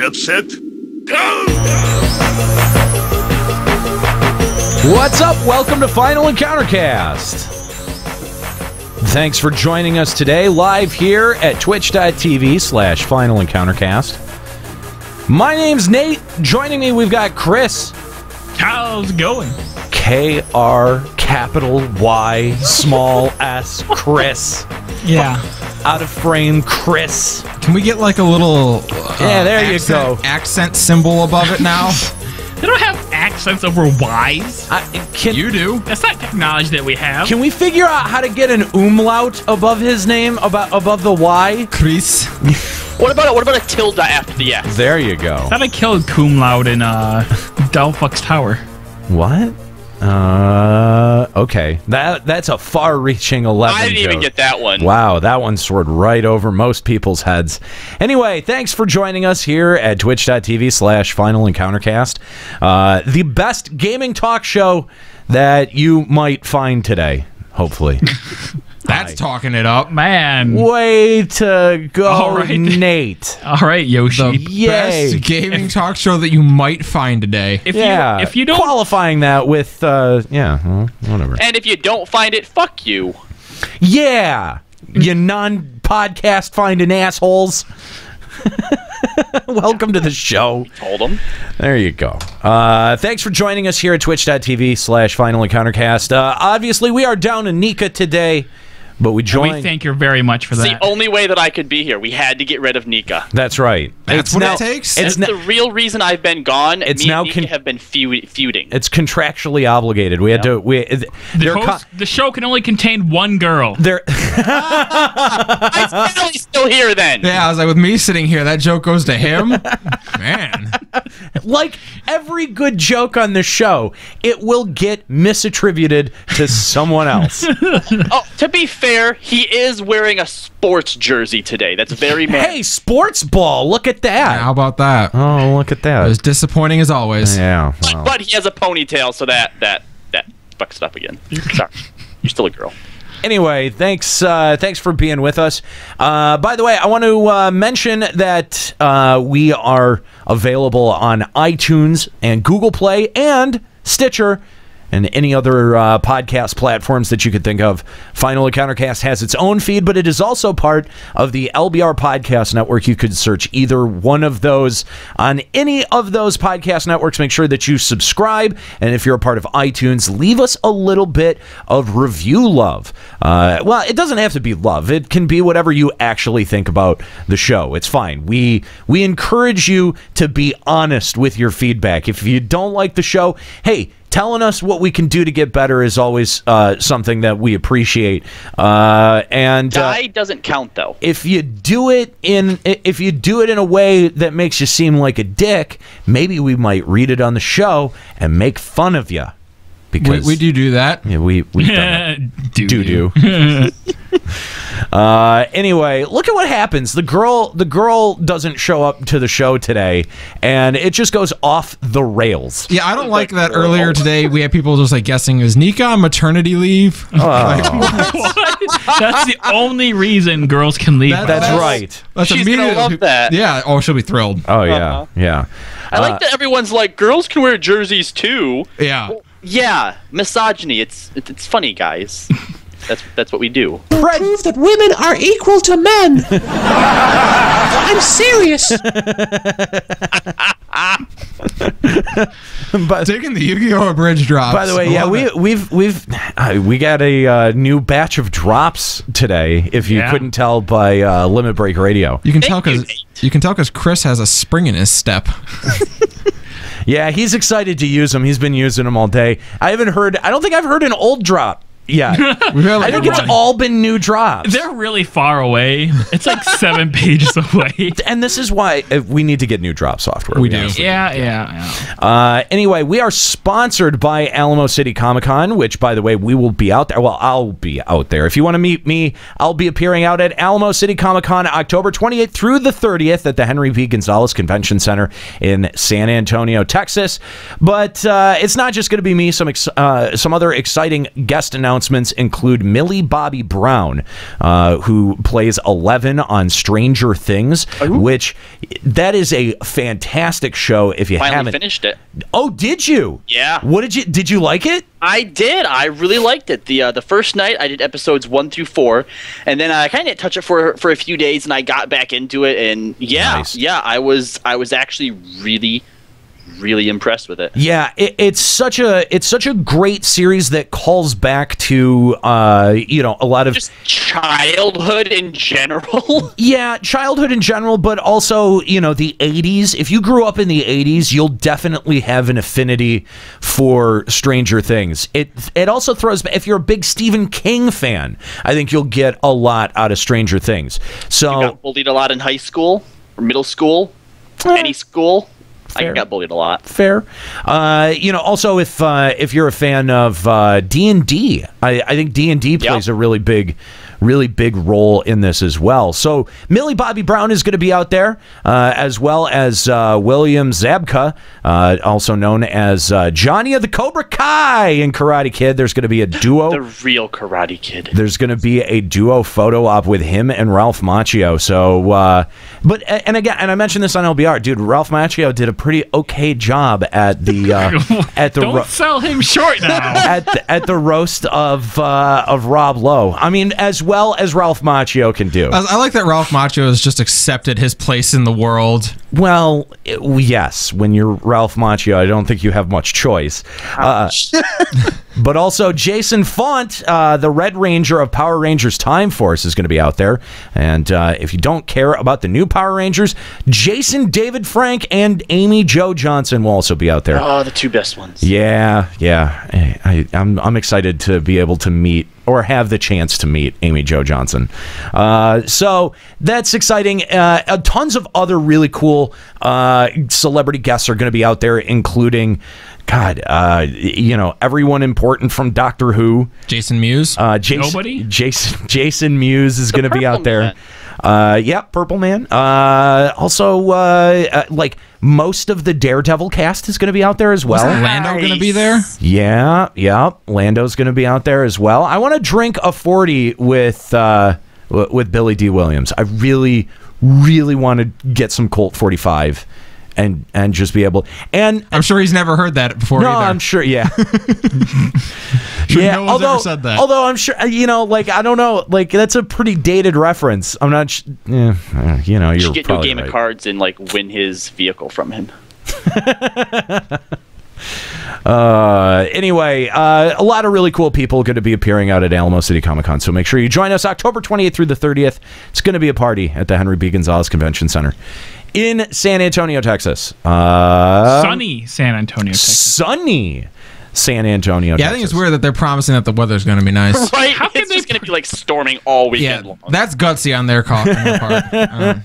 Get set? Go! What's up? Welcome to Final Encounter Cast. Thanks for joining us today, live here at twitch.tv slash Final Encountercast. My name's Nate. Joining me, we've got Chris. How's it going? K R capital Y small S Chris. Yeah. Out of frame Chris. Can we get like a little uh, Yeah, there you accent, go. accent symbol above it now? They don't have accents over Y's. I, can, you do. That's not technology that we have. can we figure out how to get an umlaut above his name, about above the Y? Chris. What about a, what about a tilde after the S? There you go. thought I killed cum laude in uh, Delphux Tower. What? Uh, okay. That that's a far-reaching eleven. I didn't even get that one. Wow, that one soared right over most people's heads. Anyway, thanks for joining us here at twitch.tv slash final encountercast. Uh, the best gaming talk show that you might find today, hopefully. That's talking it up. Man. Way to go, All right. Nate. All right, Yoshi. The Yay. best gaming talk show that you might find today. if Yeah, you if you don't qualifying that with uh, yeah, well, whatever. And if you don't find it, fuck you. Yeah, you non-podcast finding assholes. Welcome to the show. Told them. There you go. Uh, thanks for joining us here at twitch.tv slash final encountercast. Uh, obviously, we are down in Nika today, but we we thank you very much for It's that. the only way that I could be here. We had to get rid of Nika. That's right. That's It's what now- it takes. It's, That's na- the real reason I've been gone. It's Me now and Nika con- have been feud- feuding. it's contractually obligated. We had to. We the, they're co- the show can only contain one girl. they're I'm finally still here then. Yeah, I was like, with me sitting here, that joke goes to him. Man, like every good joke on the show. It will get misattributed to someone else. Oh, to be fair, he is wearing a sports jersey today. That's very man. hey, sports ball! Look at that. how about that? Oh, look at that. As disappointing as always. Yeah. but, but he has a ponytail, so that that that fucks it up again. Sorry, you're still a girl. anyway, thanks uh, thanks for being with us. Uh, by the way, I want to uh, mention that uh, we are available on iTunes and Google Play and Stitcher. And any other uh, podcast platforms that you could think of. Final Encountercast has its own feed, but it is also part of the LBR Podcast Network. You could search either one of those on any of those podcast networks. Make sure that you subscribe. And if you're a part of iTunes, leave us a little bit of review love. Uh, well, it doesn't have to be love. It can be whatever you actually think about the show. It's fine. We we encourage you to be honest with your feedback. If you don't like the show, hey, telling us what we can do to get better is always uh, something that we appreciate. Uh, and uh, Die doesn't count though. if you do it in if you do it in a way that makes you seem like a dick, maybe we might read it on the show and make fun of you. We, Because we do do that. Yeah, we we do done it. Uh, anyway, look at what happens. The girl, the girl doesn't show up to the show today, and it just goes off the rails. Yeah, I don't like that earlier today we had people just like guessing, is Nika on maternity leave? Ah. Like, That's the only reason girls can leave. That- That's That's- right. that's She's gonna immediately- love that. Yeah, oh, she'll be thrilled. Oh yeah, uh-huh. yeah. I like uh, that everyone's like, girls can wear jerseys too. Yeah. Yeah, misogyny. It's it's, it's funny, guys. That's that's what we do. Prove that women are equal to men. I'm serious. But Taking the Yu-Gi-Oh! bridge drops. By the way, yeah, we it. we've we've uh, we got a uh, new batch of drops today. If you Yeah. couldn't tell by uh, Limit Break Radio, You can tell Thank you, because you can tell because Chris has a spring in his step. yeah, he's excited to use them. He's been using them all day. I haven't heard. I don't think I've heard an old drop Yeah, We've I think it's all been new drops. They're really far away. It's like seven pages away. and this is why uh, we need to get new drop software. We do. Yeah, yeah, yeah. Uh, anyway, we are sponsored by Alamo City Comic Con, which, by the way, we will be out there. Well, I'll be out there. If you want to meet me, I'll be appearing out at Alamo City Comic Con October 28th through the 30th at the Henry B. Gonzalez Convention Center in San Antonio, Texas. But uh, it's not just going to be me. Some ex- uh, some other exciting guest announcements include Millie Bobby Brown, uh, who plays Eleven on Stranger Things, which that is a fantastic show. If you Finally haven't finished it. Oh, did you? Yeah. What did you did you like it? I did. I really liked it. The uh, the first night I did episodes one through four, and then I kind of touched it for for a few days, and I got back into it, and yeah, Nice. yeah, I was I was actually really, really impressed with it. Yeah, it, it's such a it's such a great series that calls back to uh, you know a lot of Just childhood in general. yeah childhood in general, but also you know the '80s. If you grew up in the '80s, you'll definitely have an affinity for Stranger Things. It it also throws if you're a big Stephen King fan, I think you'll get a lot out of Stranger Things. So got bullied a lot in high school or middle school, any school. Fair. I got bullied a lot. fair. Uh, you know, also if uh, if you're a fan of uh, D and D, I I think D and D plays a really big, really big role in this as well. So Millie Bobby Brown is going to be out there, uh, as well as uh, William Zabka, uh, also known as uh, Johnny of the Cobra Kai in Karate Kid. There's going to be a duo. The real Karate Kid. There's going to be a duo photo op with him and Ralph Macchio. So, uh, but and again, and I mentioned this on LBR, dude. Ralph Macchio did a pretty okay job at the uh, at the Don't ro- sell him short now. at the, at the roast of uh, of Rob Lowe. I mean, as well as Ralph Macchio can do. I, I like that Ralph Macchio has just accepted his place in the world. Well, it- yes, when you're Ralph Macchio, I don't think you have much choice. Uh, but also, Jason Faunt, uh, the Red Ranger of Power Rangers Time Force, is going to be out there. And uh, if you don't care about the new Power Rangers, Jason David Frank and Amy Jo Johnson will also be out there. Oh, the two best ones. Yeah, yeah. I, I, I'm I'm excited to be able to meet or have the chance to meet Amy Jo Johnson. Uh, so that's exciting. Uh, uh, tons of other really cool uh, celebrity guests are going to be out there, including. God, uh, you know everyone important from Doctor Who. Jason Mewes. Uh, Jason, Nobody? Jason Jason Mewes is going to be out there. Man. Uh, yeah, Purple Man. Uh, also, uh, uh, like most of the Daredevil cast is going to be out there as well. Lando going to be there? Yeah, yeah. Lando's going to be out there as well. I want to drink a 40 with uh, w- with Billy Dee Williams. I really, really want to get some Colt 45 and and just be able and I'm sure he's never heard that before no, either. I'm sure. Yeah, Sure yeah. no one's although, ever said that. although I'm sure you know, like I don't know, like that's a pretty dated reference. I'm not. Sh- yeah, uh, you know, You you're should get into a game right. of cards and like win his vehicle from him. Uh, anyway, uh, a lot of really cool people going to be appearing out at Alamo City Comic Con. So make sure you join us October 28th through the 30th. It's going to be a party at the Henry B. Gonzalez Convention Center in San Antonio, Texas. Uh, Sunny San Antonio, Texas. sunny San Antonio. yeah, I think it's weird that they're promising that the weather's going to be nice. Right? How can it's they just going to be like storming all yeah, weekend long. that's gutsy on their, call, on their part. Um,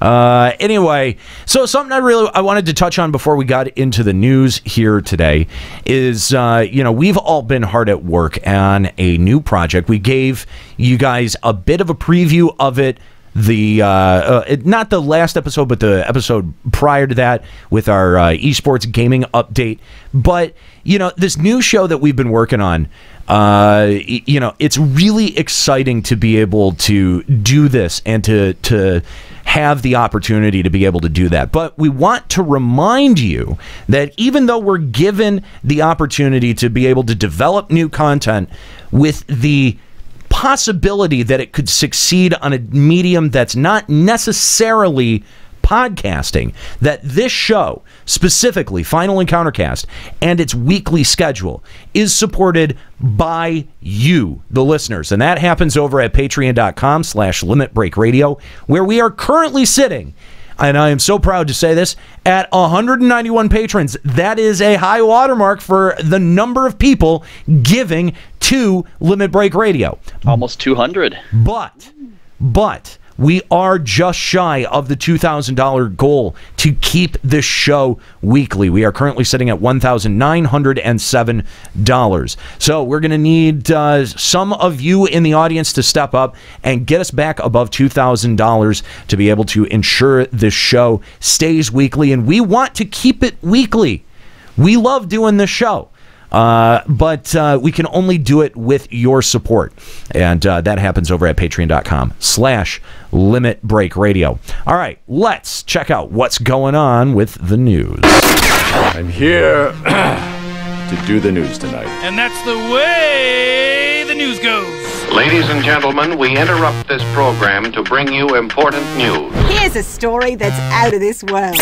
Uh, anyway, so something I really I wanted to touch on before we got into the news here today is uh, you know we've all been hard at work on a new project. We gave you guys a bit of a preview of it. The uh, uh, not the last episode, but the episode prior to that with our uh, esports gaming update. But you know this new show that we've been working on. Uh, you know it's really exciting to be able to do this and to to have the opportunity to be able to do that. But we want to remind you that even though we're given the opportunity to be able to develop new content with the possibility that it could succeed on a medium that's not necessarily podcasting that this show specifically final encountercast and its weekly schedule is supported by you the listeners. And that happens over at patreon.com slash limit break radio where we are currently sitting and I am so proud to say this at 191 patrons. That is a high watermark for the number of people giving to Limit Break Radio. Almost 200. But, but we are just shy of the $2,000 goal to keep this show weekly. We are currently sitting at $1,907. So we're going to need uh, some of you in the audience to step up and get us back above $2,000 to be able to ensure this show stays weekly. And we want to keep it weekly. We love doing this show. Uh, but uh, we can only do it with your support. And uh, that happens over at patreon.com slash limit break radio. All right, let's check out what's going on with the news. I'm here to do the news tonight. And that's the way the news goes. Ladies and gentlemen, we interrupt this program to bring you important news. Here's a story that's out of this world.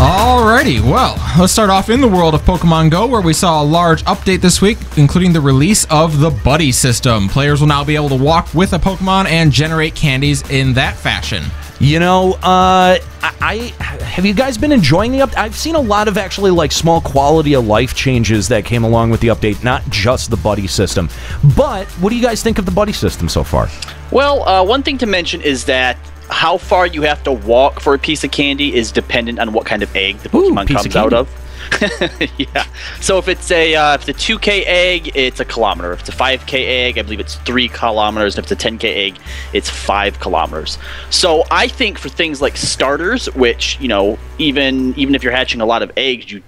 Alrighty, well, let's start off in the world of Pokemon Go, where we saw a large update this week, including the release of the Buddy system. Players will now be able to walk with a Pokemon and generate candies in that fashion. You know, uh, I, I have you guys been enjoying the update? I've seen a lot of actually like small quality of life changes that came along with the update, not just the buddy system. But what do you guys think of the buddy system so far? Well, uh, one thing to mention is that how far you have to walk for a piece of candy is dependent on what kind of egg the Pokemon of comes out of. yeah. So if it's a uh, if it's a 2K egg, it's a kilometer. If it's a 5K egg, I believe it's three kilometers. If it's a 10K egg, it's five kilometers. So I think for things like starters, which you know, even even if you're hatching a lot of eggs, you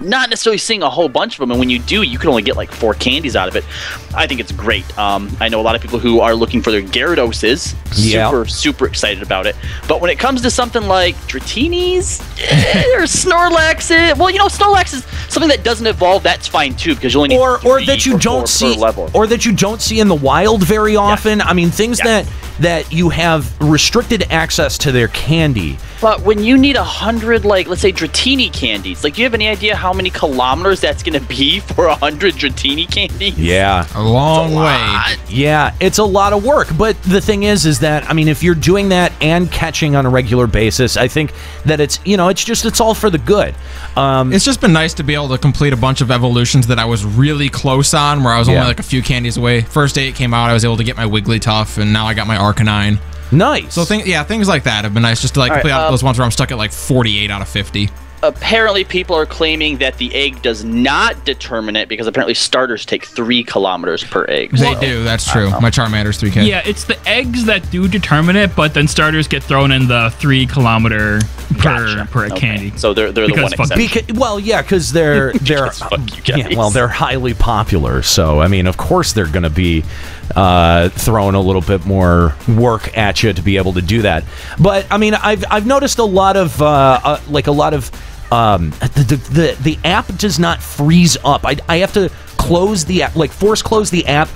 not necessarily seeing a whole bunch of them, and when you do, you can only get like four candies out of it. I think it's great. Um, I know a lot of people who are looking for their Gyarados. Yeah. Super, super excited about it. But when it comes to something like Dratini's eh, or Snorlax, eh, well, you know, Snorlax is something that doesn't evolve. That's fine too, because you only need or or that you or don't see level. or that you don't see in the wild very often. I mean, things that that you have restricted access to their candy. But when you need a hundred, like let's say Dratini candies, like do you have any idea how many kilometers that's going to be for a hundred Dratini candies? Yeah, a long way. Yeah, it's a lot of work, but the thing is is that I mean if you're doing that and catching on a regular basis, I think that it's, you know, it's just it's all for the good. Um It's just been nice to be able to complete a bunch of evolutions that I was really close on, where I was only like a few candies away. First day it came out, I was able to get my Wigglytuff, and now I got my Arcanine. Nice. So thing, yeah, things like that have been nice. Just to like All right, complete out uh, those ones where I'm stuck at like 48 out of 50. apparently people are claiming that the egg does not determine it because apparently starters take three kilometers per egg. They So, do. That's true. don't know. My Charmander's 3K. Yeah, it's the eggs that do determine it, but then starters get thrown in the three kilometer per per candy. So they're they're the one fuck exception. Beca- well, yeah, because they're they're yeah, well they're highly popular. So I mean, of course they're going to be uh, throwing a little bit more work at you to be able to do that. But I mean, I've I've noticed a lot of uh, uh, like a lot of um, the, the the app does not freeze up. I I have to close the app, like force close the app.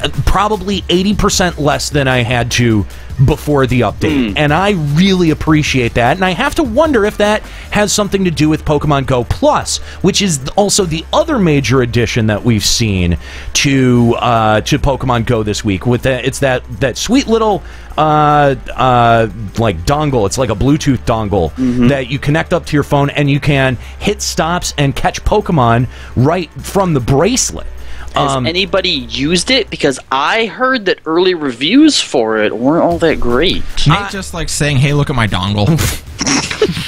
uh, Probably 80% less than I had to before the update. And I really appreciate that. And I have to wonder if that has something to do with Pokemon Go Plus, which is also the other major addition that we've seen to uh, to Pokemon Go this week. With that, it's that that sweet little uh, uh, like dongle. It's like a Bluetooth dongle that you connect up to your phone, and you can hit stops and catch Pokemon right from the bracelet. Has Um, anybody used it? Because I heard that early reviews for it weren't all that great. Nate just like saying, "Hey, look at my dongle."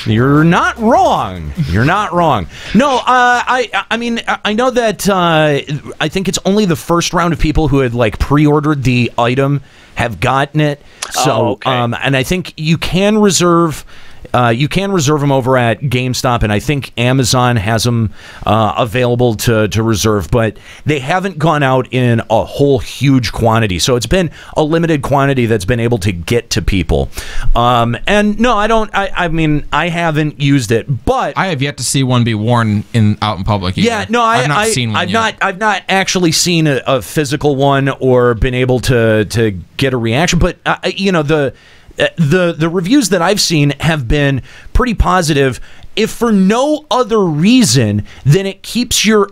You're not wrong. You're not wrong. No, uh, I I mean I I know that uh, I think it's only the first round of people who had like pre-ordered the item have gotten it. So Oh, okay. um, and I think you can reserve. Uh, you can reserve them over at GameStop, and I think Amazon has them uh, available to, to reserve, but they haven't gone out in a whole huge quantity. So it's been a limited quantity that's been able to get to people. Um, and no, I don't. I, I mean, I haven't used it, but I have yet to see one be worn in out in public. Either. yeah, no, I, have not I, seen one I've yet. not. I've not actually seen a, a physical one or been able to to get a reaction. But uh, you know the. Uh, The the reviews that I've seen have been pretty positive, if for no other reason than it keeps your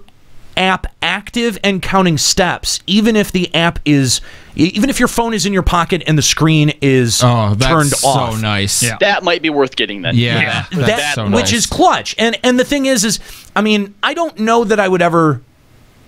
app active and counting steps, even if the app is, even if your phone is in your pocket and the screen is Oh, that's turned so off. nice. Yeah. That might be worth getting then. Yeah, that's that so which nice. is clutch. And and the thing is, is I mean, I don't know that I would ever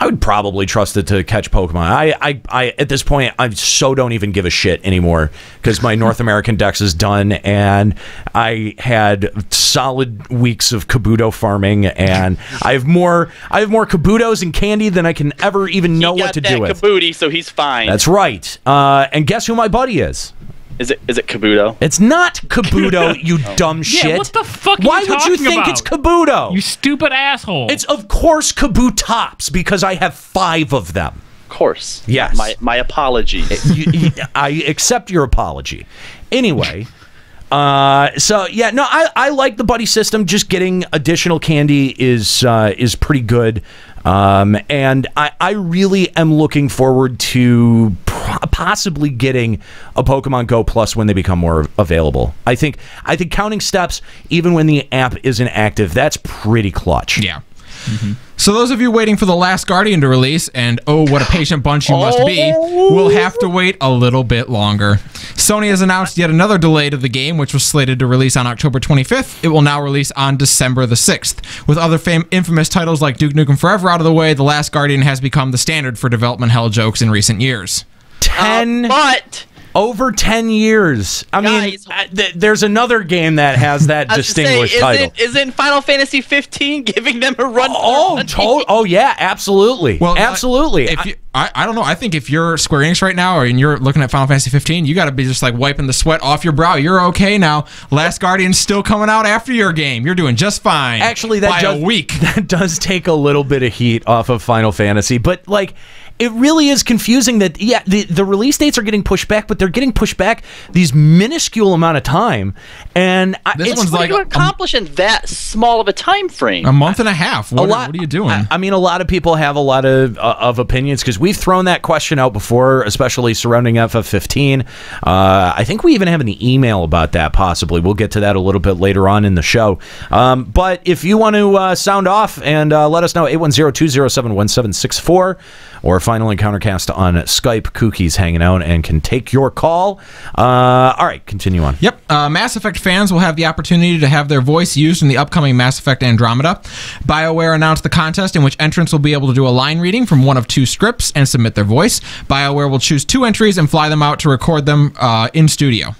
I would probably trust it to catch Pokemon. I, I, I at this point, I so don't even give a shit anymore because my North American Dex is done, and I had solid weeks of Kabuto farming, and I have more, I have more Kabutos and candy than I can ever even know what to do with. Kabuti, so he's fine. That's right. Uh, and guess who my buddy is? Is it is it Kabuto? It's not Kabuto, you dumb shit. Yeah, shit. what the fuck are Why you would you think about? it's Kabuto? You stupid asshole. It's of course Kabutops because I have five of them. Of course. Yes. My my apologies. You- you- I accept your apology. Anyway, uh, so yeah, no, I, I like the buddy system. Just getting additional candy is uh, is pretty good, um, and I, I really am looking forward to possibly getting a Pokemon Go Plus when they become more available. I think I think counting steps, even when the app isn't active, that's pretty clutch. Yeah. So those of you waiting for the Last Guardian to release, and oh, what a patient bunch you must be, will have to wait a little bit longer. Sony has announced yet another delay to the game, which was slated to release on October 25th. It will now release on December the 6th. With other fam- infamous titles like Duke Nukem Forever out of the way, The Last Guardian has become the standard for development hell jokes in recent years. Uh, Ten, but over ten years. I mean, uh, th- there's another game that has that I was to say, distinguished isn't, title. Isn't Final Fantasy 15 giving them a run? Oh, to- oh yeah, absolutely, Well, absolutely. If you, I, I don't know. I think if you're Square Enix right now, or and you're looking at Final Fantasy 15, you got to be just like wiping the sweat off your brow. You're okay now. Last Guardian's still coming out after your game. You're doing just fine. Actually, that by does, a week. That does take a little bit of heat off of Final Fantasy, but like. It really is confusing that yeah the, the release dates are getting pushed back, but they're getting pushed back these minuscule amount of time, and I, This it's one's What like are you a- accomplishing that small of a time frame? A month and a half. What, a lot. what are you doing? I, I mean, a lot of people have a lot of uh, of opinions because we've thrown that question out before, especially surrounding FF15. Uh, I think we even have an email about that. Possibly, we'll get to that a little bit later on in the show. Um, but if you want to uh, sound off and uh, let us know, 810-207-1764 or Final Encountercast on Skype. Kookie's hanging out and can take your call. Uh, all right, continue on. Yep. Uh, Mass Effect fans will have the opportunity to have their voice used in the upcoming Mass Effect Andromeda. BioWare announced the contest in which entrants will be able to do a line reading from one of two scripts and submit their voice. BioWare will choose two entries and fly them out to record them uh, in studio.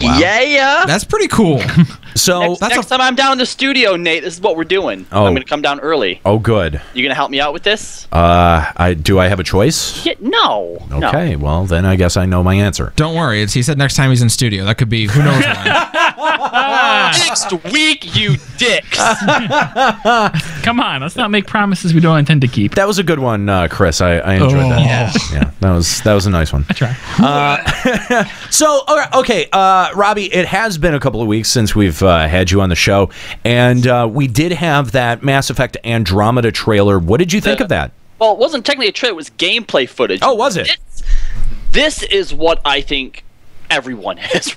Yeah, yeah. That's pretty cool. So next, next time I'm down in the studio, Nate, this is what we're doing. Oh. I'm going to come down early. Oh, good. You going to help me out with this? Uh, I do I have a choice? Yeah, no. no. Okay, well then I guess I know my answer. Don't worry. It's, he said next time he's in studio. That could be who knows when. Next week, you dicks. Come on, let's not make promises we don't intend to keep. That was a good one, uh, Chris. I, I enjoyed Oh. that. Yeah. yeah, that was that was a nice one. I try. Uh, so all right, okay, uh, Robbie, it has been a couple of weeks since we've uh, had you on the show, and uh, we did have that Mass Effect Andromeda trailer. What did you think of that? Well, it wasn't technically a trailer; it was gameplay footage. Oh, was it? This, this is what I think everyone has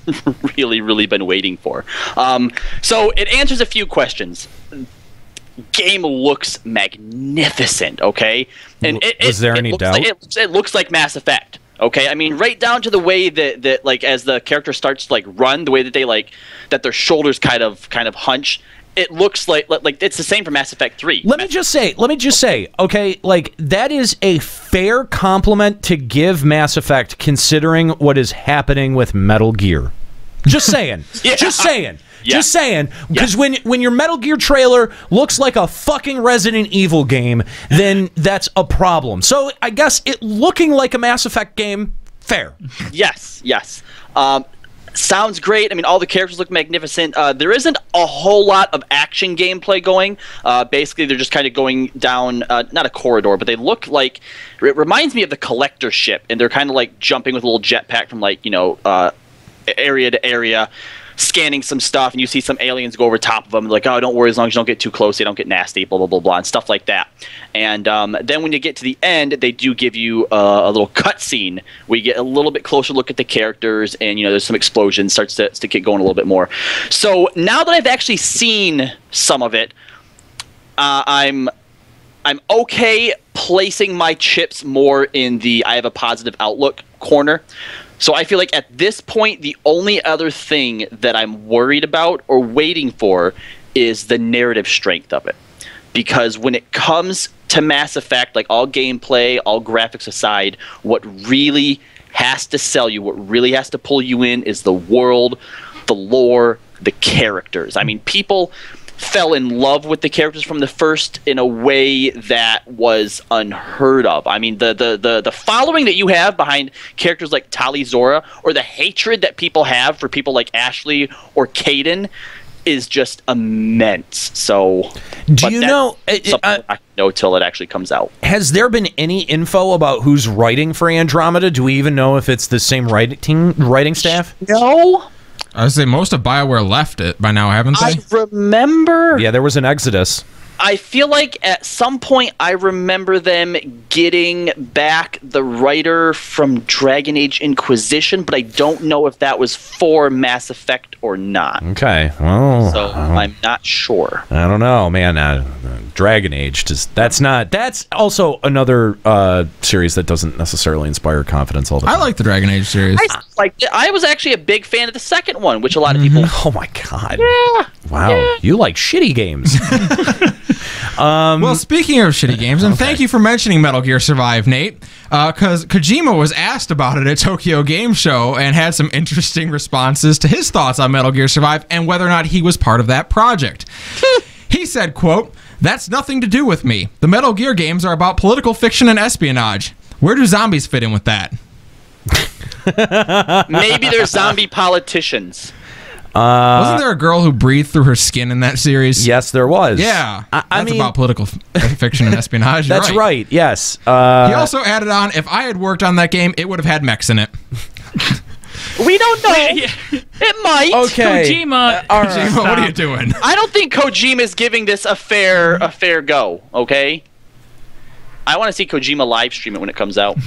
really, really been waiting for. Um, so it answers a few questions. Game looks magnificent, okay? And it, Was there it any looks doubt? Like, it, looks- it looks like Mass Effect. Okay, I mean, right down to the way that, that like as the character starts to like run, the way that they like that their shoulders kind of kind of hunch. It looks like like, like it's the same for Mass Effect Three. Let me just say, let me just say, okay, like that is a fair compliment to give Mass Effect considering what is happening with Metal Gear. Just saying. Yeah. Just saying. Yeah. Just saying. Because when when your Metal Gear trailer looks like a fucking Resident Evil game, then that's a problem. So I guess it looking like a Mass Effect game, fair. Yes, yes. Um, sounds great. I mean, all the characters look magnificent. Uh, there isn't a whole lot of action gameplay going. Uh, basically, they're just kind of going down, uh, not a corridor, but they look like. It reminds me of the collector ship, and they're kind of like jumping with a little jetpack from like you know uh, area to area. Scanning some stuff, and you see some aliens go over top of them. Like, oh, don't worry, as long as you don't get too close, they don't get nasty, blah blah blah blah, and stuff like that. And um, then when you get to the end, they do give you uh, a little cutscene you get a little bit closer look at the characters, and you know there's some explosions, starts to, to get going a little bit more. So now that I've actually seen some of it, uh, I'm I'm okay placing my chips more in the I have a positive outlook corner. So I feel like at this point, the only other thing that I'm worried about or waiting for is the narrative strength of it. Because when it comes to Mass Effect, like all gameplay, all graphics aside, what really has to sell you, what really has to pull you in is the world, the lore, the characters. I mean, people fell in love with the characters from the first in a way that was unheard of. I mean, the the the, the following that you have behind characters like Tali'Zorah, or the hatred that people have for people like Ashley or Kaidan, is just immense. So, Do you know- I know till it actually comes out. Has there been any info about who's writing for Andromeda? Do we even know if it's the same writing writing staff? No. I would say most of Bioware left it by now, haven't they? I remember. Yeah, there was an exodus. I feel like at some point I remember them getting back the writer from Dragon Age Inquisition, but I don't know if that was for Mass Effect or not. Okay. Well, So I'm not sure. I don't know, man. Uh, Dragon Age, just that's not. That's also another uh, series that doesn't necessarily inspire confidence all the time. I like the Dragon Age series. I like. I was actually a big fan of the second one, which a lot of people. Oh my god! Yeah. Wow, you like shitty games. um, well, speaking of shitty games, and thank you for mentioning Metal Gear Survive, Nate, because Kojima was asked about it at Tokyo Game Show and had some interesting responses to his thoughts on Metal Gear Survive and whether or not he was part of that project. he said, "quote That's nothing to do with me. The Metal Gear games are about political fiction and espionage. Where do zombies fit in with that?" Maybe they're zombie politicians. Uh, Wasn't there a girl who breathed through her skin in that series? Yes, there was. Yeah, I- I that's mean- about political f- fiction and espionage. You're That's right. Yes. Uh, he also added on, if I had worked on that game, it would have had mechs in it. We don't know. It might. Okay. Kojima. all right. Kojima, what are you doing? I don't think Kojima is giving this a fair a fair go. Okay. I want to see Kojima live stream it when it comes out.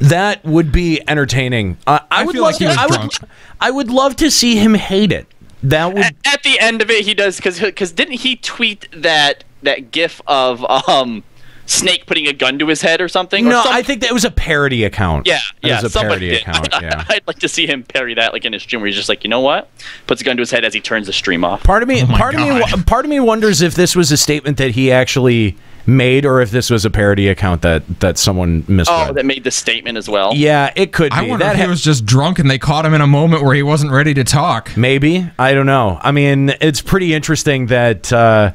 That would be entertaining. Uh, I, I would feel love like he to. was I would. I would love to see him hate it. That would. At, at the end of it, he does because because didn't he tweet that that GIF of um Snake putting a gun to his head or something? or no, some- I think that was a parody account. Yeah, It yeah. was a somebody parody did. account. Yeah. I'd like to see him parry that like in his stream where he's just like, you know what, puts a gun to his head as he turns the stream off. Part of me, Oh my part of me, God. part of me wonders if this was a statement that he actually made, or if this was a parody account that that someone misread. Oh, that made the statement as well. yeah, it could be. I wonder that if he ha- was just drunk and they caught him in a moment where he wasn't ready to talk. Maybe I don't know. I mean, it's pretty interesting that. Uh,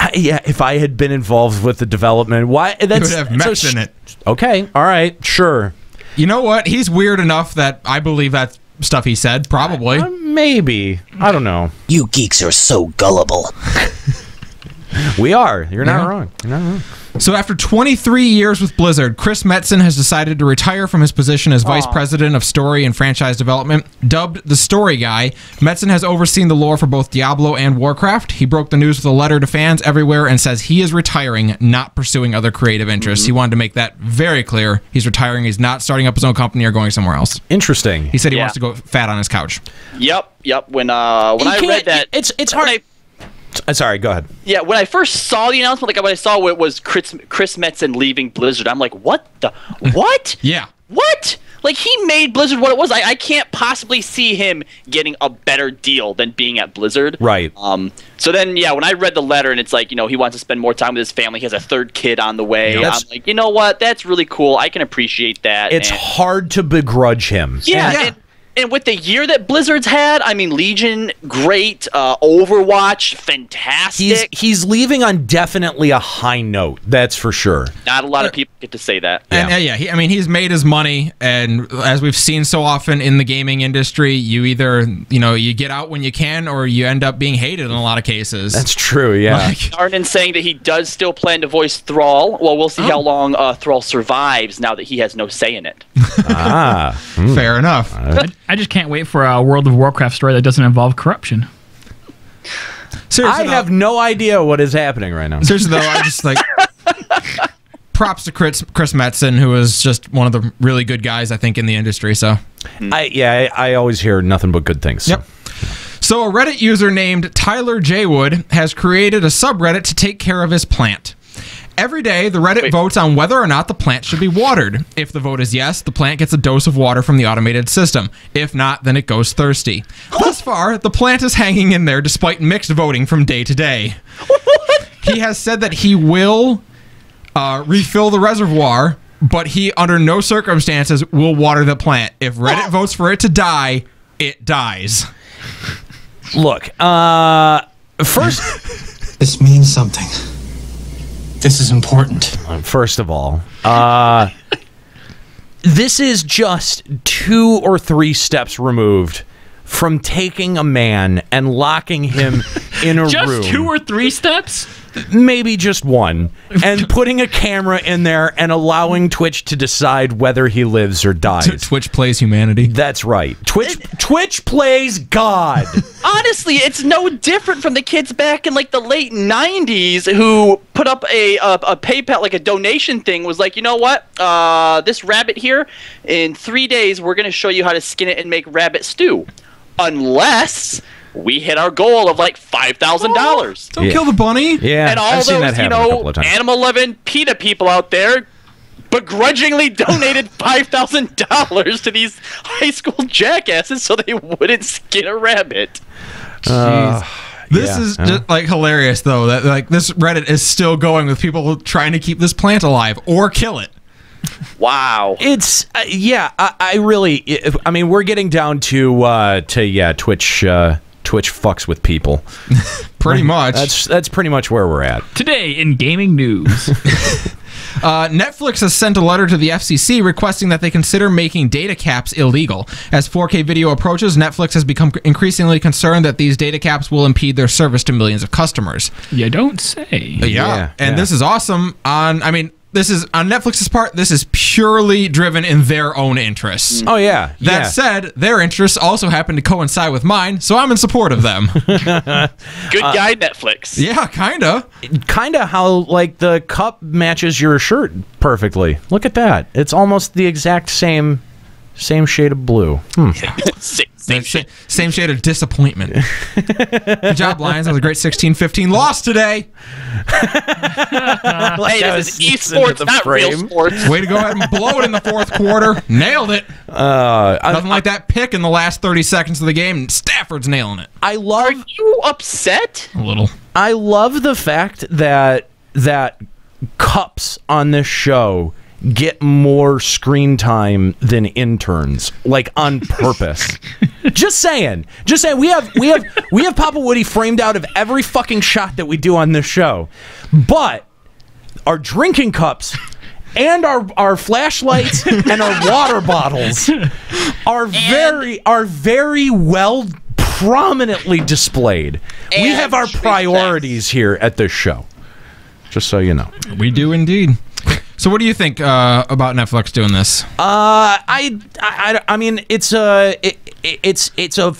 I, yeah, if I had been involved with the development, why that's would have it's a mechs sh- in it. Okay, all right, sure, You know what? He's weird enough that I believe that stuff he said, probably. Uh, maybe I don't know. You geeks are so gullible. We are. You're not Yeah. wrong. You're not wrong. So after 23 years with Blizzard, Chris Metzen has decided to retire from his position as vice president of story and franchise development. Dubbed the story guy, Metzen has overseen the lore for both Diablo and Warcraft. He broke the news with a letter to fans everywhere and says he is retiring, not pursuing other creative interests. He wanted to make that very clear. He's retiring. He's not starting up his own company or going somewhere else. Interesting. He said he Yeah. wants to go fat on his couch. Yep, yep. When uh when You I read that, it's it's when hard. I- sorry, go ahead. Yeah, when I first saw the announcement, like what I saw it was Chris Chris Metzen leaving Blizzard. I'm like, what the what? Yeah. What? Like he made Blizzard what it was. I, I can't possibly see him getting a better deal than being at Blizzard. Right. Um. So then, yeah, when I read the letter and it's like, you know, he wants to spend more time with his family. He has a third kid on the way. That's- I'm like, you know what? That's really cool. I can appreciate that. It's and- hard to begrudge him. yeah. Yeah. And, and with the year that Blizzard's had, I mean, Legion, great. Uh, Overwatch, fantastic. He's he's leaving on definitely a high note. That's for sure. Not a lot of people get to say that. And uh, yeah, he, I mean, he's made his money, and as we've seen so often in the gaming industry, you either you know you get out when you can, or you end up being hated in a lot of cases. That's true. Yeah. Like, Arnon saying that he does still plan to voice Thrall. Well, we'll see Oh. how long uh, Thrall survives now that he has no say in it. ah. fair enough. I, I just can't wait for a World of Warcraft story that doesn't involve corruption. Seriously, I though, have no idea what is happening right now. seriously though, I just like props to Chris, Chris Metzen, who is just one of the really good guys I think in the industry. So. Hmm. I yeah, I, I always hear nothing but good things. Yep. So, a Reddit user named Tyler J. Wood has created a subreddit to take care of his plant. Every day, the Reddit votes on whether or not the plant should be watered. If the vote is yes, the plant gets a dose of water from the automated system. If not, then it goes thirsty. Thus far, the plant is hanging in there despite mixed voting from day to day. he has said that he will uh, refill the reservoir, but he, under no circumstances, will water the plant. If Reddit votes for it to die, it dies. Look, uh, first, This means something. This is important. first of all, uh, this is just two or three steps removed from taking a man and locking him in a room. Just two or three steps? maybe just one, and putting a camera in there and allowing Twitch to decide whether he lives or dies. Twitch plays humanity. That's right. Twitch Twitch plays God. Honestly, it's no different from the kids back in like the late '90s who put up a a, a PayPal like a donation thing. Was like, you know what? Uh, this rabbit here, in three days, we're gonna show you how to skin it and make rabbit stew, unless we hit our goal of like five thousand dollars. Don't kill the bunny. Yeah, and all I've seen those that you know couple of times. Animal Loving PETA people out there begrudgingly donated five thousand dollars to these high school jackasses so they wouldn't skin a rabbit. Uh, This yeah, is huh? just like hilarious though that like this Reddit is still going with people trying to keep this plant alive or kill it. Wow. It's uh, yeah. I, I really. I mean, we're getting down to uh, to yeah. Twitch. Uh, Twitch fucks with people. Pretty much. That's that's pretty much where we're at. Today in gaming news. Uh, Netflix has sent a letter to the FCC requesting that they consider making data caps illegal. As 4K video approaches, Netflix has become increasingly concerned that these data caps will impede their service to millions of customers. you don't say. Uh, yeah, and this is awesome. On, I mean, this is on Netflix's part. This is purely driven in their own interests. Mm. Oh yeah. That yeah. said, their interests also happen to coincide with mine, so I'm in support of them. Good uh, guy, Netflix. yeah, kinda. kind of how like the cup matches your shirt perfectly. Look at that. It's almost the exact same same shade of blue. Hmm. Same, Same, shade, same shade of disappointment. Good job, Lions. That was a great 16-15 loss today. hey, that this is was into esports, the not real sports. Way to go ahead and blow it in the fourth quarter. Nailed it. Uh, I, Nothing like that pick in the last 30 seconds of the game. Stafford's nailing it. I love Are You upset? A little. I love the fact that that cups on this show get more screen time than interns, like on purpose. just saying, just saying. We have we have we have Papa Woody framed out of every fucking shot that we do on this show, but our drinking cups. And our, our flashlights and our water bottles are very are very well prominently displayed. We have our priorities here at this show. Just so you know. We do indeed. So, what do you think uh, about Netflix doing this? Uh, I, I, I mean, it's a, it, it's, it's a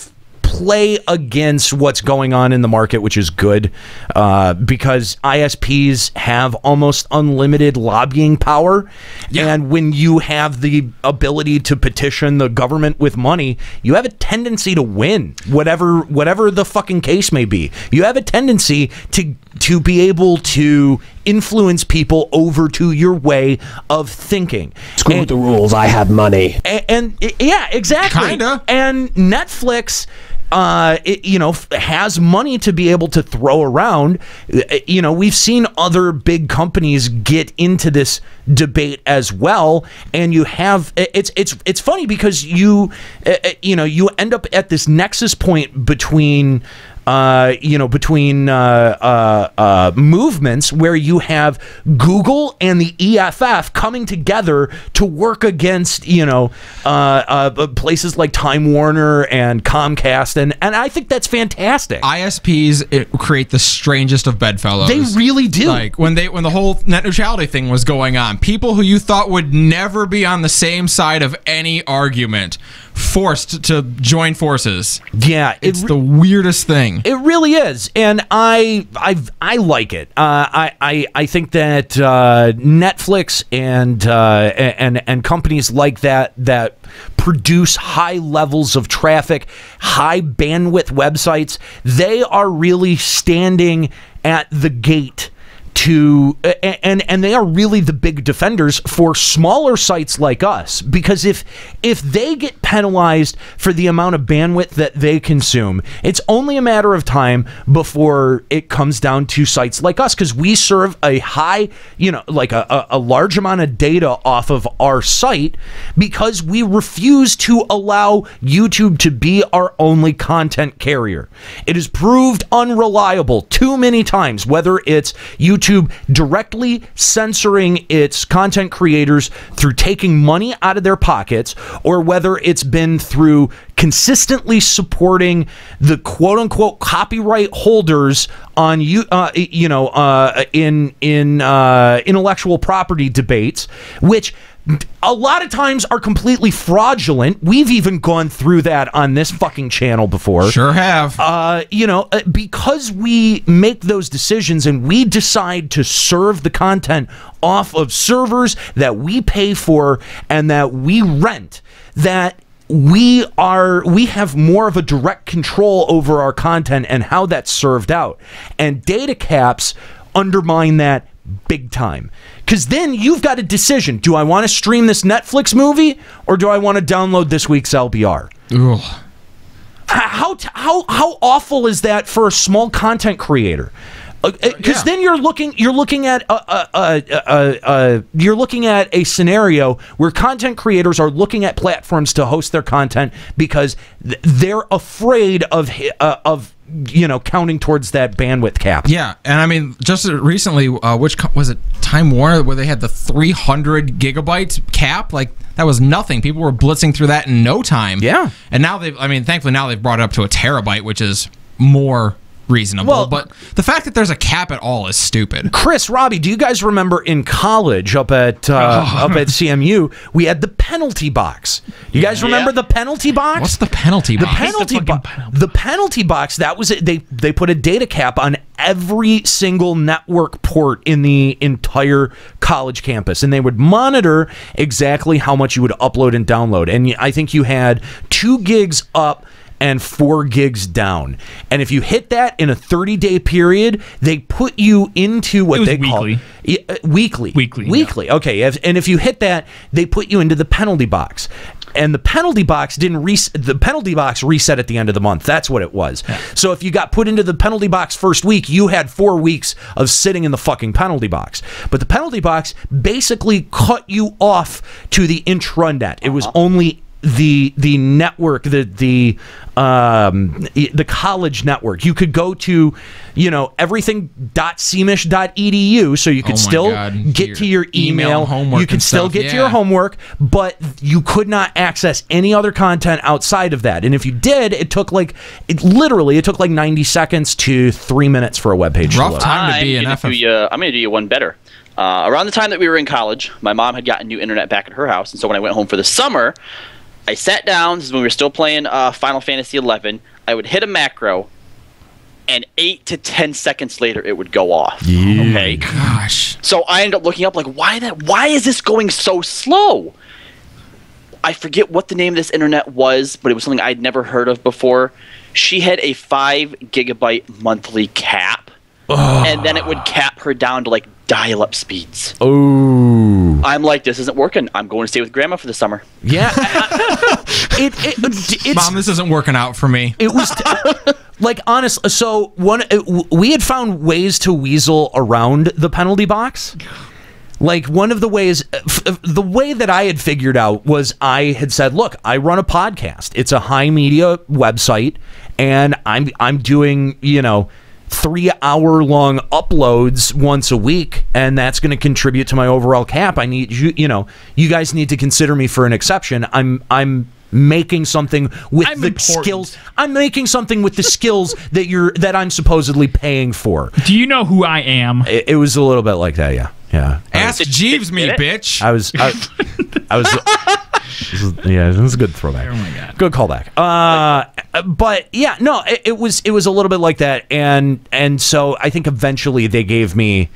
play against what's going on in the market, which is good, uh, because ISPs have almost unlimited lobbying power, and when you have the ability to petition the government with money, you have a tendency to win, whatever, whatever the fucking case may be. You have a tendency to to be able to influence people over to your way of thinking. Screw the rules. I have money. and, and yeah, exactly. Kinda. And Netflix, uh, it, you know, has money to be able to throw around. Uh, You know, we've seen other big companies get into this debate as well, and you have it's it's it's funny because you uh, uh, you know you end up at this nexus point between uh, you know, between uh, uh, uh, movements where you have Google and the EFF coming together to work against, you know, uh, uh, places like Time Warner and Comcast, and and I think that's fantastic. ISPs create the strangest of bedfellows. They really do. Like when they when the whole net neutrality thing was going on, people who you thought would never be on the same side of any argument forced to join forces. yeah, it It's the weirdest thing. It really is, and I I I like it. Uh, I, I I think that uh, Netflix and uh, and and companies like that that produce high levels of traffic, high bandwidth websites, they are really standing at the gate to and and they are really the big defenders for smaller sites like us. Because if if they get penalized for the amount of bandwidth that they consume it's only a matter of time before it comes down to sites like us. Because we serve a high you know like a, a, large amount of data off of our site because we refuse to allow YouTube to be our only content carrier. It is proved unreliable too many times whether it's YouTube directly censoring its content creators through taking money out of their pockets, or whether it's been through consistently supporting the quote unquote copyright holders on you, uh, you know, uh, in in uh, intellectual property debates, which a lot of times are completely fraudulent. We've even gone through that on this fucking channel before. Sure have. Uh, you know, uh, because we make those decisions and we decide to serve the content off of servers that we pay for and that we rent, that we are we have more of a direct control over our content and how that's served out. And data caps undermine that big time. Because then you've got a decision. Do I want to stream this Netflix movie or do I want to download this week's LBR? Ugh. How, t- how, how awful is that for a small content creator? Uh, uh, because then you're looking you're looking at a, a, a, a, a you're looking at a scenario where content creators are looking at platforms to host their content because th- they're afraid of uh, of you know counting towards that bandwidth cap. Yeah, and I mean, just recently, uh, which co- was it? Time Warner, where they had the 300 gigabytes cap, like that was nothing. People were blitzing through that in no time. Yeah, and now they've, I mean, thankfully now they've brought it up to a terabyte, which is more reasonable. Well- but the fact that there's a cap at all is stupid. Chris, Robbie, do you guys remember in college up at uh, Oh. up at CMU we had the penalty box? You guys remember the penalty box? What's the penalty the box? penalty box? The penalty box. That was it. They they put a data cap on every single network port in the entire college campus, and they would monitor exactly how much you would upload and download. And I think you had two gigs up and four gigs down. And if you hit that in a 30 day period, they put you into what they call weekly. Yeah, uh, weekly. Weekly, Weekly. Okay. And if you hit that, they put you into the penalty box. And the penalty box didn't reset. The penalty box reset at the end of the month. That's what it was. So if you got put into the penalty box first week, you had four weeks of sitting in the fucking penalty box. But the penalty box basically cut you off to the intranet. It was Uh-huh. only the the network the the um the college network you could go to you know everything.cmish.edu so you could Oh still God. get Your to your email, email, homework you could still stuff, get to your homework but you could not access any other content outside of that and if you did it took like it literally it took like 90 seconds to 3 minutes for a web page to load. I'm gonna do you, I'm going to do you one better. Uh, around the time that we were in college, my mom had gotten new internet back at her house, and so when I went home for the summer, I sat down. This is when we were still playing uh, Final Fantasy XI. I would hit a macro, and eight to ten seconds later, it would go off. Okay. Gosh. So I ended up looking up like, why that? Why is this going so slow? I forget what the name of this internet was, but it was something I'd never heard of before. She had a five gigabyte monthly cap, and then it would cap her down to like dial-up speeds. Oh. I'm like, this isn't working. I'm going to stay with grandma for the summer. Yeah. it, it, it's, Mom, this isn't working out for me. It was like honest. So one, it, we had found ways to weasel around the penalty box. Like one of the ways, uh, f- f- the way that I had figured out was I had said, "Look, I run a podcast. It's a high media website, and I'm I'm doing you know." Three hour long uploads once a week and that's going to contribute to my overall cap. I need you you know you guys need to consider me for an exception. I'm i'm making something with the skills i'm making something with the skills that you're that i'm supposedly paying for Do you know who I am? it, it was a little bit like that yeah yeah Ask Jeeves me, bitch. i was i, I was this is- yeah, this is a good throwback. Oh my god, good callback. Uh, but yeah, no, it, it was it was a little bit like that, and and so I think eventually they gave me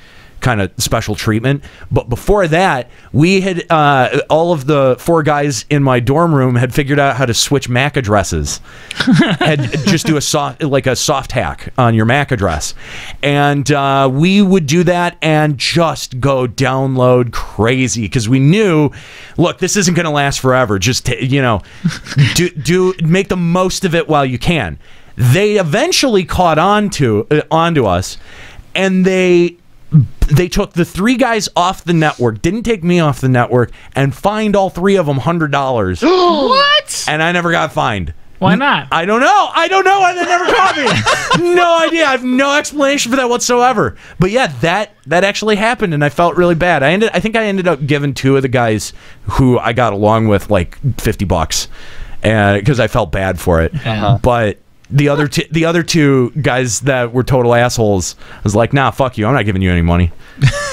kind of special treatment. But before that, we had uh, all of the four guys in my dorm room had figured out how to switch MAC addresses. had just do a soft like a soft hack on your MAC address, and uh, we would do that and just go download crazy because we knew, look, this isn't going to last forever. Just t- you know, do do make the most of it while you can. They eventually caught on to uh, onto us, and they they took the three guys off the network, didn't take me off the network, and fined all three of them hundred dollars. what? And I never got fined. Why not? I don't know. I don't know. And they never caught me. no idea. I have no explanation for that whatsoever. But yeah, that that actually happened, and I felt really bad. I ended. I think I ended up giving two of the guys who I got along with like fifty bucks, and because I felt bad for it. Uh-huh. But the other two, the other two guys that were total assholes, I was like, nah, fuck you. I'm not giving you any money.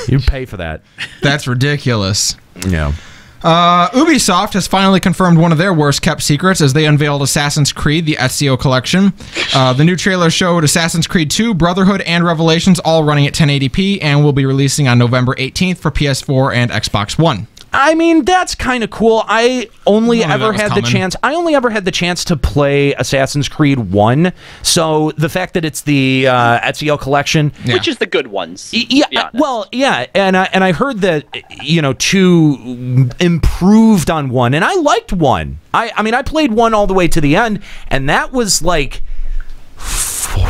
you pay for that. That's ridiculous. Yeah. Uh, Ubisoft has finally confirmed one of their worst kept secrets as they unveiled Assassin's Creed, the Ezio collection. Uh, the new trailer showed Assassin's Creed 2, Brotherhood, and Revelations all running at 1080p and will be releasing on November 18th for PS4 and Xbox One. I mean, that's kind of cool. I only None of that ever was had the chance. I only ever had the chance to play Assassin's Creed One. So the fact that it's the uh, Ezio collection, Which is the good ones? yeah, uh, well, yeah, and I and I heard that you know two improved on one, and I liked one. I I mean, I played one all the way to the end, and that was like four,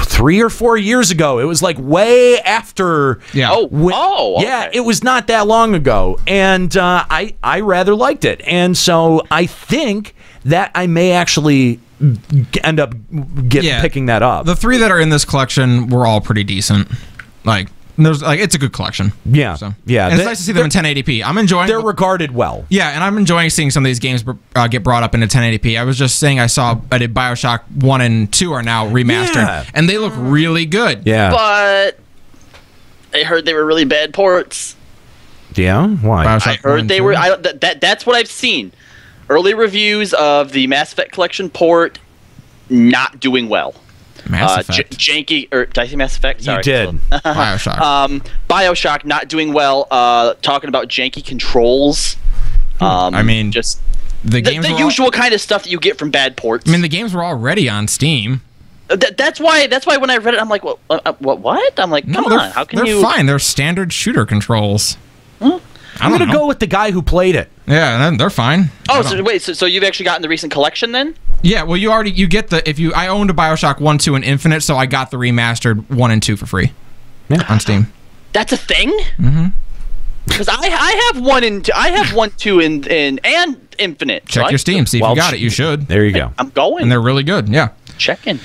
three or four years ago. It was like way after. Yeah. Oh, when- oh, yeah. It was not that long ago, and uh, I I rather liked it, and so I think that I may actually end up get Yeah. picking that up. The three that are in this collection were all pretty decent. Like, there's like it's a good collection. yeah, So yeah. and it's They- nice to see them in 1080p. I'm enjoying. They're regarded well. Yeah, and I'm enjoying seeing some of these games uh, get brought up into 1080p. I was just saying I saw I did Bioshock one and two are now remastered, Yeah. and they look really good. Yeah. But I heard they were really bad ports. yeah. Why? Bioshock I heard they were. I, that, that that's what I've seen. Early reviews of the Mass Effect Collection port not doing well. Mass uh, Effect. J- janky or did I say Mass Effect? Sorry. You did. Bioshock. um, Bioshock not doing well. Uh, talking about janky controls. Um, I mean, just the the, games the were all- usual kind of stuff that you get from bad ports. I mean, the games were already on Steam. Uh, that, that's why. That's why when I read it, I'm like, what? Uh, uh, what? What? I'm like, come no, they're, on. How can they're you? fine. They're standard shooter controls. I I'm gonna know. go with the guy who played it. Yeah, they're fine. Oh, so wait. So, so you've actually gotten the recent collection then? Yeah. Well, you already you get the if you I owned a Bioshock one, two, and Infinite, so I got the remastered one and two for free. Yeah. on Steam. That's a thing. Mm-hmm. Because I I have one in I have one two in in and Infinite. Check so your Steam, see if Well, you got it. You should. There you go. I'm going. And they're really good. Yeah. checking.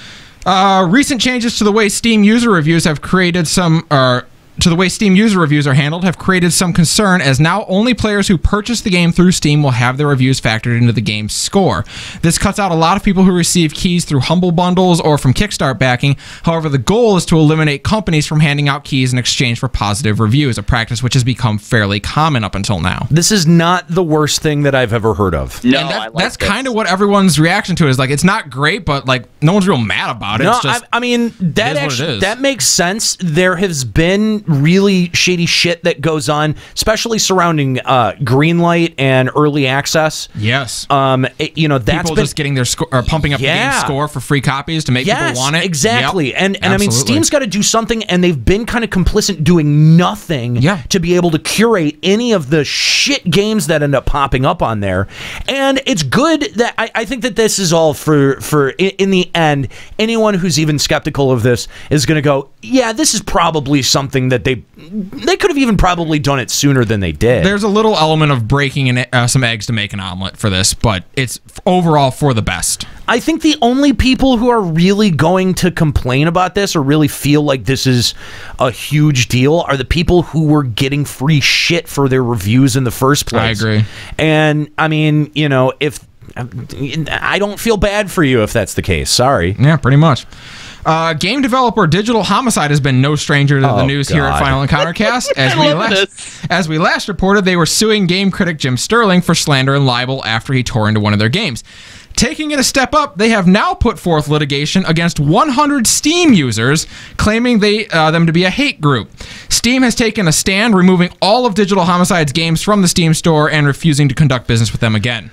Uh, recent changes to the way Steam user reviews have created some, uh, to the way Steam user reviews are handled have created some concern as now only players who purchase the game through Steam will have their reviews factored into the game's score. This cuts out a lot of people who receive keys through Humble Bundles or from Kickstart backing. However, the goal is to eliminate companies from handing out keys in exchange for positive reviews, a practice which has become fairly common up until now. This is not the worst thing that I've ever heard of. No, And that- I like that's kind of what everyone's reaction to is like it's not great, but like no one's real mad about it. No, it's just I, I mean that is what it actually is. that makes sense. There has been really shady shit that goes on, especially surrounding uh, Greenlight and early access. yes. Um, it- you know that's people been just getting their score or pumping up the Yeah. game's score for free copies to make yes, people want it. exactly. Yep. And and I mean, Steam's got to do something, and they've been kind of complicit doing nothing Yeah. to be able to curate any of the shit games that end up popping up on there. And it's good that I, I think that this is all for for in, in the end. Anyone who's even skeptical of this is going to go, yeah, this is probably something that they they could have even probably done it sooner than they did. There's a little element of breaking in, uh, some eggs to make an omelet for this, but it's overall for the best. I think the only people who are really going to complain about this or really feel like this is a huge deal are the people who were getting free shit for their reviews in the first place. I agree. And I mean, you know, if I don't feel bad for you if that's the case. Sorry. Yeah, pretty much. Uh, game developer Digital Homicide has been no stranger to the Oh, news here at Final Encounter Cast. As we last, as we last reported, they were suing game critic Jim Sterling for slander and libel after he tore into one of their games. Taking it a step up, they have now put forth litigation against 100 Steam users, claiming they uh, them to be a hate group. Steam has taken a stand, removing all of Digital Homicide's games from the Steam store and refusing to conduct business with them again.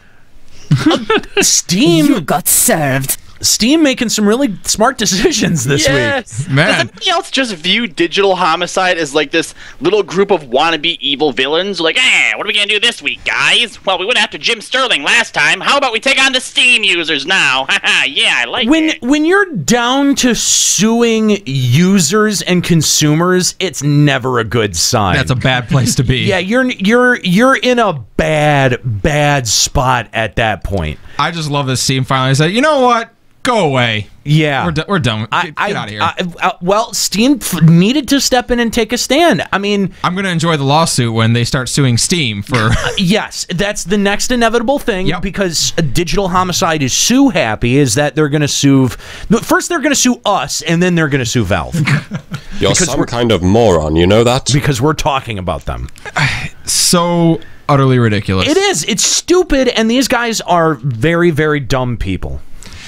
Steam You got served. Steam making some really smart decisions this yes. week. Does anybody else just view Digital Homicide as like this little group of wannabe evil villains? Like, eh, what are we gonna do this week, guys? Well, we went after Jim Sterling last time. How about we take on the Steam users now? Haha, yeah, I like when it. when you're down to suing users and consumers, it's never a good sign. That's a bad place to be. yeah, you're you're you're in a bad bad spot at that point. I just love this Steam finally said, you know what? Go away. Yeah, We're, do- we're done. Get, I, get I, out of here. I- uh, well, Steam f- needed to step in and take a stand. I mean, I'm going to enjoy the lawsuit when they start suing Steam for. yes, that's the next inevitable thing because a Digital Homicide is sue happy is that they're going to sue. First, they're going to sue us, and then they're going to sue Valve. You're Because some we're- kind of moron, you know that? because we're talking about them. so utterly ridiculous. It is. It's stupid, and these guys are very, very dumb people.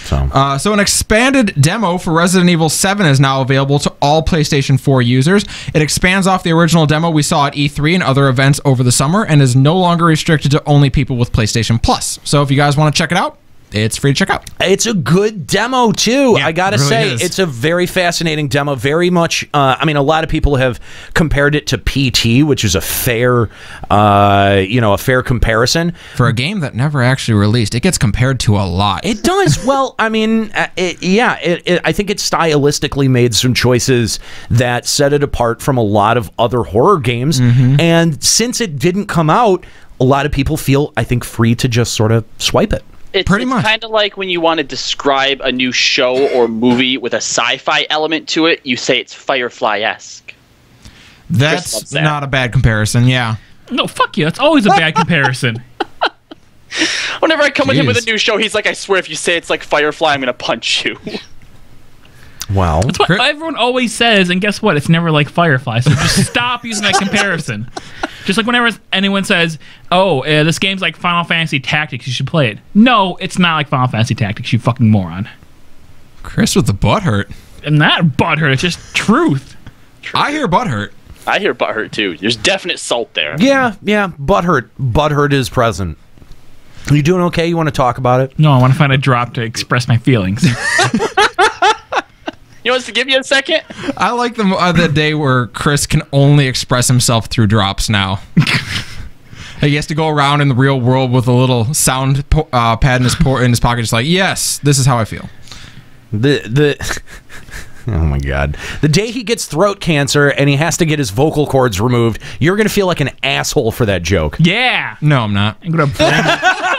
So, Uh, so an expanded demo for Resident Evil 7 is now available to all PlayStation 4 users. It expands off the original demo we saw at E3 and other events over the summer and is no longer restricted to only people with PlayStation Plus. So if you guys want to check it out, it's free to check out. It's a good demo too. I gotta it really say, is. it's a very fascinating demo. Very much. Uh, I mean, a lot of people have compared it to PT, which is a fair, uh, you know, a fair comparison. For a game that never actually released, it gets compared to a lot. It does. well, I mean, uh, it, yeah, it, it, I think it stylistically made some choices that set it apart from a lot of other horror games. Mm-hmm. And since it didn't come out, a lot of people feel, I think, free to just sort of swipe it. It's, Pretty it's much. kind of like when you want to describe a new show or movie with a sci-fi element to it, you say it's Firefly-esque. That's that. not a bad comparison, yeah. No, fuck you. That's always a bad comparison. Whenever I come with him with a new show, he's like, "I swear, if you say it's like Firefly, I'm gonna punch you." Wow. That's what everyone always says, and guess what? It's never like Firefly. So just stop using that comparison. Just like whenever anyone says, "Oh, uh, this game's like Final Fantasy Tactics, you should play it." No, it's not like Final Fantasy Tactics. You fucking moron. Chris with the butt hurt. And not butthurt. It's just truth. I hear butt hurt. I hear butthurt too. There's definite salt there. Yeah, yeah. Butthurt. Butthurt is present. Are you doing okay? You want to talk about it? No, I want to find a drop to express my feelings. You want us to give you a second? I like the uh, the day where Chris can only express himself through drops now. he has to go around in the real world with a little sound po- uh, pad in his por- in his pocket, just like, yes, this is how I feel. The the Oh my god. The day he gets throat cancer and he has to get his vocal cords removed, you're going to feel like an asshole for that joke. yeah. No, I'm not. I'm gonna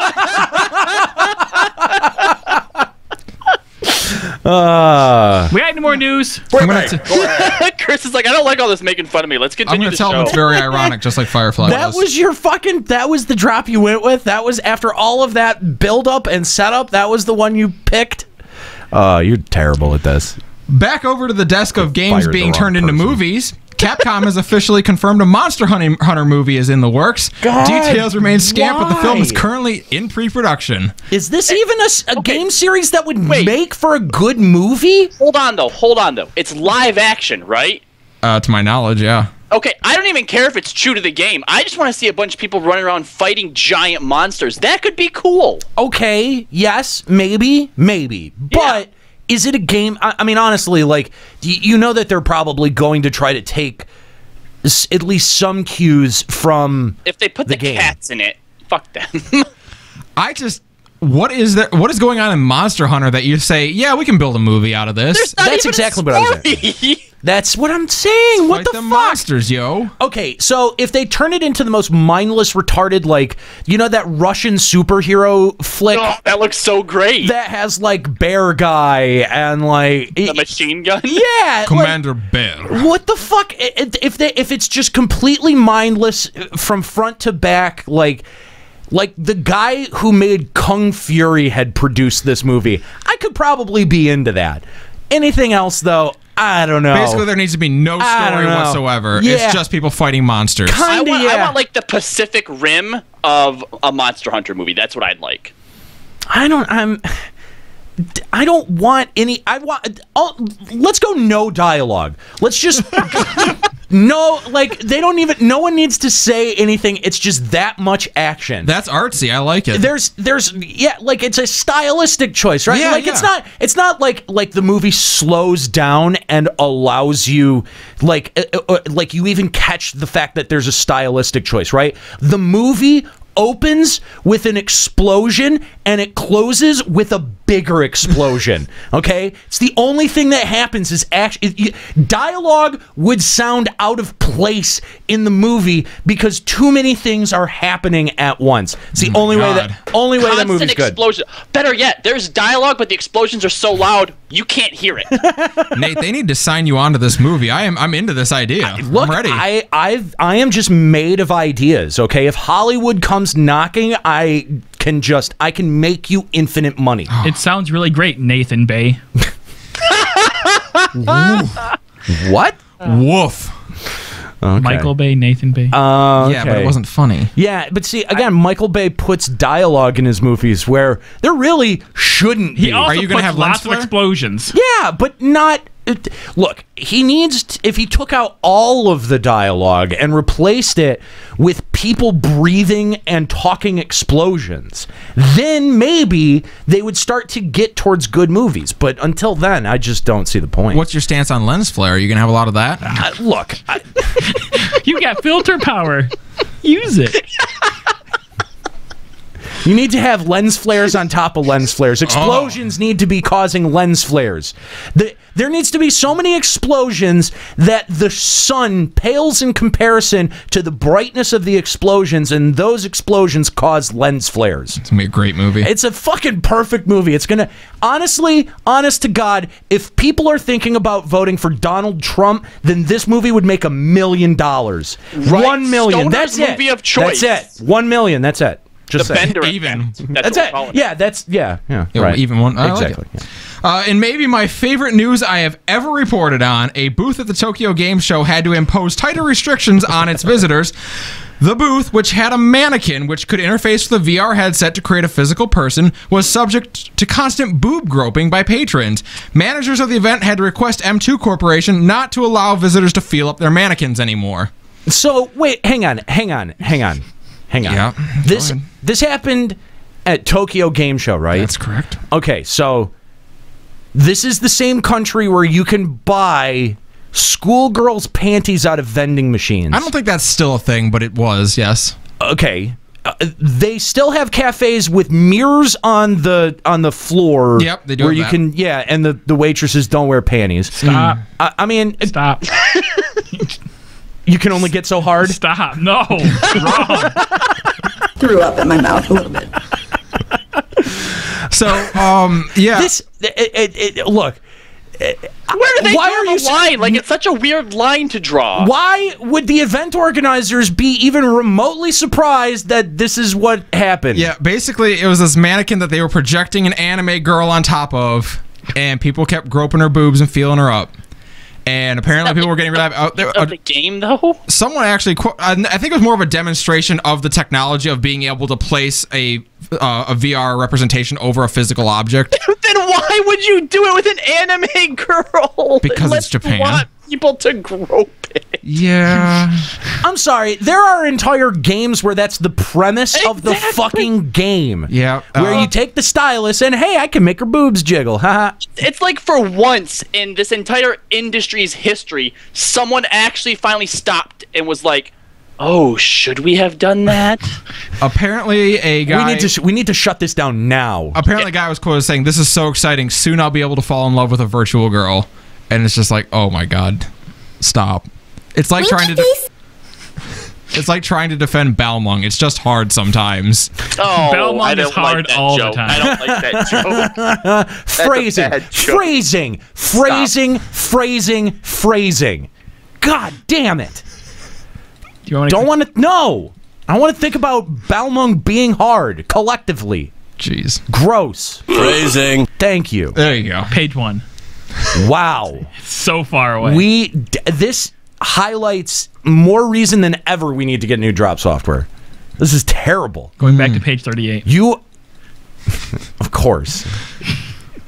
Uh, We got any more news? I'm gonna, t- Chris is like, I don't like all this making fun of me. Let's continue. I'm gonna the tell show. him it's very ironic, just like Firefly that was. was your fucking that was the drop you went with. That was after all of that build up and setup, that was the one you picked. Uh, you're terrible at this. Back over to the desk of games being wrong turned into movies. Capcom has officially confirmed a Monster Hunting Hunter movie is in the works. God, Details remain scant, but the film is currently in pre-production. Is this even a, s- a game series that would make for a good movie? Hold on though. Hold on though. It's live action, right? Uh, to my knowledge, yeah. Okay, I don't even care if it's true to the game. I just want to see a bunch of people running around fighting giant monsters. That could be cool. Okay, yes, maybe, maybe. But is it a game? I, I mean, honestly, like, y- you know that they're probably going to try to take s- at least some cues from. If they put The the, game. cats in it, fuck them. I just what is there what is going on in Monster Hunter that you say, yeah, we can build a movie out of this? That's exactly what I was story. That's what I'm saying. What Fight the them fuck? monsters, yo. Okay, so if they turn it into the most mindless, retarded, like you know that Russian superhero flick Oh, that looks so great. that has like Bear Guy and like the machine gun. yeah, like, Commander Bear. What the fuck? I- I- If they if it's just completely mindless uh, from front to back, like like the guy who made Kung Fury had produced this movie, I could probably be into that. Anything else though, I don't know. Basically, there needs to be no story whatsoever. Yeah. It's just people fighting monsters. I Kinda, want, I want like the Pacific Rim of a Monster Hunter movie. That's what I'd like. I don't. I'm. I don't want any. I want. Oh, let's go no dialogue. Let's just no. Like they don't even. No one needs to say anything. It's just that much action. That's artsy. I like it. There's there's yeah, like it's a stylistic choice, right? Yeah, like it's not it's not like like the movie slows down and allows you like uh, uh, like you even catch the fact that there's a stylistic choice, right? The movie opens with an explosion and it closes with a bigger explosion. okay, it's the only thing that happens is actually Dialogue would sound out of place in the movie because too many things are happening at once. It's the oh only way that only way that Constant movie's good. explosion. Better yet, there's dialogue, but the explosions are so loud you can't hear it. Nate, they need to sign you on to this movie. I am. I'm into this idea. Look, I'm ready. I I've I am just made of ideas. Okay, if Hollywood comes knocking, I can just I can make you infinite money. It sounds really great, Nathan Bay. what? Woof. Okay. Michael Bay, Nathan Bay. Uh, Yeah, but it wasn't funny. Yeah, but see, again, Michael Bay puts dialogue in his movies where there really shouldn't he be. also Are you gonna have lots lens of explosions. Yeah, but not. It- Look, he needs. t- if he took out all of the dialogue and replaced it with people breathing and talking explosions, then maybe they would start to get towards good movies. But until then, I just don't see the point. What's your stance on lens flare? Are you gonna have a lot of that? Uh, look, I, You got filter power. Use it. You need to have lens flares on top of lens flares. Oh. Explosions need to be causing lens flares. The, there needs to be so many explosions that the sun pales in comparison to the brightness of the explosions, and those explosions cause lens flares. It's gonna be a great movie. It's a fucking perfect movie. It's gonna honestly, honest to God, if people are thinking about voting for Donald Trump, then this movie would make a million dollars. Right. One million. Stoner's That's it. of choice. That's it. One million. That's it. Just the saying. Bender Even. effect. That's what it. Yeah, that's yeah, yeah. Yeah, right. even one- I exactly. it. Uh, and maybe my favorite news I have ever reported on a booth at the Tokyo Game Show had to impose tighter restrictions on its visitors. The booth, which had a mannequin which could interface with a VR headset to create a physical person, was subject to constant boob groping by patrons. Managers of the event had to request M2 Corporation not to allow visitors to feel up their mannequins anymore. So wait, hang on, hang on, hang on, hang on. Yeah, This this happened at Tokyo Game Show, right? That's correct. Okay, so this is the same country where you can buy schoolgirls' panties out of vending machines. I don't think that's still a thing, but it was, yes. okay. Uh, they still have cafes with mirrors on the on the floor. Yep, they do Where have you that. can, yeah, and the, the waitresses don't wear panties. Stop. I, I mean, Stop. you can only get so hard. Stop. No. Wrong. Threw up in my mouth a little bit. So, um, yeah. This, it, it, it, look. Where do they Why draw are the you s- line? Like it's such a weird line to draw. Why would the event organizers be even remotely surprised that this is what happened? Yeah, basically, it was this mannequin that they were projecting an anime girl on top of, and people kept groping her boobs and feeling her up. And apparently, people were getting really out there. Of the game though. Someone actually, I I think it was more of a demonstration of the technology of being able to place a uh, a VR representation over a physical object. then why would you do it with an anime girl? Because Unless it's Japan. Want people to grope. Yeah. I'm sorry. There are entire games where that's the premise of the fucking game. Yeah. Where uh, you take the stylus and hey, I can make her boobs jiggle. Haha. It's like for once in this entire industry's history, someone actually finally stopped and was like, "Oh, should we have done that?" apparently, a guy. we need to sh- we need to shut this down now. apparently, a guy was quoted saying, "This is so exciting. Soon I'll be able to fall in love with a virtual girl." And it's just like, oh my god, stop. It's like trying to. De- it's like trying to defend Balmung. It's just hard sometimes. Oh, Belmont I is don't hard like that all the joke. time. I don't like that joke. phrasing, joke. phrasing, phrasing, phrasing, phrasing. God damn it! Do you want Don't want to. No, I want to think about Balmung being hard collectively. Jeez. Gross. Phrasing. Thank you. There you go. Page one. Wow. So far away. We d- this highlights more reason than ever we need to get new drop software. This is terrible. Going back to page 38. You of course.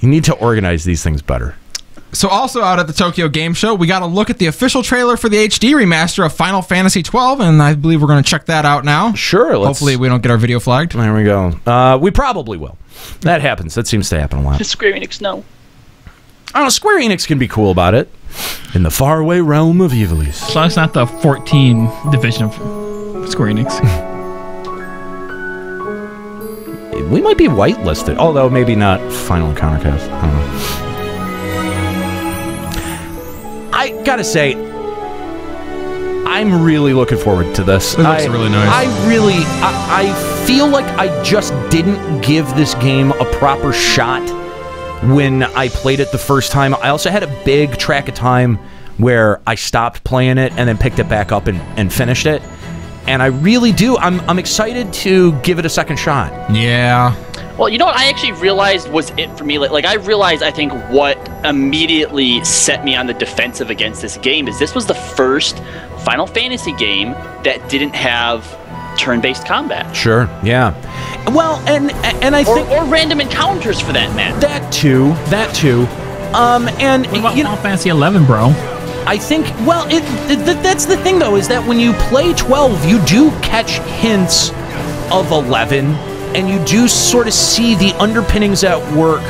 You need to organize these things better. So, also out at the Tokyo Game Show, we got a look at the official trailer for the HD remaster of Final Fantasy XII, and I believe we're going to check that out now. Sure. let's- Hopefully, we don't get our video flagged. There we go. Uh, we probably will. That happens. That seems to happen a lot. Does Square Enix know? I don't know. Square Enix can be cool about it. In the faraway realm of Ivalice. So it's not the 14 division of Square Enix. We might be whitelisted, although maybe not Final Encounter Cast. I don't know. I gotta say, I'm really looking forward to this. It looks I, really nice. I really, I, I feel like I just didn't give this game a proper shot when I played it the first time. I also had a big track of time where I stopped playing it and then picked it back up and, and finished it. And I really do. I'm, I'm excited to give it a second shot. Yeah. Well, you know what I actually realized was it for me. Like, like I realized, I think what immediately set me on the defensive against this game is this was the first Final Fantasy game that didn't have turn-based combat Sure. Yeah. Well, and and I or, think or random encounters for that matter. that too. That too. Um, and What about you know, Final Fantasy 11, bro? I think. Well, it, th- th- that's the thing though is that when you play 12, you do catch hints of 11, and you do sort of see the underpinnings at work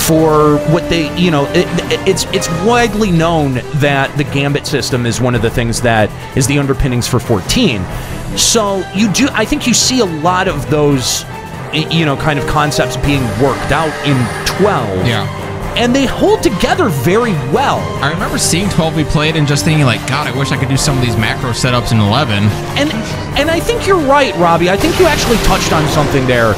for what they, you know, it, it- it's it's widely known that the Gambit system is one of the things that is the underpinnings for 14. So you do, I think you see a lot of those, you know, kind of concepts being worked out in 12. Yeah. And they hold together very well. I remember seeing 12 we played and just thinking, like, God, I wish I could do some of these macro setups in 11. And and I think you're right, Robbie. I think you actually touched on something there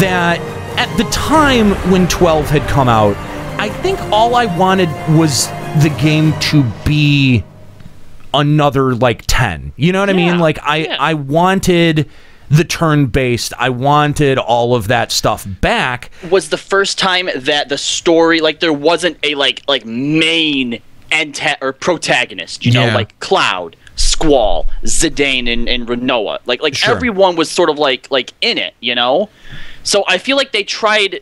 that at the time when 12 had come out, I think all I wanted was the game to be another like 10. You know what I mean? Like I I wanted the turn based. I wanted all of that stuff back. was the first time that the story like there wasn't a like like main anta- or protagonist you know Yeah. like cloud squall zidane and, and Rinoa like like Sure. everyone was sort of like like in it you know so i feel like they tried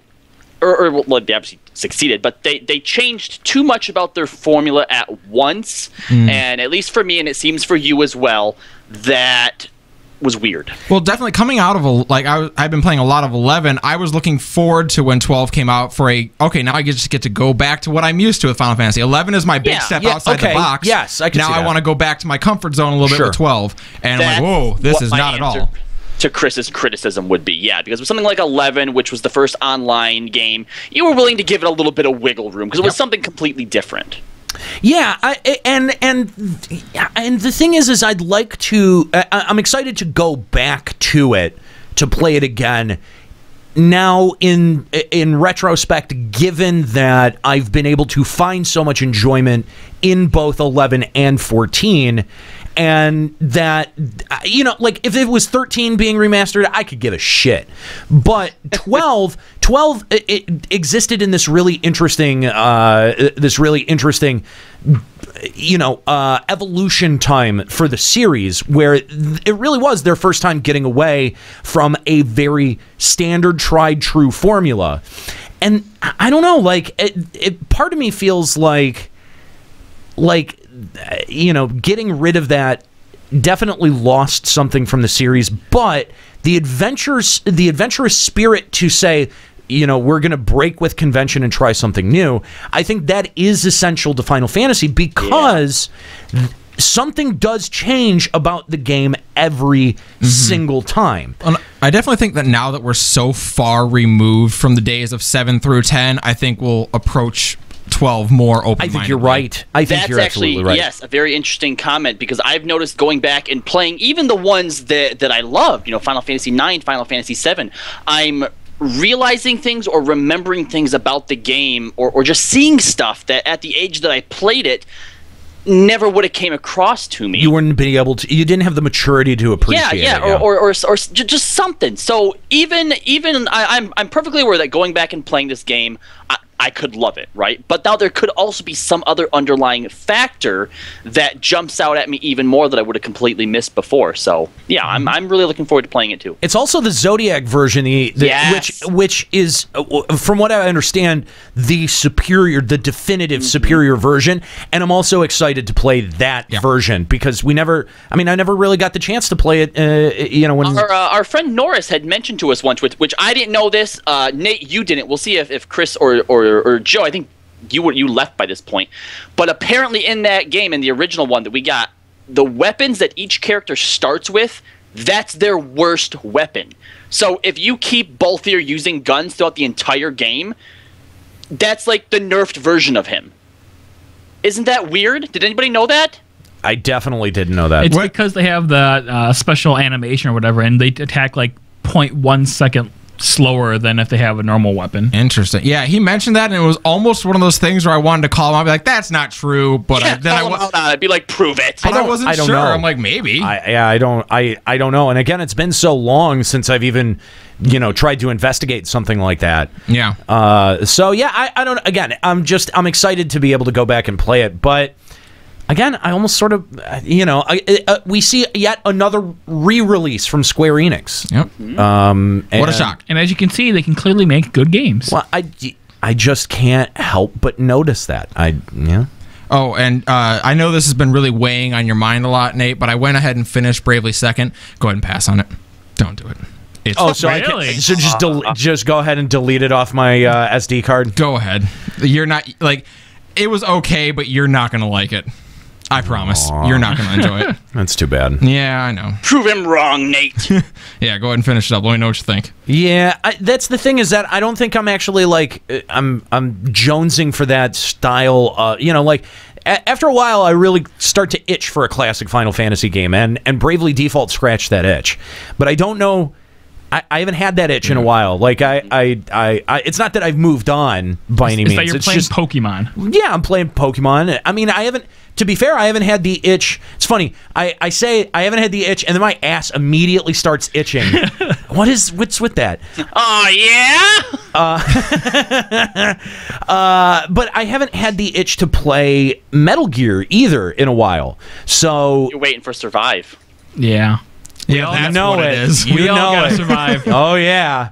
or, or well, they obviously succeeded, but they, they changed too much about their formula at once. Mm. And at least for me, and it seems for you as well, that was weird. Well, definitely coming out of a like I, I've been playing a lot of 11. I was looking forward to when 12 came out for a okay. Now I just get to go back to what I'm used to with Final Fantasy. 11 is my big Yeah, step yeah, outside okay, the box. yes, I can now I want to go back to my comfort zone a little Sure. bit with 12, and I'm like, whoa, this is not at all. To Chris's criticism would be, yeah, because with something like 11, which was the first online game, you were willing to give it a little bit of wiggle room because it was something completely different. Yeah, I, and and and the thing is, is I'd like to. I, I'm excited to go back to it to play it again. Now, in in retrospect, given that I've been able to find so much enjoyment in both 11 and 14, and that you know, like if it was 13 being remastered, I could give a shit. But 12, 12, it, it existed in this really interesting, uh, this really interesting you know, uh, evolution time for the series, where th- it really was their first time getting away from a very standard, tried, true formula. And I don't know, like, it, it, part of me feels like, like, you know, getting rid of that definitely lost something from the series, but the adventures, the adventurous spirit to say, you know, we're going to break with convention and try something new. I think that is essential to Final Fantasy because th- something does change about the game every mm-hmm. single time. And I definitely think that now that we're so far removed from the days of 7 through 10, I think we'll approach 12 more open I think you're right. I think That's you're actually absolutely right. yes, a very interesting comment because I've noticed going back and playing even the ones that that I loved, you know, Final Fantasy 9, Final Fantasy 7, I'm realizing things or remembering things about the game or, or just seeing stuff that at the age that I played it never would have came across to me. You wouldn't be able to. You didn't have the maturity to appreciate yeah, yeah, it. Or, or, or, or just something. So even even I, I'm I'm perfectly aware that going back and playing this game, I, I could love it, right? But now there could also be some other underlying factor that jumps out at me even more that I would have completely missed before. So yeah, I'm I'm really looking forward to playing it too. It's also the Zodiac version, the, the Yes. which which is, uh, from what I understand, the superior, the definitive Mm-hmm. superior version. And I'm also excited to play that version because we never, I mean, I never really got the chance to play it. Uh, you know, when Our, uh, our friend Norris had mentioned to us once, which, which I didn't know this. Uh, Nate, you didn't. We'll see if, if Chris or, or, or Joe, I think you were you left by this point. But apparently, in that game, in the original one that we got, the weapons that each character starts with, that's their worst weapon. So if you keep Balthier using guns throughout the entire game, that's like the nerfed version of him. Isn't that weird? Did anybody know that? I definitely didn't know that. It's because they have the uh, special animation or whatever, and they attack like 0.1 second slower than if they have a normal weapon. Interesting. Yeah, he mentioned that, and it was almost one of those things where I wanted to call him. I'd be like, "That's not true," but I, Yeah, then I, call him out on it. Be like, prove it. but I, wasn't I don't sure. know. I'm like, maybe. I, yeah, I don't, I, I don't know. And again, it's been so long since I've even, you know, tried to investigate something like that. Yeah. Uh, so yeah, I, I don't. Again, I'm just, I'm excited to be able to go back and play it, but. Again, I almost sort of, uh, you know, I, uh, we see yet another re-release from Square Enix. Yep. Um, What a shock. And as you can see, they can clearly make good games. Well, I, I just can't help but notice that. I, yeah. Oh, and uh, I know this has been really weighing on your mind a lot, Nate. But I went ahead and finished Bravely Second. Go ahead and pass on it. Don't do it. It's Oh, so I can, so just del- just go ahead and delete it off my uh, SD card. Go ahead. You're not like it was okay, but you're not gonna like it. I promise. You're not gonna enjoy it. That's too bad. Yeah, I know. Prove him wrong, Nate. Yeah, go ahead and finish it up. Let me know what you think. Yeah, I, that's the thing is that I don't think I'm actually like uh, I'm I'm jonesing for that style. Uh, you know, like a- after a while, I really start to itch for a classic Final Fantasy game, and and Bravely Default scratched that itch. But I don't know. I, I haven't had that itch in a while. Like I, I, I, I, it's not that I've moved on by any It's means. that you're it's playing just Pokemon. yeah, I'm playing Pokemon. I mean, I haven't. To be fair, I haven't had the itch. It's funny. I, I say I haven't had the itch, and then my ass immediately starts itching. what is what's with that? oh yeah. Uh, but I haven't had the itch to play Metal Gear either in a while. So You're waiting for Survive. Yeah. Yeah, all that's know what it. it is. You We all know gotta it. survive. oh yeah.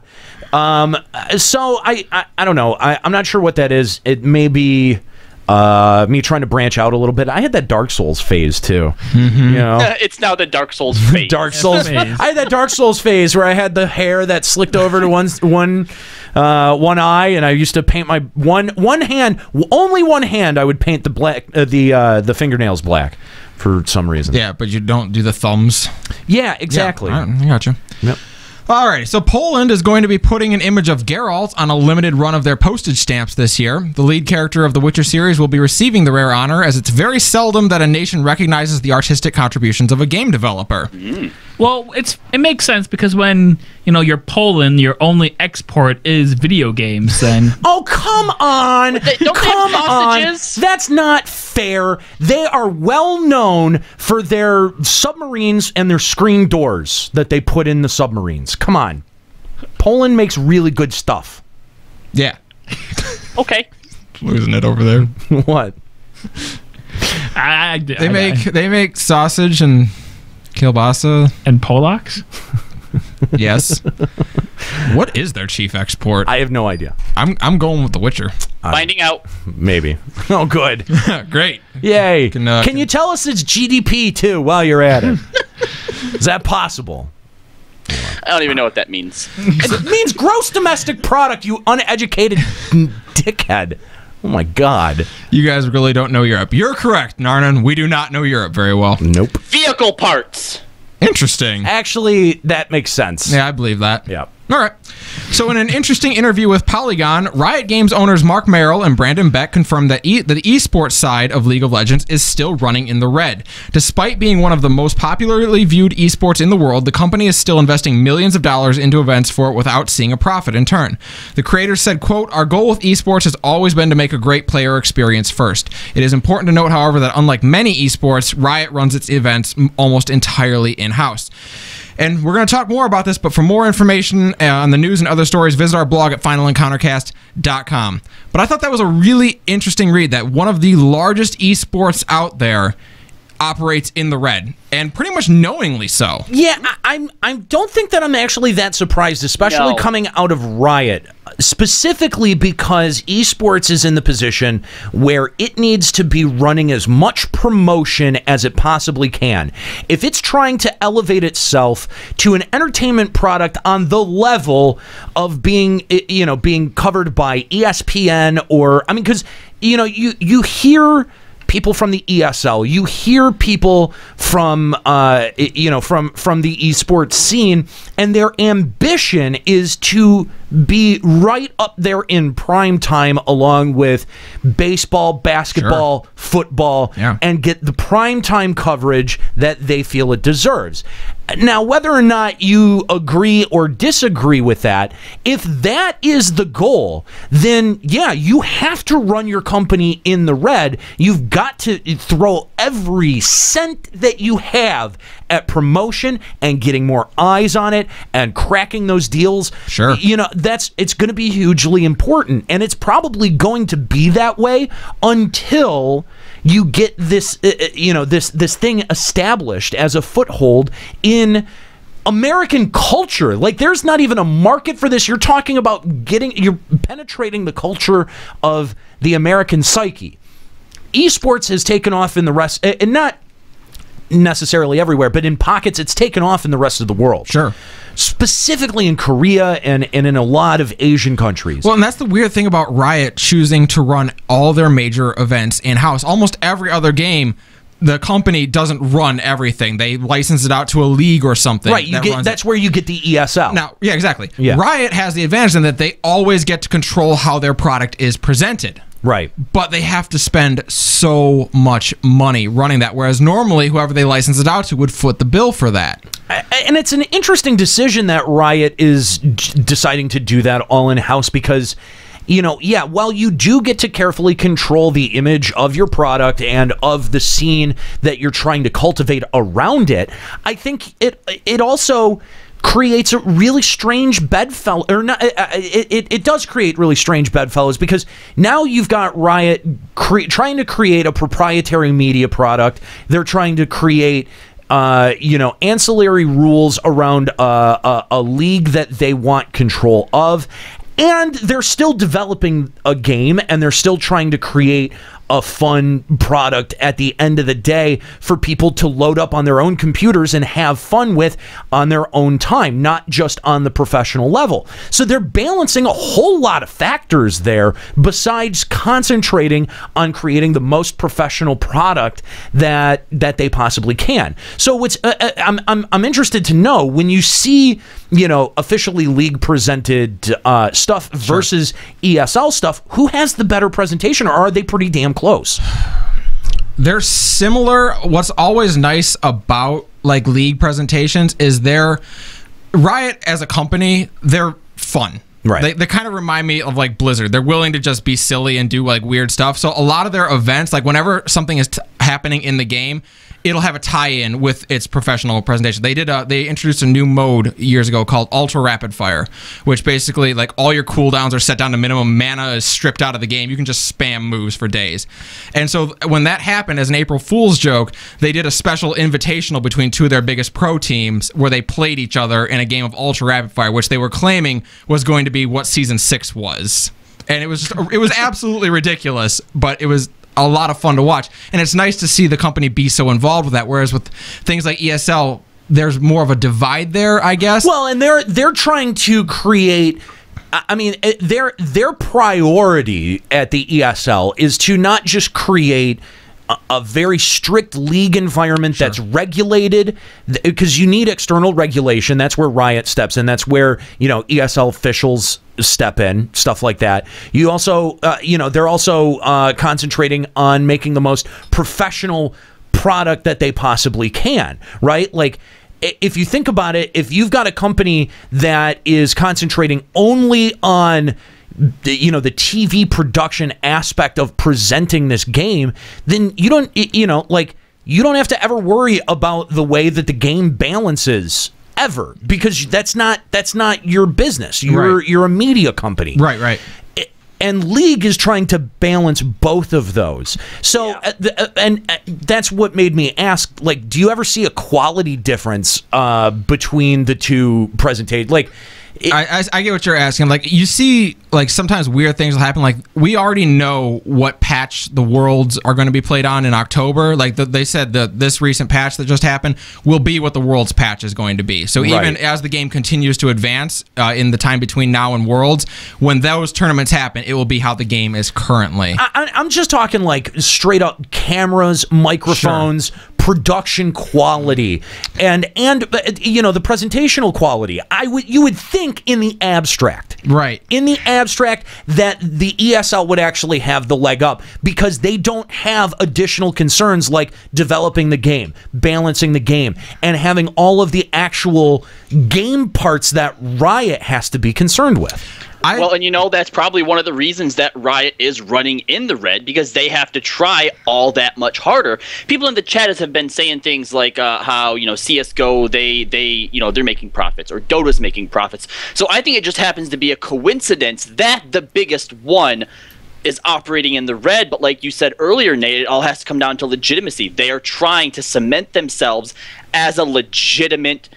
Um. So I I, I don't know. I, I'm not sure what that is. It may be. Uh, me trying to branch out a little bit. I had that Dark Souls phase too. You know, it's now the Dark Souls phase. Dark Souls. phase. I had that Dark Souls phase where I had the hair that slicked over to one one uh, one eye, and I used to paint my one one hand, only one hand. I would paint the black uh, the uh, the fingernails black for some reason. Yeah, but you don't do the thumbs. Yeah, exactly. Yeah, all right, I gotcha. Yep. Alrighty, so Poland is going to be putting an image of Geralt on a limited run of their postage stamps this year. The lead character of the Witcher series will be receiving the rare honor, as it's very seldom that a nation recognizes the artistic contributions of a game developer. Mm. Well, it's it makes sense because when you know you're Poland, your only export is video games. Then Oh come on! they- don't they have come on! sausages? That's not fair. They are well known for their submarines and their screen doors that they put in the submarines. Come on, Poland makes really good stuff. Yeah, Okay. losing it over there. what? I, I, They make they make sausage and kielbasa. and Polacks. Yes. what is their chief export? I have no idea. I'm I'm going with The Witcher. Finding out. Maybe. Oh, good. Great. Yay. Can, uh, Can you tell us its GDP too while you're at it? Is that possible? I don't even know what that means. It means gross domestic product, you uneducated dickhead. Oh my god. You guys really don't know Europe. You're correct, Narnan. We do not know Europe very well. Nope. Vehicle parts. Interesting. Actually, that makes sense. Yeah, I believe that. Yeah. All right. So, in an interesting interview with Polygon, Riot Games owners Marc Merrill and Brandon Beck confirmed that, e- the esports side of League of Legends is still running in the red. Despite being one of the most popularly viewed esports in the world, the company is still investing millions of dollars into events for it without seeing a profit in turn. The creators said, quote, Our goal with esports has always been to make a great player experience first. It is important to note, however, that unlike many esports, Riot runs its events almost entirely in-house. And we're going to talk more about this, but for more information uh, on the news and other stories, visit our blog at finalencountercast.com. But I thought that was a really interesting read that one of the largest esports out there operates in the red, and pretty much knowingly so. Yeah, I, I'm. I don't think that I'm actually that surprised, especially No. coming out of Riot, specifically because esports is in the position where it needs to be running as much promotion as it possibly can. If it's trying to elevate itself to an entertainment product on the level of being, you know, being covered by ESPN or I mean, because you know, you you hear people from the ESL. You hear people from uh, you know from from the esports scene, and their ambition is to be right up there in prime time, along with baseball, basketball, football, and get the prime time coverage that they feel it deserves. Now, whether or not you agree or disagree with that, if that is the goal, then yeah, you have to run your company in the red. You've got to throw every cent that you have at promotion and getting more eyes on it and cracking those deals. Sure. You know, that's it's going to be hugely important and it's probably going to be that way until you get this uh, uh, you know this this thing established as a foothold in American culture. Like there's not even a market for this. You're talking about getting you're penetrating the culture of the American psyche. Esports has taken off in the rest and not necessarily everywhere, but in pockets it's taken off in the rest of the world. Sure. Specifically in Korea and, and in a lot of Asian countries. Well, and that's the weird thing about Riot choosing to run all their major events in house. Almost every other game, the company doesn't run everything. They license it out to a league or something. right, that get runs it. that's where you get the ESL. Now, yeah, exactly. Yeah. Riot has the advantage in that they always get to control how their product is presented. Right. But they have to spend so much money running that, whereas normally whoever they license it out to would foot the bill for that. and it's an interesting decision that Riot is d- deciding to do that all in house because you know, yeah, while you do get to carefully control the image of your product and of the scene that you're trying to cultivate around it, I think it it also creates a really strange bedfellow or not uh, it, it, it does create really strange bedfellows because now you've got riot trying to create a proprietary media product they're trying to create uh, you know, ancillary rules around uh, a, a league that they want control of. And they're still developing a game and they're still trying to create a fun product at the end of the day for people to load up on their own computers and have fun with on their own time, not just on the professional level. So they're balancing a whole lot of factors there besides concentrating on creating the most professional product that that they possibly can. So it's uh, uh, I'm, I'm I'm interested to know when you see you know officially league presented uh, stuff versus ESL stuff, who has the better presentation, or are they pretty damn close? They're similar. What's always nice about like league presentations is they're Riot as a company, they're fun. Right. They, they kind of remind me of like Blizzard. They're willing to just be silly and do like weird stuff. So a lot of their events, like whenever something is t- happening in the game, it'll have a tie-in with its professional presentation. They did a, they introduced a new mode years ago called Ultra Rapid Fire, which basically like all your cooldowns are set down to minimum. Mana is stripped out of the game. You can just spam moves for days. And so when that happened as an April Fool's joke, they did a special invitational between two of their biggest pro teams where they played each other in a game of Ultra Rapid Fire, which they were claiming was going to be what season six was. And it was just, it was absolutely ridiculous, but it was a lot of fun to watch. And it's nice to see the company be so involved with that. Whereas with things like ESL, there's more of a divide there, I guess. Well, and they're they're trying to create. I mean, their their priority at the ESL is to not just create a, a very strict league environment that's regulated, because you need external regulation. That's where Riot steps in. That's where you know ESL officials step in, stuff like that. You also, uh, you know, they're also uh, concentrating on making the most professional product that they possibly can, right? Like if you think about it, if you've got a company that is concentrating only on the, you know the TV production aspect of presenting this game, then you don't you know like you don't have to ever worry about the way that the game balances ever because that's not that's not your business. You're Right. you're a media company. Right, right. And League is trying to balance both of those. So, uh, the, uh, and uh, that's what made me ask. Like, do you ever see a quality difference uh, between the two presentations? Like, I, I, I get what you're asking. Like you see, like sometimes weird things will happen. Like we already know what patch the worlds are going to be played on in October. Like the, they said that this recent patch that just happened will be what the worlds patch is going to be. So even Right. as the game continues to advance uh, in the time between now and worlds, when those tournaments happen, it will be how the game is currently. I, I'm just talking like straight up cameras, microphones, production quality, and and uh, you know the presentational quality. I would you would think in the abstract, right? In the abstract, that the ESL would actually have the leg up because they don't have additional concerns like developing the game, balancing the game, and having all of the actual game parts that Riot has to be concerned with. Well, and you know that's probably one of the reasons that Riot is running in the red because they have to try all that much harder. People in the chat have been saying things like uh, how you know CS:GO they they you know they're making profits or Dota's making profits. So I think it just happens to be a coincidence that the biggest one is operating in the red. But like you said earlier, Nate, it all has to come down to legitimacy. They are trying to cement themselves as a legitimate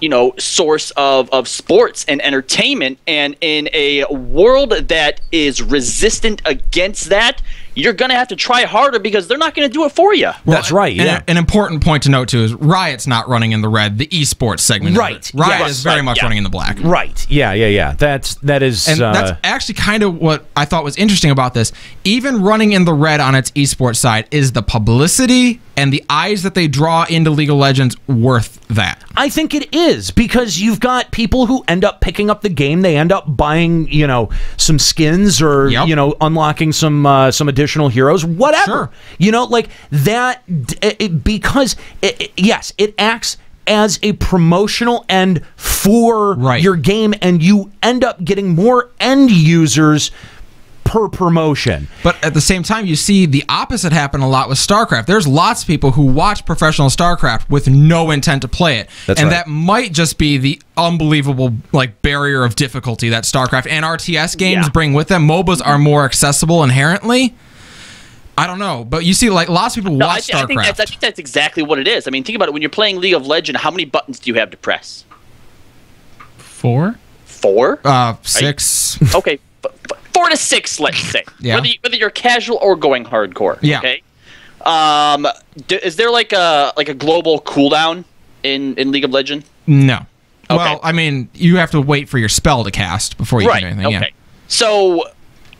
you know source of, of sports and entertainment. And in a world that is resistant against that you're gonna have to try harder because they're not gonna do it for you Well, and An important point to note too is Riot's not running in the red. The esports segment, of Right. Riot yes, is very right, much yeah. running in the black. Right. Yeah. Yeah. Yeah. That's that is. And uh, that's actually kind of what I thought was interesting about this. Even running in the red on its esports side is the publicity and the eyes that they draw into League of Legends worth that. I think it is because you've got people who end up picking up the game. They end up buying, you know, some skins or you know, unlocking some uh, some additional heroes, whatever. You know, like that it, because it, it- yes, it acts as a promotional end for your game, and you end up getting more end users per promotion. But at the same time, you see the opposite happen a lot with StarCraft. There's lots of people who watch professional StarCraft with no intent to play it. That's and right. that might just be the unbelievable like barrier of difficulty that StarCraft and RTS games Yeah. bring with them. MOBAs are more accessible inherently. I don't know, but you see like lots of people No, I, watch thi- I think StarCraft. that's, I think that's exactly what it is i mean think about it when you're playing league of legends how many buttons do you have to press Four? four uh six. okay f- f- four to six let's say Yeah. whether, you, whether you're casual or going hardcore Yeah. okay um d- is there like a like a global cooldown in in league of legends No. Well, I mean, you have to wait for your spell to cast before you right can do anything. okay so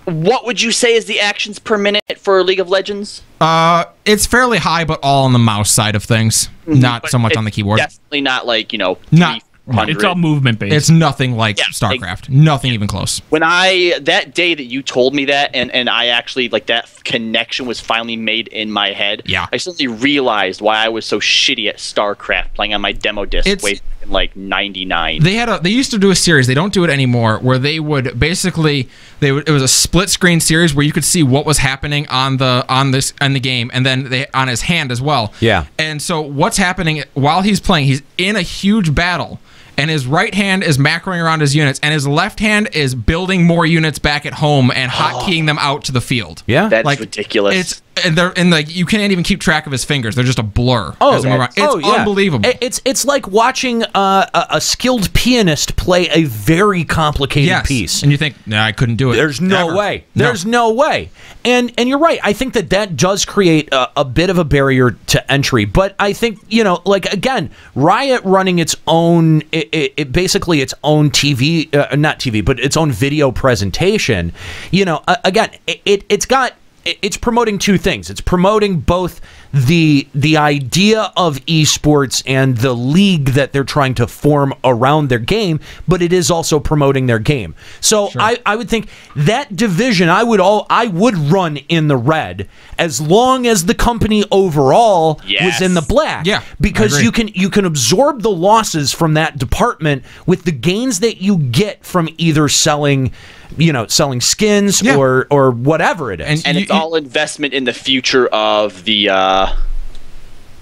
what would you say is the actions per minute for league of legends Uh, it's fairly high, but all on the mouse side of things, not so much on the keyboard. definitely not like you know Not. 300. It's all movement based. It's nothing like StarCraft. Nothing even close. when I that day that you told me that and and I actually like that connection was finally made in my head. Yeah. I suddenly realized why I was so shitty at StarCraft playing on my demo disc It's- way back in like '99. They had a. They used to do a series. They don't do it anymore. Where they would basically they would, it was a split screen series where you could see what was happening on the on this on the game, and then they on his hand as well. Yeah. And so what's happening while he's playing? He's in a huge battle. And his right hand is macroing around his units, and his left hand is building more units back at home and oh. hotkeying them out to the field. Yeah, that's like, ridiculous. It's and they're and like you can't even keep track of his fingers; they're just a blur. Oh, they it's oh, yeah. unbelievable. It's it's like watching uh, a, a skilled pianist play a very complicated Yes. piece. And you think, nah, I couldn't do it. There's no Ever." way. There's no way. And and you're right. I think that that does create a, a bit of a barrier to entry. But I think you know, like again, Riot running its own, it, it, it basically its own TV, uh, not TV, but its own video presentation. You know, uh, again, it, it it's got it's promoting two things. It's promoting both the the idea of esports and the league that they're trying to form around their game, but it is also promoting their game. So I, I would think that division I would all I would run in the red as long as the company overall was in the black. Yeah, Because you can you can absorb the losses from that department with the gains that you get from either selling you know, selling skins or or whatever it is. and it's all investment in the future of the uh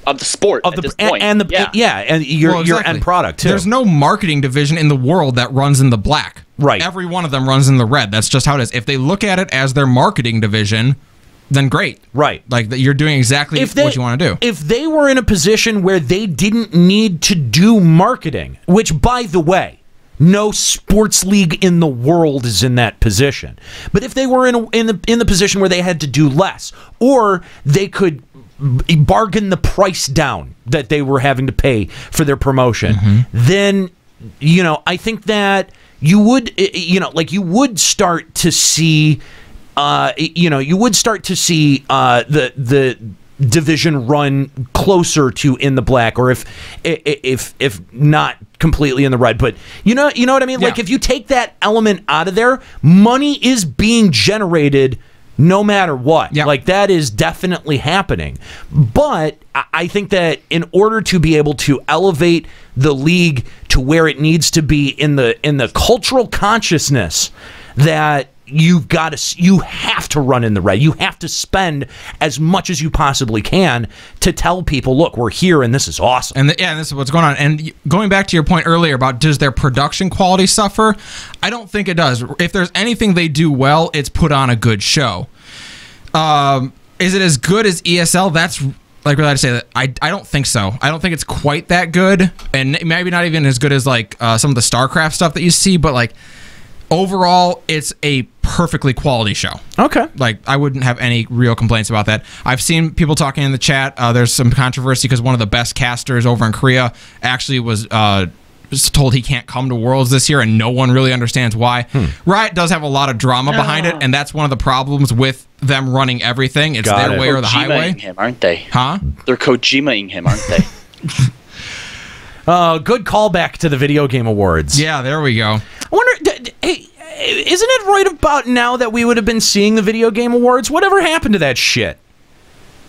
of the sport of at the this and, point. and the yeah. yeah, and your Well, your end product too. There's no marketing division in the world that runs in the black. Right. Every one of them runs in the red. That's just how it is. If they look at it as their marketing division, then great. Right. Like that you're doing exactly if they, what you want to do. If they were in a position where they didn't need to do marketing, which by the way, no sports league in the world is in that position. But if they were in a, in the in the position where they had to do less, or they could bargain the price down that they were having to pay for their promotion, then you know I think that you would you know like you would start to see uh, you know, you would start to see uh, the the division run closer to in the black, or if if if not completely in the red. But you know, you know what I mean. Like if you take that element out of there, money is being generated. No matter what, yeah. like that is definitely happening. But I think that in order to be able to elevate the league to where it needs to be in the in the cultural consciousness, that you've got to you have to run in the red you have to spend as much as you possibly can to tell people look we're here and this is awesome And the, yeah, this is what's going on. And going back to your point earlier about does their production quality suffer? I don't think it does. If there's anything they do well, it's put on a good show. Um, is it as good as ESL? That's like what I'd say. That I I don't think so. I don't think it's quite that good, and maybe not even as good as like uh, some of the StarCraft stuff that you see. But like overall, it's a perfectly quality show. Okay. Like I wouldn't have any real complaints about that. I've seen people talking in the chat. Uh, there's some controversy because one of the best casters over in Korea actually was. Uh, was told he can't come to Worlds this year, and no one really understands why. Riot does have a lot of drama behind it, and that's one of the problems with them running everything. It's Got their it. way or the Kojimaing highway. him, aren't they? Huh? They're Kojimaing him, aren't they? uh good callback to the video game awards Yeah, there we go. I wonder d- d- hey isn't it right about now that we would have been seeing the video game awards whatever happened to that shit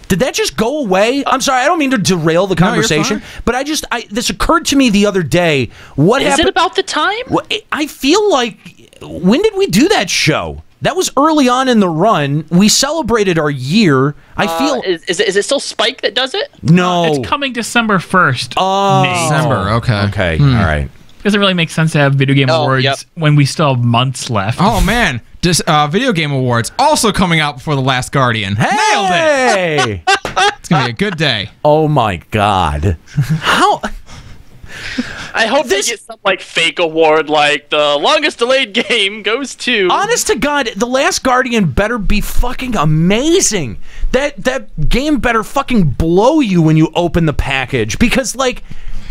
did that just go away? I'm sorry, I don't mean to derail the conversation, fine. but I just I this occurred to me the other day. What Is happened? it about the time? Well, I- I feel like when did we do that show? That was early on in the run. We celebrated our year. I Uh, feel is, is, it, is it still Spike that does it? no. It's coming December 1st. oh, December, okay. Okay, Hmm. all right. Doesn't really make sense to have video game Oh, awards yep. when we still have months left. Oh man, Dis- uh, video game awards also coming out before the Last Guardian. Nailed it. It's gonna be a good day. oh my god. How? I hope they get some like fake award, like the longest delayed game goes to. Honest to God, The Last Guardian better be fucking amazing. That that game better fucking blow you when you open the package because like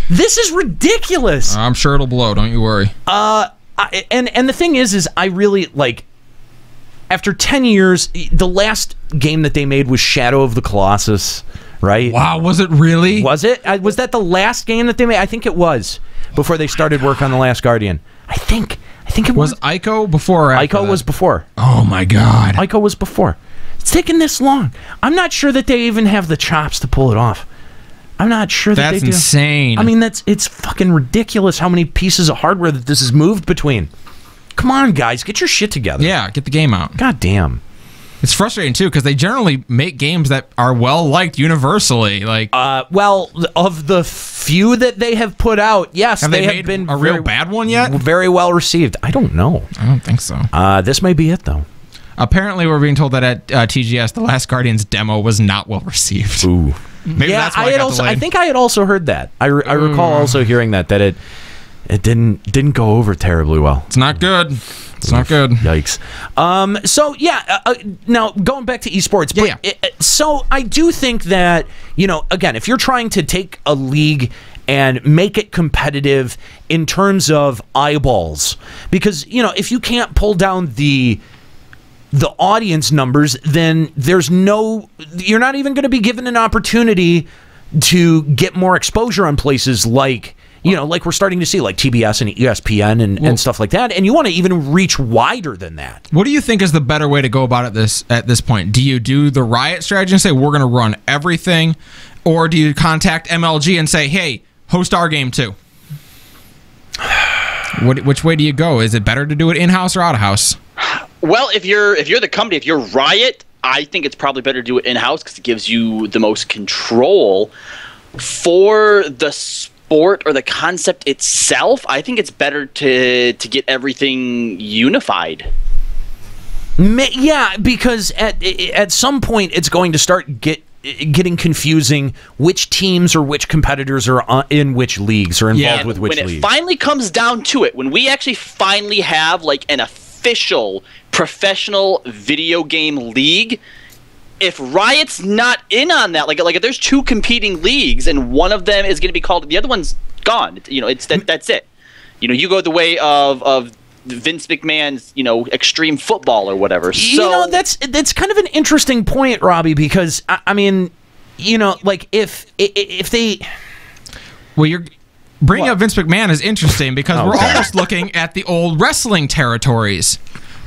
this is ridiculous. I'm sure it'll blow. Don't you worry. Uh, I, and and the thing is, is I really like. After ten years, the last game that they made was Shadow of the Colossus, right? Wow, was it really? Was it? Was that the last game that they made? I think it was before they started work on the Last Guardian. I think. I think it Was was. Ico before Ico that? was before. Oh my god. Ico was before. It's taken this long. I'm not sure that they even have the chops to pull it off. I'm not sure that That's they do. insane. I mean, that's it's fucking ridiculous how many pieces of hardware that this has moved between. Come on, guys, get your shit together. yeah, get the game out. God damn. It's frustrating too because they generally make games that are well liked universally. Like, Uh, well, of the few that they have put out, yes, have they, have made been a real very- bad one yet? Very well received. I don't know. I don't think so. Uh, this may be it though. Apparently, we're being told that at uh, TGS, the Last Guardian's demo was not well received. Ooh. Maybe yeah, I had also. I think I had also heard that. I, re- I recall also hearing that that it it didn't didn't go over terribly well. it's not good. It's not good. Yikes. Um. So yeah. Uh, uh, now going back to esports. Yeah, but it- it- so I do think that you know again if you're trying to take a league and make it competitive in terms of eyeballs because you know if you can't pull down the the audience numbers, then there's no, you're not even going to be given an opportunity to get more exposure on places like, you know, like we're starting to see, like TBS and ESPN and, and stuff like that. And you want to even reach wider than that. What do you think is the better way to go about it this at this point? Do you do the riot strategy and say we're going to run everything, or do you contact MLG and say, "Hey, host our game too"? What, which way do you go? Is it better to do it in house or out of house? Well, if you're if you're the company, if you're Riot, I think it's probably better to do it in house because it gives you the most control. for the sport or the concept itself, I think it's better to to get everything unified. Yeah, because at at some point it's going to start get getting confusing which teams or which competitors are on, in which leagues or involved with which when leagues. it finally comes down to it, when we actually finally have like an official professional video game league, if Riot's not in on that, like like if there's two competing leagues and one of them is going to be called, the other one's gone. You know, it's that that's it. You know, you go the way of of Vince McMahon's you know extreme football or whatever. So you know that's that's kind of an interesting point, Robbie, because I, I mean, you know, like if i- i- if they Well, you're bringing up Vince McMahon is interesting because Oh, we're God. almost looking at the old wrestling territories.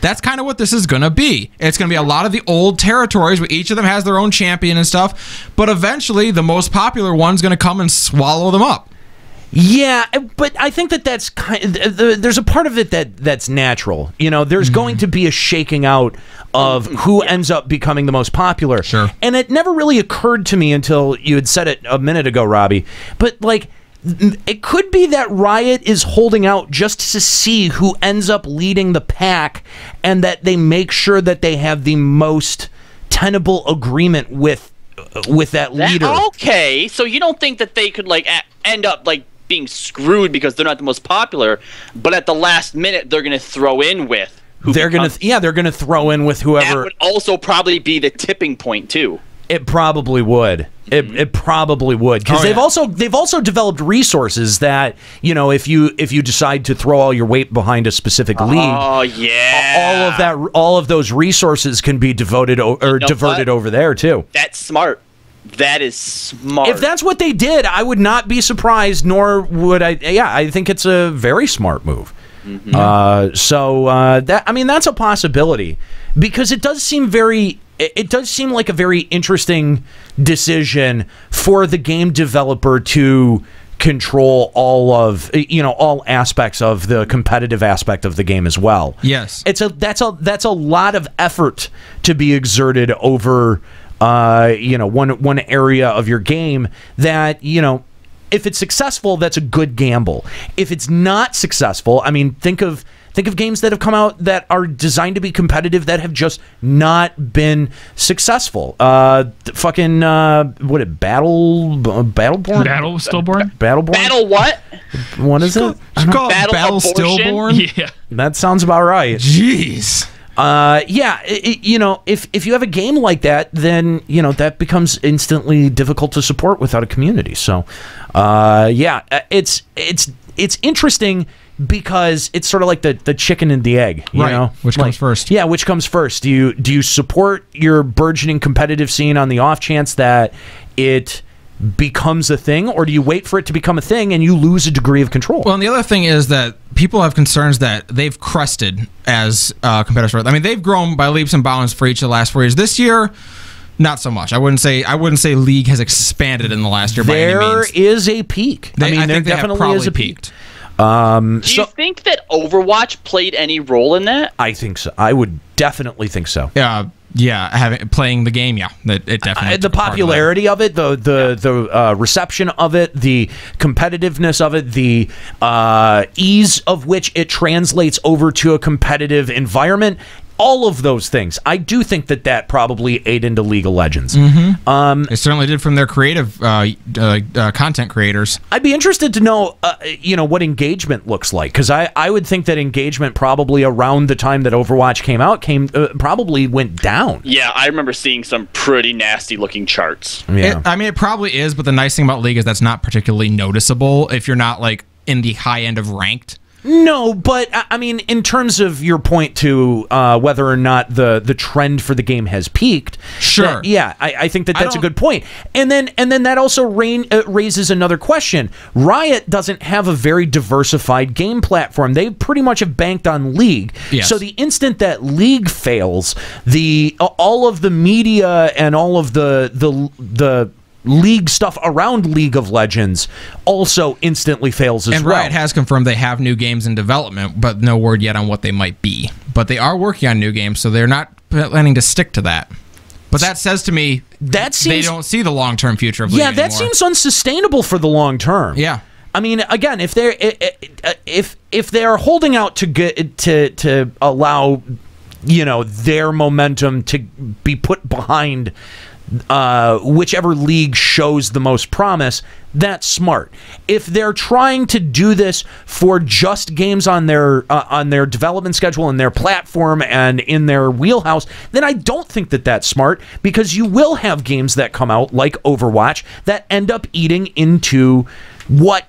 That's kind of what this is going to be. It's going to be a lot of the old territories where each of them has their own champion and stuff. But eventually, the most popular one's going to come and swallow them up. Yeah, uh, but I think that that's kind. the- There's a part of it that that's natural. You know, there's mm-hmm. going to be a shaking out of mm-hmm. who ends up becoming the most popular. Sure. And it never really occurred to me until you had said it a minute ago, Robbie. But like, n- it could be that Riot is holding out just to see who ends up leading the pack, and that they make sure that they have the most tenable agreement with uh, with that That- leader. okay, so you don't think that they could like a- end up like being screwed because they're not the most popular, but at the last minute they're going to throw in with who they're gonna, becomes- yeah, they're gonna throw in with whoever. that would also probably be the tipping point too. It probably would. It, it probably would because Oh, they've yeah. also they've also developed resources that you know if you if you decide to throw all your weight behind a specific league, Oh yeah, all of that all of those resources can be devoted o- or know diverted what? over there too. That's smart. That is smart. If that's what they did, I would not be surprised, nor would I. Yeah, I think it's a very smart move. Mm-hmm. Uh, so uh, that I mean, that's a possibility because it does seem very. It it does seem like a very interesting decision for the game developer to control all of you know all aspects of the competitive aspect of the game as well. Yes. It's a that's a that's a lot of effort to be exerted over uh you know one one area of your game that you know if it's successful that's a good gamble. If it's not successful, I mean think of think of games that have come out that are designed to be competitive that have just not been successful. Uh fucking uh what it battle b- Battleborn Battle Stillborn? Battleborn Battle what? What is it? I don't- Battle Stillborn? Yeah. that sounds about right. Jeez. Uh, yeah, i i- you know, if if you have a game like that, then you know that becomes instantly difficult to support without a community. So, uh, yeah, uh, it's it's it's interesting because it's sort of like the the chicken and the egg, you Right. know, Which comes first? Yeah, which comes first? Do you do you support your burgeoning competitive scene on the off chance that it becomes a thing, or do you wait for it to become a thing and you lose a degree of control? Well, and the other thing is that people have concerns that they've crested as uh, competitors. I mean, they've grown by leaps and bounds for each of the last four years. This year, not so much. I wouldn't say. I wouldn't say league has expanded in the last year by any means. is a peak. They- I mean, I there think they have definitely probably is a peak. peaked. Um, Do you think that Overwatch played any role in that? I think so. I would definitely think so. Yeah, yeah. Having playing the game, yeah, that it definitely Uh, the took part in that. popularity of it, the the the uh, reception of it, the competitiveness of it, the uh, ease of which it translates over to a competitive environment. All of those things, I do think that that probably ate into League of Legends. Mm-hmm. Um, it certainly did from their creative uh, uh, uh, content creators. I'd be interested to know, uh, you know, what engagement looks like because I, I would think that engagement probably around the time that Overwatch came out came uh, probably went down. Yeah, I remember seeing some pretty nasty looking charts. Yeah. It- I mean, it probably is, but the nice thing about League is that's not particularly noticeable if you're not like in the high end of ranked. No, but I I mean, in terms of your point to uh, whether or not the the trend for the game has peaked, Sure. that- yeah, I, I think that that's a good point. And then and then that also rain, uh, raises another question. Riot doesn't have a very diversified game platform. They pretty much have banked on League. Yes. So the instant that League fails, the all of the media and all of the the the league stuff around League of Legends also instantly fails as and well. Riot has confirmed they have new games in development, but no word yet on what they might be. But they are working on new games, so they're not planning to stick to that. But that says to me that they don't see the long term future of league yeah, that anymore. seems unsustainable for the long term. Yeah. I mean, again, if they're i- uh, if if they are holding out to get to to allow, you know, their momentum to be put behind uh, whichever league shows the most promise, that's smart. If they're trying to do this for just games on their uh, on their development schedule and their platform and in their wheelhouse, then I don't think that that's smart because you will have games that come out like Overwatch that end up eating into what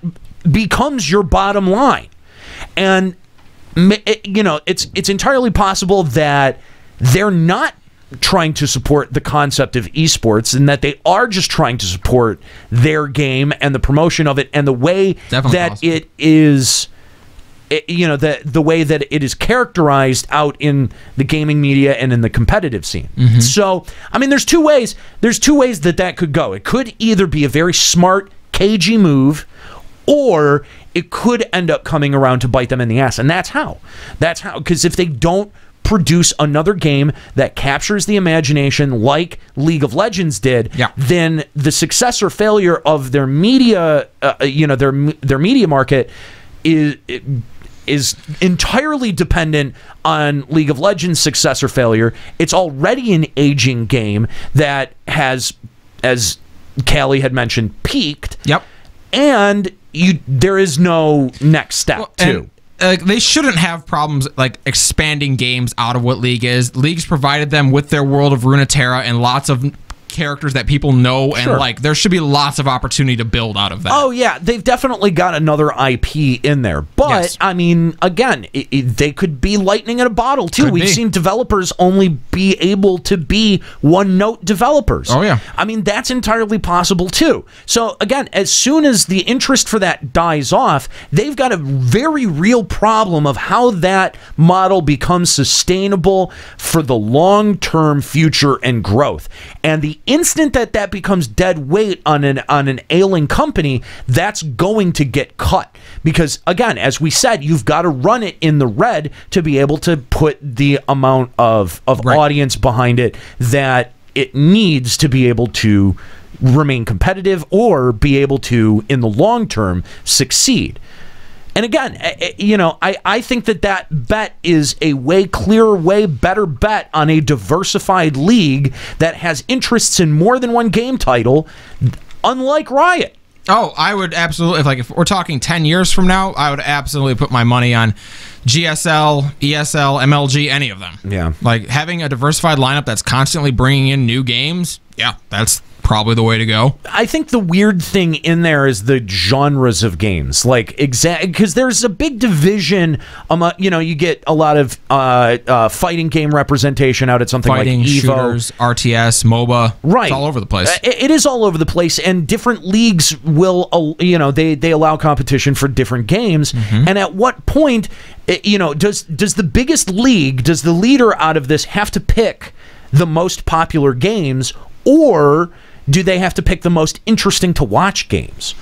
becomes your bottom line. And you know, it's it's entirely possible that they're not trying to support the concept of esports and that they are just trying to support their game and the promotion of it and the way Definitely that possible. it is it- you know the the way that it is characterized out in the gaming media and in the competitive scene. Mm-hmm. So, I mean there's two ways there's two ways that that could go. It could either be a very smart cagey move or it could end up coming around to bite them in the ass. And that's how. That's how cuz if they don't produce another game that captures the imagination like League of Legends did, then the success or failure of their media, uh, you know, their their media market is is entirely dependent on League of Legends success or failure. It's already an aging game that has, as Callie had mentioned, peaked. Yep. And you, there is no next step too. They shouldn't have problems like expanding games out of what League is. League's provided them with their world of Runeterra and lots of characters that people know and Sure. like. There should be lots of opportunity to build out of that. Oh yeah, they've definitely got another IP in there. But I mean, again, i i they could be lightning in a bottle too. Could We've be. seen developers only be able to be one note developers. Oh, yeah. I mean, that's entirely possible too. So again, as soon as the interest for that dies off, they've got a very real problem of how that model becomes sustainable for the long-term future and growth. And the instant that that becomes dead weight on an on an ailing company, that's going to get cut because again, as we said, you've got to run it in the red to be able to put the amount of of audience behind it that it needs to be able to remain competitive or be able to in the long term succeed. And again, eh, eh, you know, I, I think that that bet is a way clearer, way better bet on a diversified league that has interests in more than one game title, unlike Riot. Oh, I would absolutely if like if we're talking 10 years from now, I would absolutely put my money on GSL, ESL, MLG, any of them. Yeah. Like having a diversified lineup that's constantly bringing in new games, yeah, that's probably the way to go. I think the weird thing in there is the genres of games, like exact because there's a big division. Um, you know, you get a lot of uh, uh, fighting game representation out at something Fighting, like Evo. shooters, RTS, MOBA, Right, it's all over the place. Uh, It, it is all over the place, and different leagues will, you know, they they allow competition for different games. Mm-hmm. And at what point, uh, you know, does does the biggest league, does the leader out of this have to pick the most popular games, or do they have to pick the most interesting to watch games?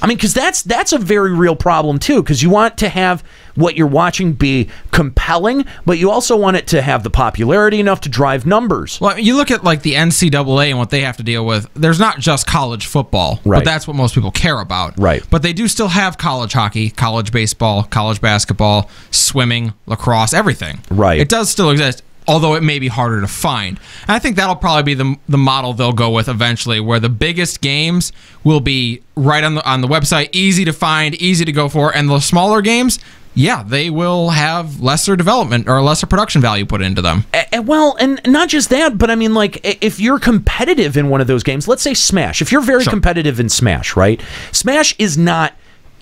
I mean, because that's that's a very real problem too. Because you want to have what you're watching be compelling, but you also want it to have the popularity enough to drive numbers. Well, you look at like the NCAA and what they have to deal with. There's not just college football, Right. but that's what most people care about. Right. But they do still have college hockey, college baseball, college basketball, swimming, lacrosse, everything. Right. It does still exist, although it may be harder to find. And I think that'll probably be the the model they'll go with eventually, where the biggest games will be right on the on the website, easy to find, easy to go for, and the smaller games. Yeah, they will have lesser development or lesser production value put into them. And well, and not just that, but I mean, like, if you're competitive in one of those games, let's say Smash, if you're very competitive in Smash, right? Smash is not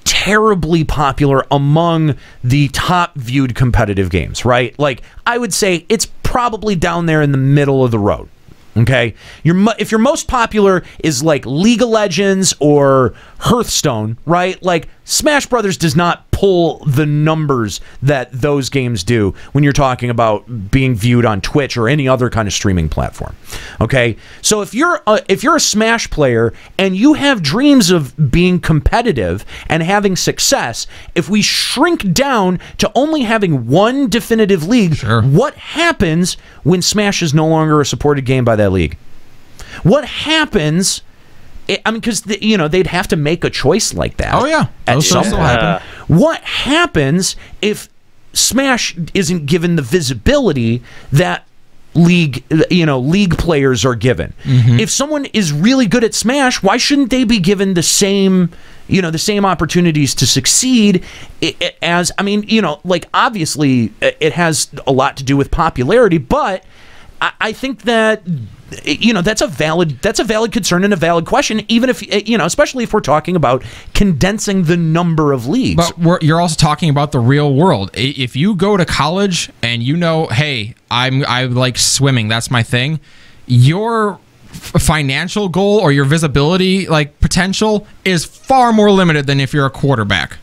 terribly popular among the top viewed competitive games, right? Like, I would say it's probably down there in the middle of the road. Okay, your if your most popular is like League of Legends or Hearthstone, right? Like Smash Brothers does not pull the numbers that those games do when you're talking about being viewed on Twitch or any other kind of streaming platform. Okay, so if you're a, if you're a Smash player and you have dreams of being competitive and having success, if we shrink down to only having one definitive league, what happens when Smash is no longer a supported game by that league? What happens? I I mean, because you know they'd have to make a choice like that. Oh, yeah. at Those some point. happen. What happens if Smash isn't given the visibility that league you know league players are given Mm-hmm. if someone is really good at smash why shouldn't they be given the same you know the same opportunities to succeed i- i- as i mean you know like obviously it has a lot to do with popularity but i, I think that you know that's a valid that's a valid concern and a valid question even if eh, you know especially if we're talking about condensing the number of leagues But you're also talking about the real world. If you go to college and you know, hey, I'm I like swimming, that's my thing. Your financial goal or your visibility like potential is far more limited than if you're a quarterback.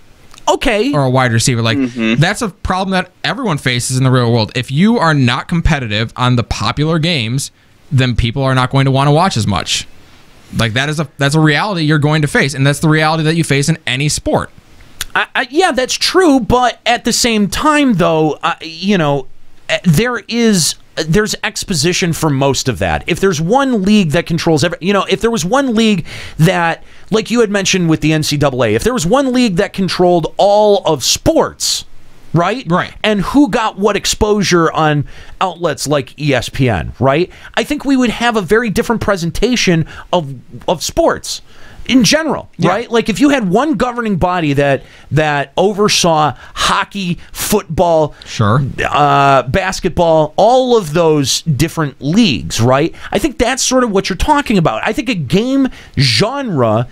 Okay. Or a wide receiver. Like that's a problem that everyone faces in the real world. If you are not competitive on the popular games, then people are not going to want to watch as much. Like that is a that's a reality you're going to face, and that's the reality that you face in any sport. I, I, yeah, that's true. But at the same time, though, uh, you know, uh, there is there's exposition for most of that. If there's one league that controls every, you know, if there was one league that, like you had mentioned with the NCAA, if there was one league that controlled all of sports. Right? Right. And who got what exposure on outlets like ESPN, right? I think we would have a very different presentation of of sports in general, right? Like if you had one governing body that that oversaw hockey, football, sure, uh, basketball, all of those different leagues, right? I think that's sort of what you're talking about. I think a game genre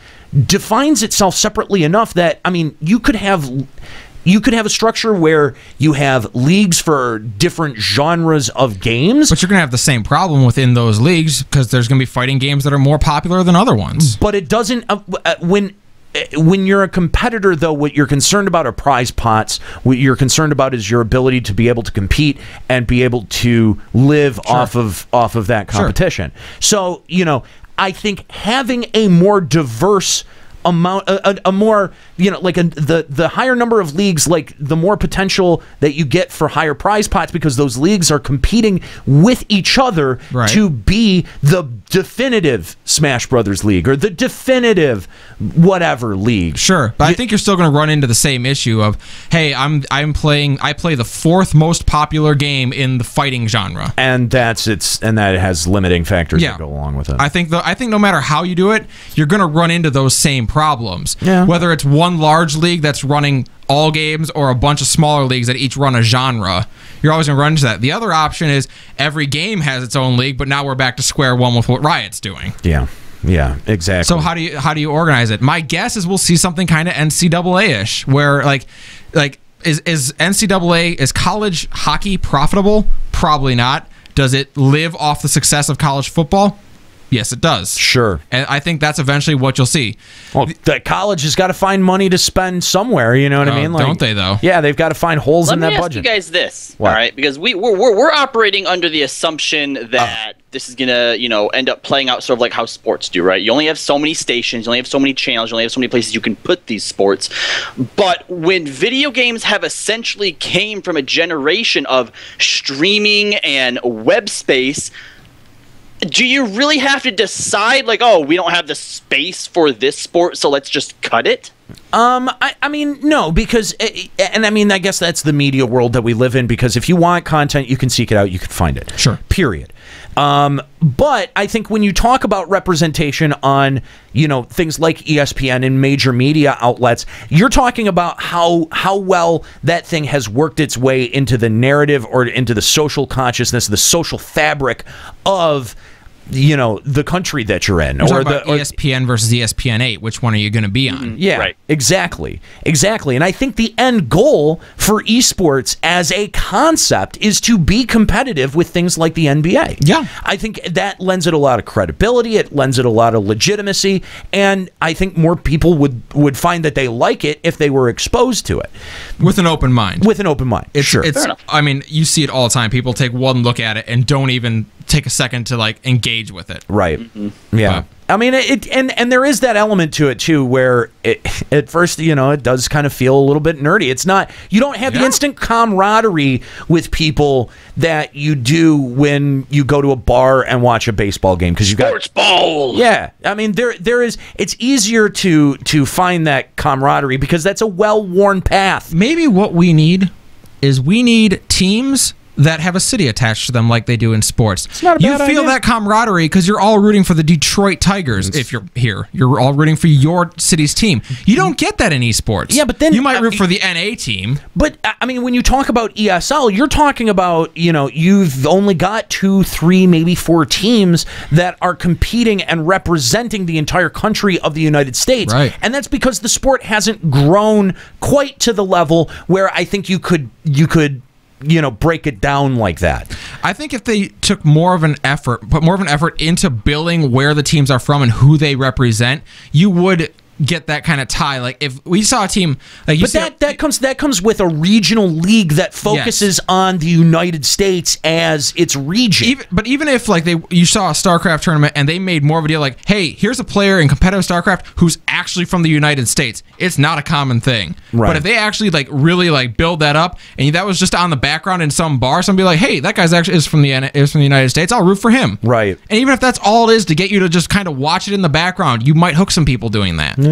defines itself separately enough that I mean, you could have you could have a structure where you have leagues for different genres of games. But you're going to have the same problem within those leagues because there's going to be fighting games that are more popular than other ones. But it doesn't uh, uh, when uh, when you're a competitor though what you're concerned about are prize pots what you're concerned about is your ability to be able to compete and be able to live off of off of that Sure. competition so you know i think having a more diverse amount a, a, a more you know like a, the the higher number of leagues like the more potential that you get for higher prize pots because those leagues are competing with each other Right. to be the definitive Smash Brothers league or the definitive whatever league. Sure, but I think you're still going to run into the same issue of, hey, I'm I'm playing I play the fourth most popular game in the fighting genre. And that's it's and that has limiting factors Yeah. that go along with it. I think the I think no matter how you do it, you're going to run into those same problems. Yeah. Whether it's one large league that's running all games or a bunch of smaller leagues that each run a genre, you're always going to run into that. The other option is every game has its own league, but now we're back to square one with what Riot's doing. yeah. Yeah, exactly. So how do you how do you organize it? My guess is we'll see something kind of NCAA-ish, where like like is is NCAA is college hockey profitable? Probably not. Does it live off the success of college football? Yes, it does. Sure. And I think that's eventually what you'll see. Well, the college has got to find money to spend somewhere. You know what I Uh, mean? don't they, though? Yeah, they've got to find holes Let in me that ask budget. you guys this, What? all right? Because we we're, we're, we're operating under the assumption that this is gonna you know end up playing out sort of like how sports do, right? You only have so many stations, you only have so many channels, you only have so many places you can put these sports. But when video games have essentially came from a generation of streaming and web space. Do you really have to decide, like, oh, we don't have the space for this sport, so let's just cut it? Um, I, I mean, no, because, eh, eh, and I mean, I guess that's the media world that we live in. Because if you want content, you can seek it out, you can find it. Sure. Period. Um, but I think when you talk about representation on, you know, things like ESPN and major media outlets, you're talking about how how well that thing has worked its way into the narrative or into the social consciousness, the social fabric of, you know, the country that you're in, We're or talking the about or- ESPN versus ESPN eight. Which one are you going to be on? yeah, right. exactly. Exactly. And I think the end goal for esports as a concept is to be competitive with things like the NBA. Yeah. I think that lends it a lot of credibility, it lends it a lot of legitimacy, and I think more people would would find that they like it if they were exposed to it with an open mind. With an open mind. It's, sure. It's, I mean, you see it all the time. People take one look at it and don't even take a second to like engage with it. Right. Mm-hmm. Yeah. I mean, it and and there is that element to it too, where it, at first, you know, it does kind of feel a little bit nerdy. It's not you don't have the instant camaraderie with people that you do when you go to a bar and watch a baseball game because you've got Sports ball. yeah, I mean there there is it's easier to to find that camaraderie because that's a well worn path. Maybe what we need is we need teams that have a city attached to them like they do in sports. It's not a you bad feel idea. that camaraderie because you're all rooting for the Detroit Tigers if you're here. You're all rooting for your city's team. You don't get that in esports. Yeah, but then- you might root for the NA team. But I I mean, when you talk about ESL, you're talking about you know you've only got two, three, maybe four teams that are competing and representing the entire country of the United States, Right. And that's because the sport hasn't grown quite to the level where I think you could you could you know break it down like that. I think if they took more of an effort, put more of an effort into building where the teams are from and who they represent, you would get that kind of tie. Like if we saw a team like you But that that comes that comes with a regional league that focuses on the United States as its region. even, but even if like they you saw a StarCraft tournament and they made more of a deal like, hey, here's a player in competitive StarCraft who's actually from the United States. It's not a common thing. Right. But if they actually like really like build that up and that was just on the background in some bar, somebody like, hey, that guy's actually is from the is from the United States. I'll root for him. Right. And even if that's all it is to get you to just kind of watch it in the background, you might hook some people doing that. Yeah.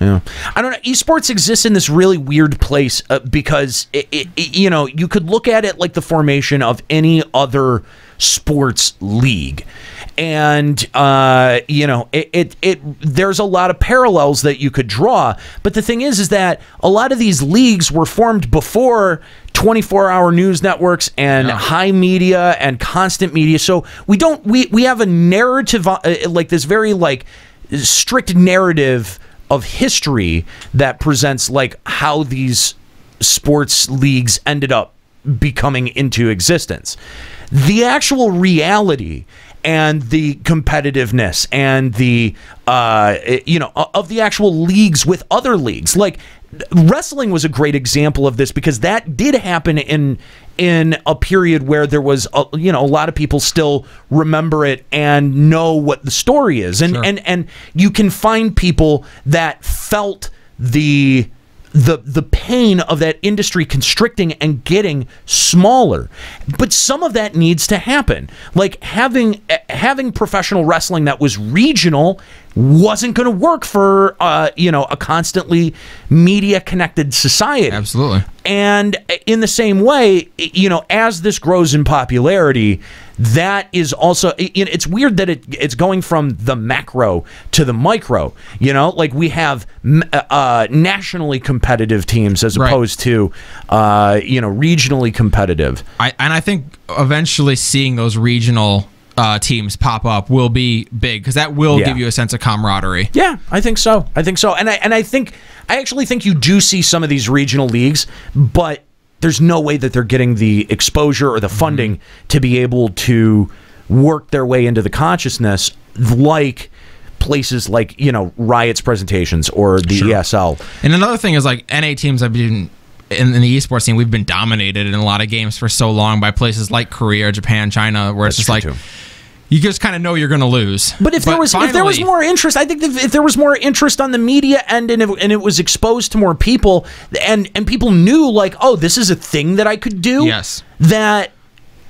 I don't know. Esports exists in this really weird place uh, because it, it, it- you know you could look at it like the formation of any other sports league, and uh, you know it, it it there's a lot of parallels that you could draw. But the thing is, is that a lot of these leagues were formed before 24 hour news networks and high media and constant media. So we don't we we have a narrative uh, like this very like strict narrative of history that presents like how these sports leagues ended up becoming into existence. The actual reality and the competitiveness and the uh, you know of the actual leagues with other leagues like wrestling was a great example of this because that did happen in in a period where there was a, you know a lot of people still remember it and know what the story is. And and and you can find people that felt the the the pain of that industry constricting and getting smaller. But some of that needs to happen. Like having eh, having professional wrestling that was regional wasn't going to work for uh, you know a constantly media connected society. Absolutely. And in the same way you know as this grows in popularity that is also it- it's weird that it it's going from the macro to the micro you know? Like we have uh, nationally competitive teams as opposed to uh, you know regionally competitive. I and I think eventually seeing those regional uh, teams pop up will be big because that will Yeah. give you a sense of camaraderie. Yeah, I think so. I think so. And I and I think I actually think you do see some of these regional leagues, but there's no way that they're getting the exposure or the funding to be able to work their way into the consciousness like places like, you know, Riot's presentations or the E ESL. And another thing is like NA teams have been in, in the esports scene. We've been dominated in a lot of games for so long by places like Korea, Japan, China, where it's just like you just kind of know you're going to lose. But if there was if there was more interest, I think if, if there was more interest on the media end and it, and it was exposed to more people and and people knew like, oh, this is a thing that I could do. Yes. That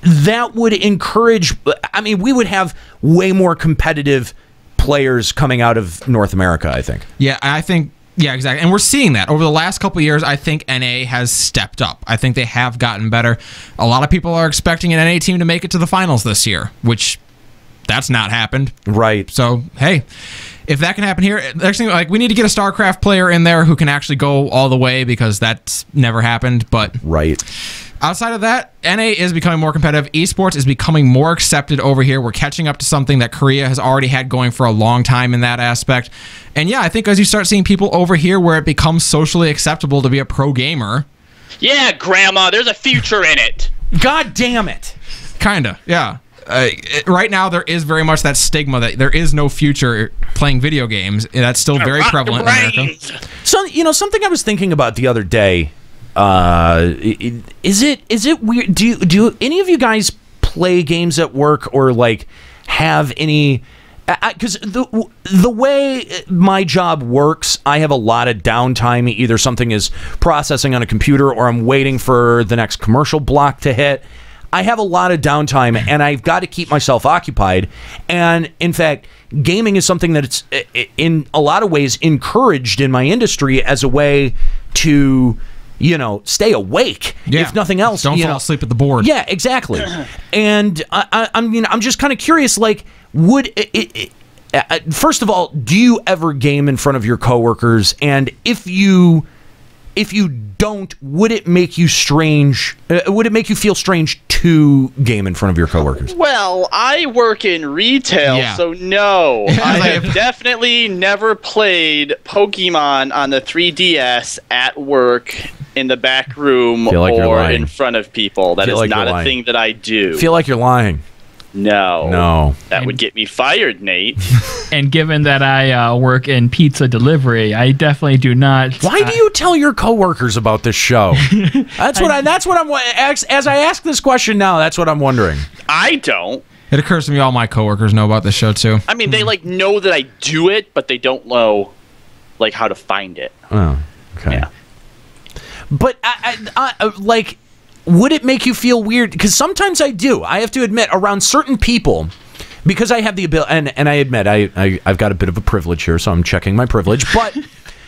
that would encourage I mean, we would have way more competitive players coming out of North America, I think. Yeah, I think yeah, exactly. And we're seeing that over the last couple of years. I think NA has stepped up. I think they have gotten better. A lot of people are expecting an NA team to make it to the finals this year, which that's not happened. Right. So hey, if that can happen here, next thing like we need to get a StarCraft player in there who can actually go all the way because that's never happened. But right. Outside of that, NA is becoming more competitive. Esports is becoming more accepted over here. We're catching up to something that Korea has already had going for a long time in that aspect. And yeah, I think as you start seeing people over here where it becomes socially acceptable to be a pro gamer, Yeah, Grandma, there's a future in it. God damn it. Kinda, yeah. Uh, it- right now, there is very much that stigma that there is no future playing video games. That's still very prevalent in America. So you know something I was thinking about the other day. Uh, i- i- is it is it weird? Do you, do any of you guys play games at work or like have any because the the way my job works, I have a lot of downtime. Either something is processing on a computer, or I'm waiting for the next commercial block to hit. I have a lot of downtime, and I've got to keep myself occupied. And in fact, gaming is something that it's in a lot of ways encouraged in my industry as a way to, you know, stay awake. If nothing else, Don't fall know. asleep at the board. Yeah, exactly. and I, I, I mean, I'm just kind of curious. Like, would it, it, uh, first of all, do you ever game in front of your coworkers? And if you, if you don't, would it make you strange? Uh, would it make you feel strange to game in front of your coworkers? Well, I work in retail, Yeah. so no. I have definitely never played Pokemon on the 3DS at work in the back room like or in front of people. That is like not a thing that I do. Feel like you're lying. No. No. That would get me fired, Nate. And given that I uh, work in pizza delivery, I definitely do not. Why do you tell your coworkers about this show? That's what I. That's what I'm. As, as I ask this question now, that's what I'm wondering. I don't. It occurs to me all my coworkers know about this show too. I mean, they like know that I do it, but they don't know like how to find it. Oh, okay. But I, I, I, like, would it make you feel weird? Because sometimes I do. I have to admit, around certain people, because I have the ability, and, and I admit I, I I've got a bit of a privilege here, so I'm checking my privilege. But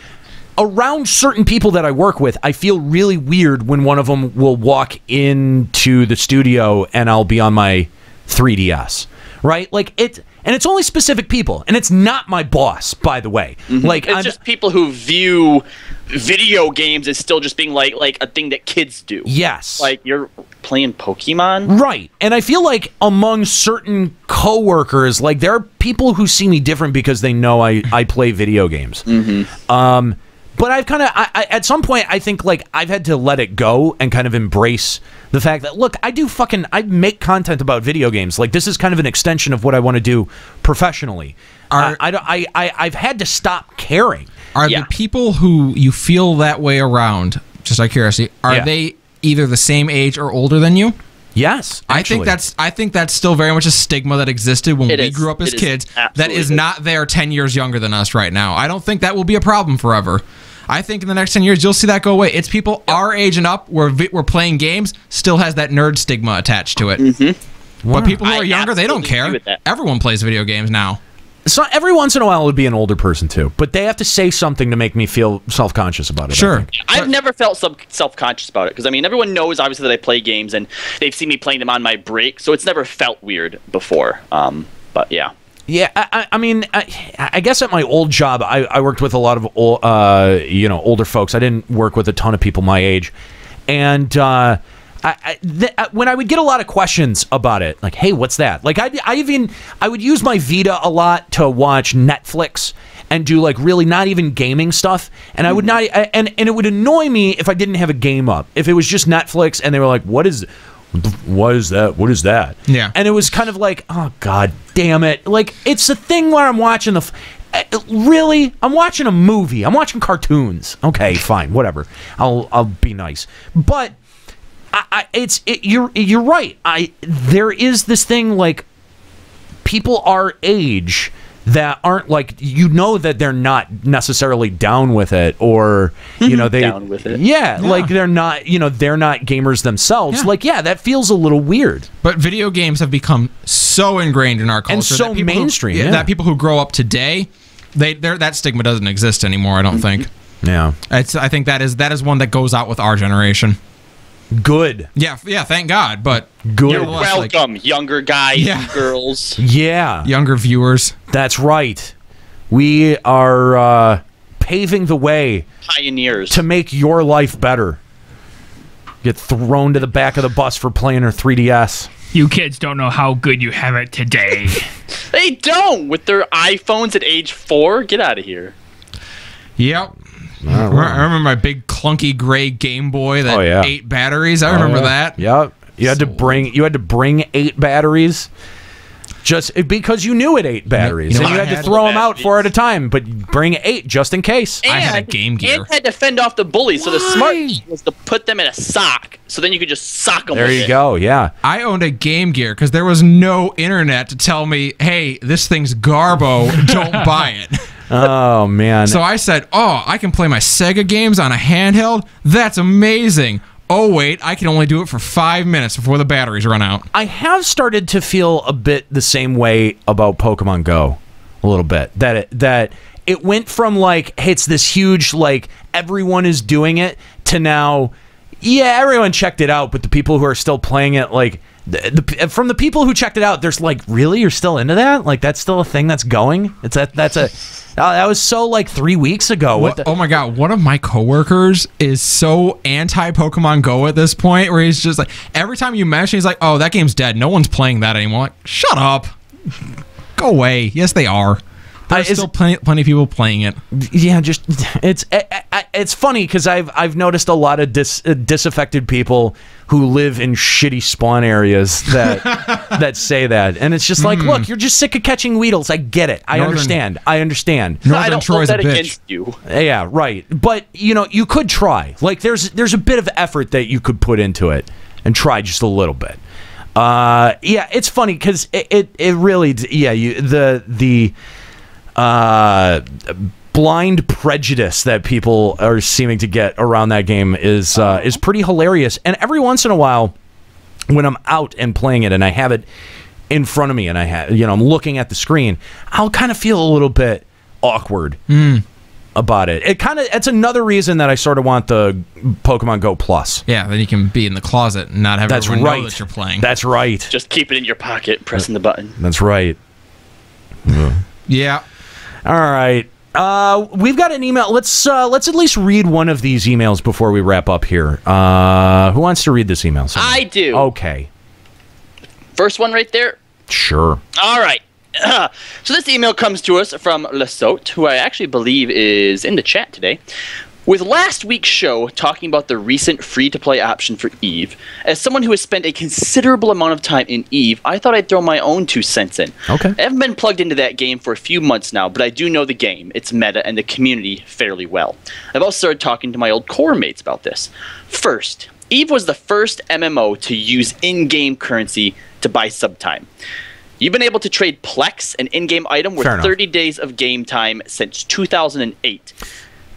around certain people that I work with, I feel really weird when one of them will walk into the studio and I'll be on my 3DS, right? Like it, and it's only specific people, and it's not my boss, by the way. Like it's I'm, just people who view video games as still just being like like a thing that kids do. Yes. Like you're playing Pokemon. Right. And I feel like among certain coworkers, like there are people who see me different because they know I, I play video games. Mm-hmm. Um, but I've kind of, I, I, at some point, I think like I've had to let it go and kind of embrace the fact that, look, I do fucking, I make content about video games. Like this is kind of an extension of what I want to do professionally. Uh, I, I, don't- I, I, I've had to stop caring. Are the people who you feel that way around, just out of curiosity, are Yeah. they either the same age or older than you? Yes, I think that's I think that's still very much a stigma that existed when It we is. grew up as It is. kids. That Absolutely is is. not there ten years younger than us right now. I don't think that will be a problem forever. I think in the next ten years you'll see that go away. It's people our age and up where vi- we're playing games still has that nerd stigma attached to it. Mm-hmm. But people who I are younger, they don't care. Everyone plays video games now. So every once in a while, it would be an older person too, but they have to say something to make me feel self conscious about it. Sure. I've never felt self-conscious about it because I mean everyone knows obviously that I play games and they've seen me playing them on my break, so it's never felt weird before. Um, but yeah. Yeah, I, I- mean, I, I guess at my old job, I, I worked with a lot of ol- uh, you know older folks. I didn't work with a ton of people my age, and uh, I, I, th- uh, when I would get a lot of questions about it, like, "Hey, what's that?" Like, I, I even I would use my Vita a lot to watch Netflix and do like really not even gaming stuff, and I would not, I- and and it would annoy me if I didn't have a game up. If it was just Netflix, and they were like, "What is?" What is that? What is that? Yeah. And it was kind of like, oh god damn it! Like it's a thing where I'm watching the. F- uh, really, I'm watching a movie. I'm watching cartoons. Okay, fine, whatever. I'll I'll be nice. But I, I it's it, you're you're right. I there is this thing like people our age that aren't like you know that they're not necessarily down with it or you mm-hmm. know they Down with it. yeah, Yeah. like they're not you know they're not gamers themselves Yeah. like yeah that feels a little weird But video games have become so ingrained in our culture and so that people who- mainstream, yeah. that people who grow up today, they they're- that stigma doesn't exist anymore. I don't mm-hmm. think. yeah It's, I think that is that is one that goes out with our generation. Good Yeah, yeah. Thank God. But good You're Nevertheless, like- welcome, younger guys, Yeah. and girls. yeah younger viewers. that's right we are uh paving the way Pioneers. to make your life better get thrown to the back of the bus for playing her 3ds You kids don't know how good you have it today. They don't with their iPhones at age four. Get out of here. Yep. I remember my big clunky gray Game Boy that Oh, yeah. eight batteries. I oh, remember Oh, yeah. that. Yep. You had to bring you had to bring eight batteries. Just eh, because you knew it ate batteries, You know and you what had to throw them out four at a time, but bring eight just in case. And, I had a Game Gear. And had to fend off the bullies, so the smart thing was to put them in a sock, so then you could just sock them. There with you it. go. Yeah. I owned a Game Gear because there was no internet to tell me, hey, this thing's Garbo, don't buy it. Oh man. So I said, oh, I can play my Sega games on a handheld? That's amazing. Oh, wait, I can only do it for five minutes before the batteries run out. I have started to feel a bit the same way about Pokemon Go, a little bit. That it, that it went from like, hey, it's this huge like everyone is doing it to now, yeah, everyone checked it out, but the people who are still playing it, like, the, the from the people who checked it out, there's like, really, you're still into that? Like, that's still a thing that's going. It's that that's a uh, that was so like three weeks ago. What What- the- oh my god, one of my coworkers is so anti Pokemon Go at this point where he's just like every time you mention he's like, "Oh, that game's dead. No one's playing that anymore." Like, Shut up. Go away. Yes, they are. There's still plenty, plenty of people playing it. yeah just it's I- I- it's funny because i've i've noticed a lot of dis, uh, disaffected people who live in shitty spawn areas that that say that and it's just like Hmm. look you're just sick of catching weedles i get it i Northern- understand i understand Northern I don't Troy's hold a that bitch. against you. yeah right but you know you could try like there's there's a bit of effort that you could put into it and try just a little bit uh yeah it's funny because it, it it really yeah you the the uh, blind prejudice that people are seeming to get around that game is uh, is pretty hilarious. And every once in a while, when I'm out and playing it, and I have it in front of me, and I have you know I'm looking at the screen, I'll kind of feel a little bit awkward about it. It kind of it's another reason that I sort of want the Pokemon Go Plus. Yeah, then you can be in the closet and not have That's everyone right. know that you're playing. That's right. Just keep it in your pocket, pressing the button. That's right. Yeah. All right. Uh, we've got an email. Let's uh, let's at least read one of these emails before we wrap up here. Uh, who wants to read this email? Someone? I do. Okay. First one right there. Sure. All right. so this email comes to us from Lesot, who I actually believe is in the chat today. With last week's show talking about the recent free to play option for Eve, as someone who has spent a considerable amount of time in Eve, I thought I'd throw my own two cents in. Okay. I haven't been plugged into that game for a few months now, but I do know the game, its meta, and the community fairly well. I've also started talking to my old corp mates about this. First, Eve was the first MMO to use in game currency to buy subtime. You've been able to trade Plex, an in game item, with 30 days of game time since 2008.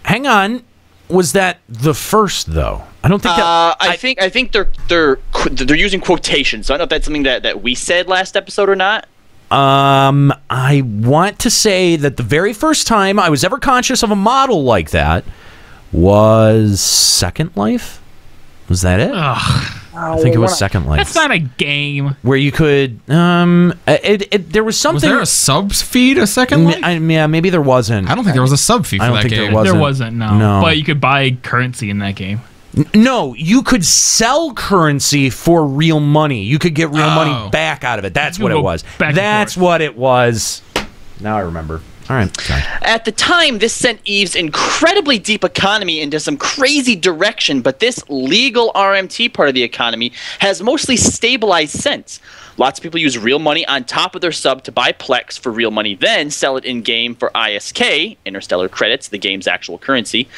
Hang on. Was that the first though? I don't think that. Uh, I, think I think they're they're they're using quotations. So I don't know if that's something that, that we said last episode or not. Um, I want to say that the very first time I was ever conscious of a model like that was Second Life. Was that it? I think it was Second Life. That's not a game. where you could um it, it there was something Was something there a sub feed a second life? I, yeah maybe there wasn't I don't think there was a sub feed for I don't that think game. there wasn't. There wasn't, no. No. But you could buy currency in that game. No you could sell currency for real money you could get real Oh. money back out of it that's You what it go was back and that's what it was now I remember all right sorry. At the time, this sent Eve's incredibly deep economy into some crazy direction, but this legal RMT part of the economy has mostly stabilized since. Lots of people use real money on top of their sub to buy Plex for real money, then sell it in game for ISK, Interstellar Credits, the game's actual currency.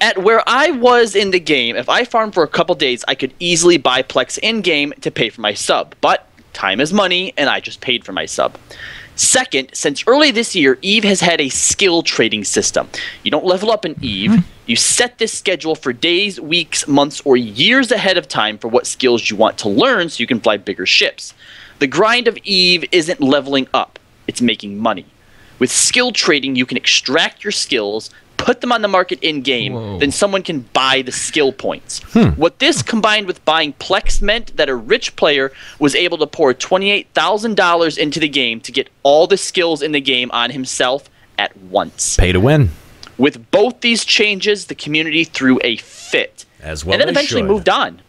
At where I was in the game, if I farmed for a couple days, I could easily buy Plex in game to pay for my sub. But time is money, and I just paid for my sub. Second, since early this year, Eve has had a skill trading system. You don't level up in Eve. Mm-hmm. You set this schedule for days, weeks, months, or years ahead of time for what skills you want to learn so you can fly bigger ships. The grind of Eve isn't leveling up, it's making money. With skill trading, you can extract your skills, put them on the market in game, then someone can buy the skill points. Hmm. What this combined with buying Plex meant that a rich player was able to pour $28,000 into the game to get all the skills in the game on himself at once. pay to win With both these changes, the community threw a fit. As well and then eventually should. moved on.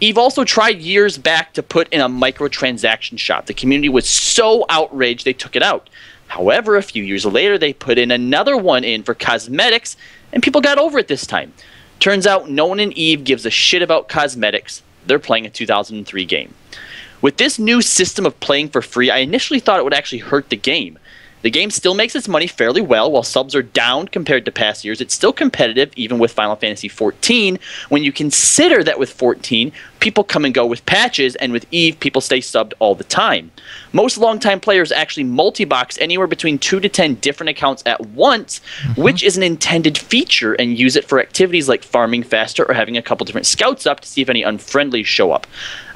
Eve also tried years back to put in a microtransaction shop. The community was so outraged they took it out. However, a few years later, they put in another one in for cosmetics, and people got over it this time. Turns out no one in Eve gives a shit about cosmetics. They're playing a 2003 game. With this new system of playing for free, I initially thought it would actually hurt the game. The game still makes its money fairly well. While subs are down compared to past years, it's still competitive, even with Final Fantasy XIV. When you consider that with 14, people come and go with patches, and with Eve, people stay subbed all the time. Most longtime players actually multi box anywhere between 2 to 10 different accounts at once, mm-hmm. which is an intended feature, and use it for activities like farming faster or having a couple different scouts up to see if any unfriendlies show up.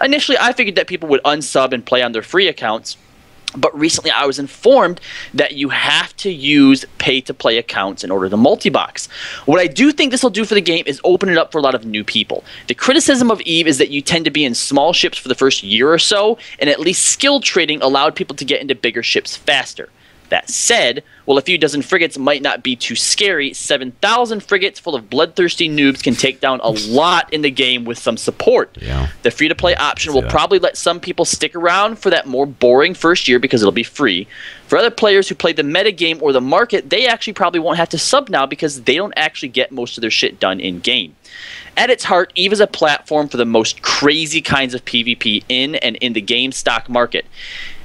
Initially, I figured that people would unsub and play on their free accounts. But recently, I was informed that you have to use pay to play accounts in order to multi box. What I do think this will do for the game is open it up for a lot of new people. The criticism of Eve is that you tend to be in small ships for the first year or so, and at least skill trading allowed people to get into bigger ships faster. That said, while a few dozen frigates might not be too scary, 7,000 frigates full of bloodthirsty noobs can take down a lot in the game with some support. Yeah. The free to play option will that. probably let some people stick around for that more boring first year because it'll be free. For other players who play the meta game or the market, they actually probably won't have to sub now because they don't actually get most of their shit done in game. At its heart, Eve is a platform for the most crazy kinds of PvP in and in the game stock market.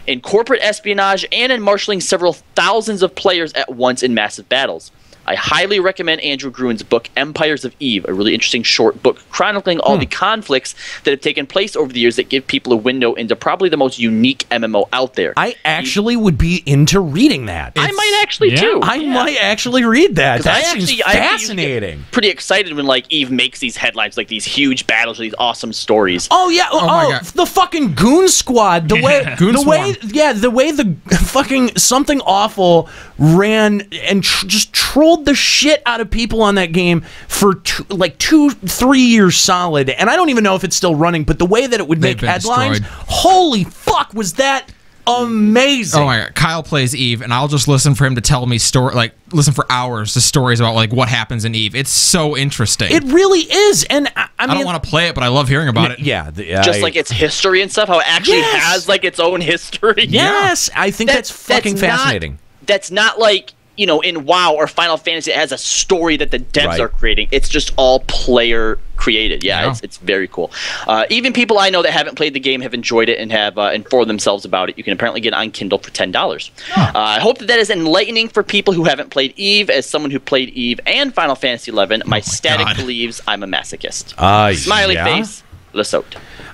In corporate espionage and in marshaling several thousands of players at once in massive battles. I highly recommend Andrew Groen's book Empires of Eve, a really interesting short book chronicling all hmm. the conflicts that have taken place over the years that give people a window into probably the most unique MMO out there. I actually would be into reading that. I might actually too. I might actually read that. 'Cause That I seems actually, I actually usually fascinating. get pretty excited when like Eve makes these headlines, like these huge battles or these awesome stories. Oh yeah! Oh, my oh, God. the fucking goon squad. The way Goon the way yeah the way the fucking something awful ran and tr- just trolled the shit out of people on that game for two, like two three years solid. And I don't even know if it's still running. But the way that it would They've make headlines, destroyed. holy fuck, was that amazing? Oh my god, Kyle plays Eve, and I'll just listen for him to tell me story, like listen for hours to stories about like what happens in Eve. It's so interesting. It really is, and I, I I, don't want to play it, but I love hearing about it. Yeah, the, uh, Just like its history and stuff, how it actually Yes. has like its own history. Yes, I think that's fucking not- fascinating. that's not like you know in WoW or Final Fantasy it has a story that the devs Right. are creating. It's just all player created. Yeah, Yeah. It's, it's very cool. Uh, even people I know that haven't played the game have enjoyed it and have uh, informed themselves about it. You can apparently get it on Kindle for ten dollars. Uh, I hope that that is enlightening for people who haven't played Eve. As someone who played Eve and Final Fantasy XI, my, static God. believes I'm a masochist. Uh, Smiley yeah? face, Lesot.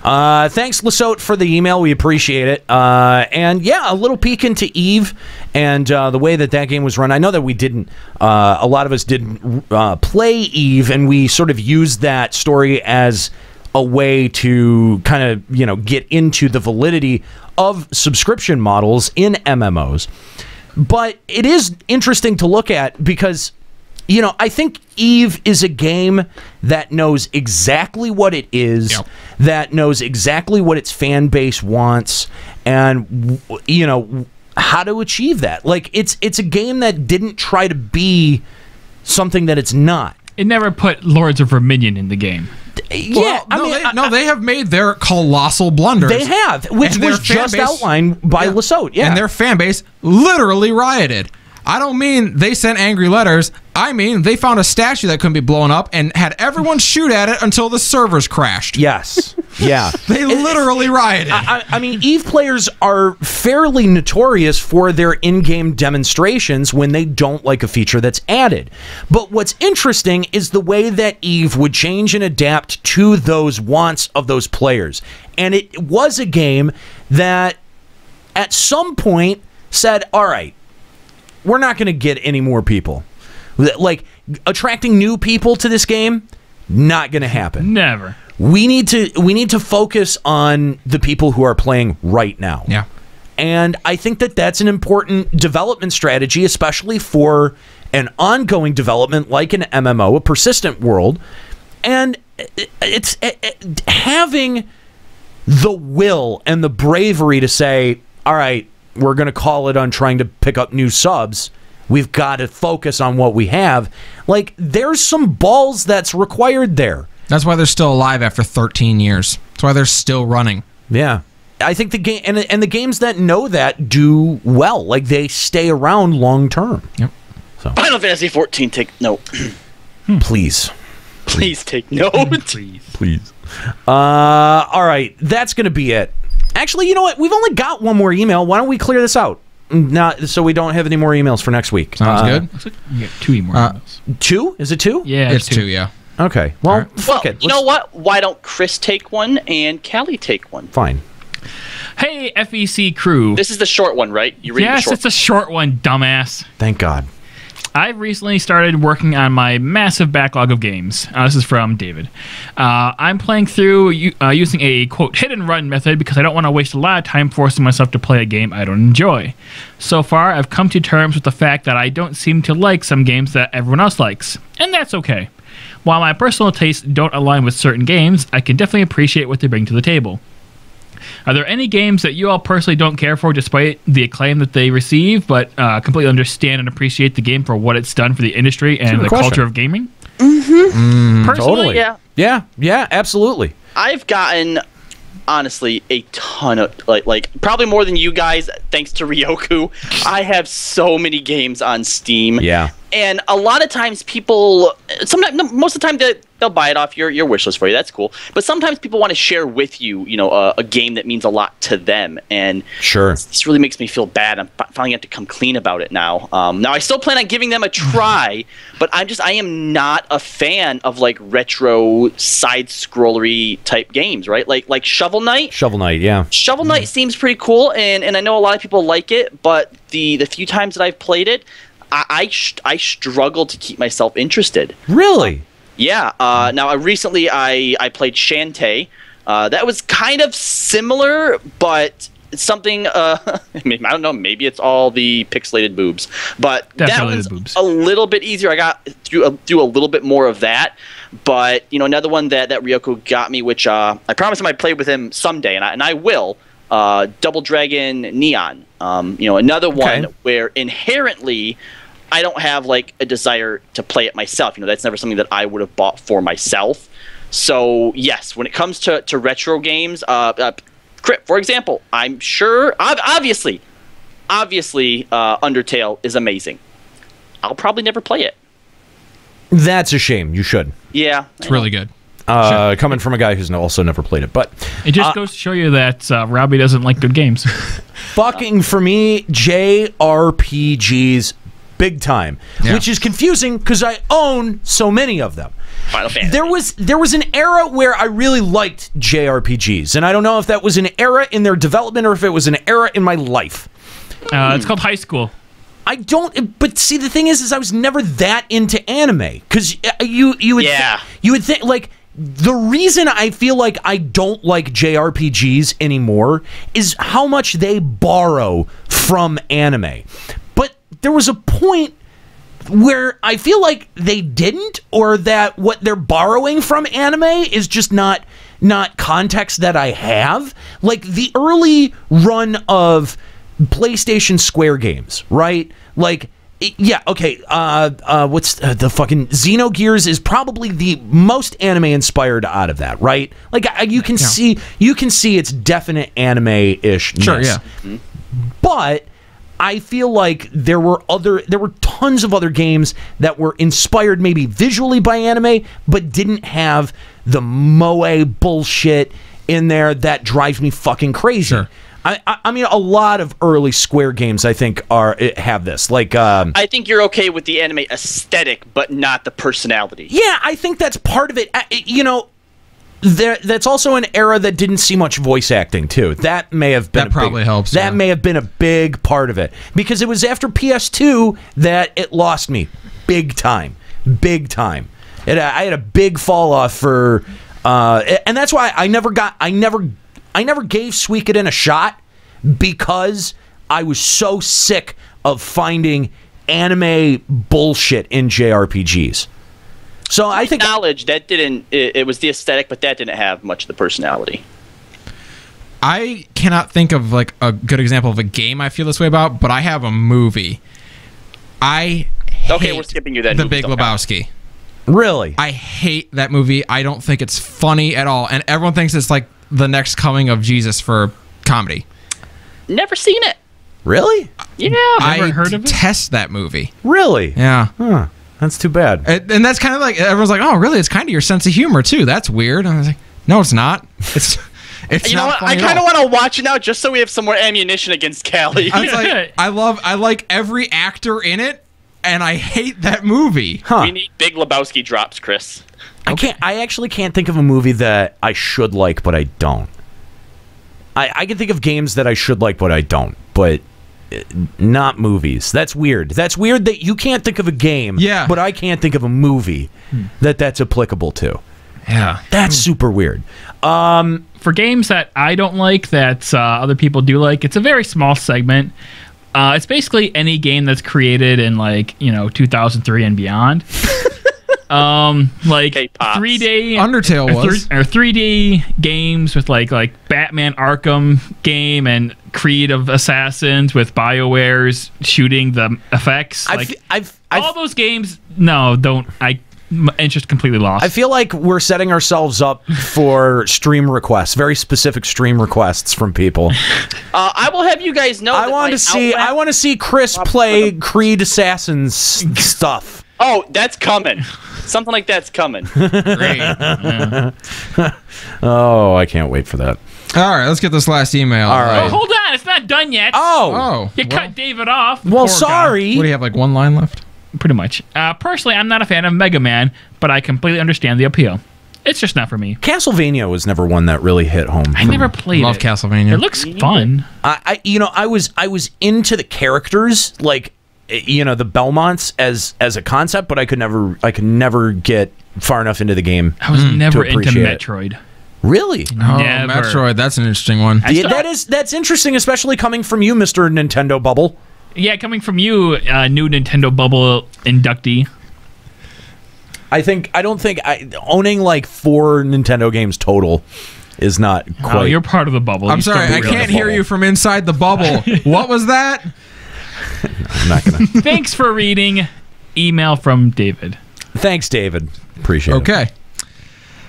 Uh, thanks, Lasote, for the email. We appreciate it. Uh, and yeah, a little peek into Eve and uh, the way that that game was run. I know that we didn't, uh, a lot of us didn't uh, play Eve, and we sort of used that story as a way to kind of, you know, get into the validity of subscription models in MMOs. But it is interesting to look at because you know, I think Eve is a game that knows exactly what it is, that knows exactly what its fan base wants, and you know how to achieve that. Like it's it's a game that didn't try to be something that it's not. It never put Lords of Verminion in the game. Yeah, I no, mean, they, no, they have made their colossal blunders. They have, which was just base- outlined by Lasote. Yeah, and their fan base literally rioted. I don't mean they sent angry letters. I mean they found a statue that couldn't be blown up and had everyone shoot at it until the servers crashed. Yes. Yeah. they literally rioted. I, I mean, Eve players are fairly notorious for their in-game demonstrations when they don't like a feature that's added. But what's interesting is the way that Eve would change and adapt to those wants of those players. And it was a game that at some point said, "All right, we're not going to get any more people." Like attracting new people to this game, not going to happen. Never. We need to we need to focus on the people who are playing right now. Yeah. And I think that that's an important development strategy, especially for an ongoing development like an MMO, a persistent world. And uh, it's it, it- having the will and the bravery to say, all right, we're going to call it on trying to pick up new subs. We've got to focus on what we have. Like, there's some balls that's required there. That's why they're still alive after 13 years. That's why they're still running. Yeah. I think the game and, and the games that know that do well. Like they stay around long term. Yep. So Final Fantasy 14. Take note. Please. Please take note. Please. Please. Uh all right, that's going to be it Actually, you know what? We've only got one more email. Why don't we clear this out? Not so we don't have any more emails for next week. Sounds Uh, good. Looks like you get two more Uh, emails. Two? Is it two? Yeah, It's two, yeah. Okay. Well, fuck Well, it. you know what? Why don't Chris take one and Callie take one? Fine. Hey, FEC crew. This is the short one, right? You read the yes, short. it's a short one, dumbass. Thank God. I've recently started working on my massive backlog of games. Uh, this is from David. Uh, I'm playing through uh, using a quote hit and run method because I don't want to waste a lot of time forcing myself to play a game I don't enjoy. So far, I've come to terms with the fact that I don't seem to like some games that everyone else likes, and that's okay. While my personal tastes don't align with certain games, I can definitely appreciate what they bring to the table. Are there any games that you all personally don't care for despite the acclaim that they receive, but uh, completely understand and appreciate the game for what it's done for the industry and the question. culture of gaming? Mm-hmm. Mm, Personally, Totally. yeah. Yeah. Yeah. Absolutely. I've gotten honestly a ton of like like probably more than you guys thanks to Ryoku. I have so many games on Steam. Yeah. And a lot of times people sometimes most of the time they, they'll buy it off your, your wish list for you. That's cool. But sometimes people want to share with you, you know, a, a game that means a lot to them. And Sure. this really makes me feel bad. I'm finally have to come clean about it now. Um, now I still plan on giving them a try, but I'm just I am not a fan of like retro side scrollery type games, right? Like like Shovel Knight. Shovel Knight. Yeah. Shovel Knight seems pretty cool, and, and I know a lot of people like it, but the the few times that I've played it, I I, sh- I struggle to keep myself interested. Really? Yeah. Uh, now, uh, recently I I played Shantae. Uh, that was kind of similar, but something. Uh, maybe, I don't know. Maybe it's all the pixelated boobs, but that Definitely was the boobs. a little bit easier. I got through a, through a little bit more of that. But you know, another one that that Ryoko got me, which uh, I promised him I'd play with him someday, and I and I will. Uh, Double Dragon Neon. Um, you know, another one Okay. where inherently I don't have like a desire to play it myself. You know, that's never something that I would have bought for myself. So yes, when it comes to, to retro games, uh, uh, Crypt, for example, I'm sure, obviously, obviously, uh, Undertale is amazing. I'll probably never play it. That's a shame. You should. Yeah, It's really good. Uh, coming from a guy who's also never played it, but it just Uh, goes to show you that uh, Robbie doesn't like good games. fucking for me JRPGs big time, Yeah. which is confusing because I own so many of them. Final Fantasy. There was there was an era where I really liked JRPGs, and I don't know if that was an era in their development or if it was an era in my life. Uh, it's called High School. I don't. But see, the thing is, is I was never that into anime because you you would thi- Yeah. you would think like the reason I feel like I don't like JRPGs anymore is how much they borrow from anime. There was a point where I feel like they didn't, or that what they're borrowing from anime is just not not context that I have. Like the early run of PlayStation Square games, right? Like yeah, okay. Uh, uh, what's uh, the fucking Xenogears is probably the most anime inspired out of that, right? Like I, you can see, you can see it's definite anime ish. Sure, yeah. But I feel like there were other there were tons of other games that were inspired maybe visually by anime but didn't have the moe bullshit in there that drives me fucking crazy. I, I, I mean, a lot of early Square games I think are eh, have this. Like, um, I think you're okay with the anime aesthetic, but not the personality. yeah, I think that's part of it. I, you know, there, that's also an era that didn't see much voice acting too. That may have been That a big- probably helps, That yeah. may have been a big part of it because it was after PS2 that it lost me big time, big time. It, I had a big fall off for, uh, and that's why I never got, I never, I never gave Suikoden a shot because I was so sick of finding anime bullshit in JRPGs. So I think knowledge that didn't. It, it was the aesthetic, but that didn't have much of the personality. I cannot think of like a good example of a game I feel this way about, but I have a movie. I Okay, we're skipping you then. The Big don't count. Lebowski. Really? I hate that movie. I don't think it's funny at all, and everyone thinks it's like the next coming of Jesus for comedy. Never seen it. Really? Yeah. I heard of it? Test that movie. Really? Yeah. Huh. That's too bad. And, and that's kind of like everyone's like, "Oh, really? It's kind of your sense of humor too." That's weird. And I was like, "No, it's not. It's It's you know what? I funny at kind of want to watch it now just so we have some more ammunition against Callie. I was like, I love, I like every actor in it, and I hate that movie. We need big Lebowski drops, Chris. I can't. I actually can't think of a movie that I should like, but I don't. I, I can think of games that I should like, but I don't. But not movies. That's weird. That's weird that you can't think of a game. Yeah. But I can't think of a movie that that's applicable to. Yeah. That's super weird. Um, for games that I don't like that uh, other people do like, it's a very small segment. Uh, it's basically any game that's created in like you know 2003 and beyond. um, like 3D Undertale or, was. or 3D games with like like Batman Arkham game and Creed of Assassins with Bioware's shooting the effects. I've- like I've, all those games. No, don't. I m- interest completely lost. I feel like we're setting ourselves up for stream requests, very specific stream requests from people. Uh, I will have you guys know. I that want to see. outlet- I want to see Chris play Creed Assassins stuff. Oh, that's coming. Something like that's coming. oh, I can't wait for that. All right, let's get this last email. All right. Oh, hold on, it's not done yet. Oh. Oh, you well- cut David off. Well, Poor guy. sorry. What do you have, like one line left? Pretty much. Uh, personally, I'm not a fan of Mega Man, but I completely understand the appeal. It's just not for me. Castlevania was never one that really hit home. I never played it. Love it. Castlevania. It looks fun. I, I, you know, I was, I was into the characters, like, eh, you know, the Belmonts as as a concept, but I could never, I could never get far enough into the game. I was to never into appreciate it. Metroid. Really? Oh, Never. Metroid. That's an interesting one. I Yeah, still- that is that's interesting, especially coming from you, Mister Nintendo Bubble. Yeah, coming from you, uh, new Nintendo Bubble inductee. I think I don't think I, owning like four Nintendo games total is not quite. Oh, you're part of the bubble. I'm You sorry, still I can't hear bubble. you from inside the bubble. what was that? I'm not gonna. Thanks for reading. Email from David. Thanks, David. Appreciate it. Okay.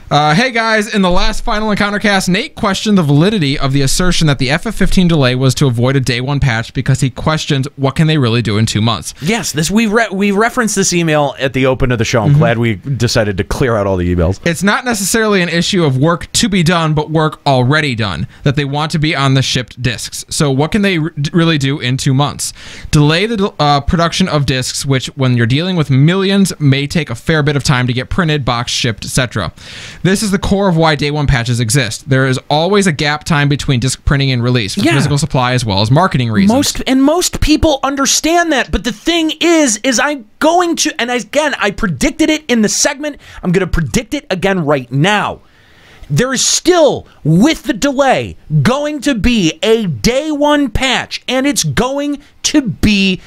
Uh, hey guys, in the last final encounter cast, Nate questioned the validity of the assertion that the FF15 delay was to avoid a day one patch because he questioned what can they really do in two months. Yes, this we re- we referenced this email at the open of the show. I'm glad we decided to clear out all the emails. It's not necessarily an issue of work to be done, but work already done that they want to be on the shipped discs. So, what can they really do in two months? Delay the uh, production of discs, which, when you're dealing with millions, may take a fair bit of time to get printed, box shipped, etc. This is the core of why day one patches exist. There is always a gap time between disc printing and release for Yeah. physical supply as well as marketing reasons. Most and most people understand that, but the thing is, is I'm going to, and again, I predicted it in the segment. I'm going to predict it again right now. There is still, with the delay, going to be a day one patch, and it's going to be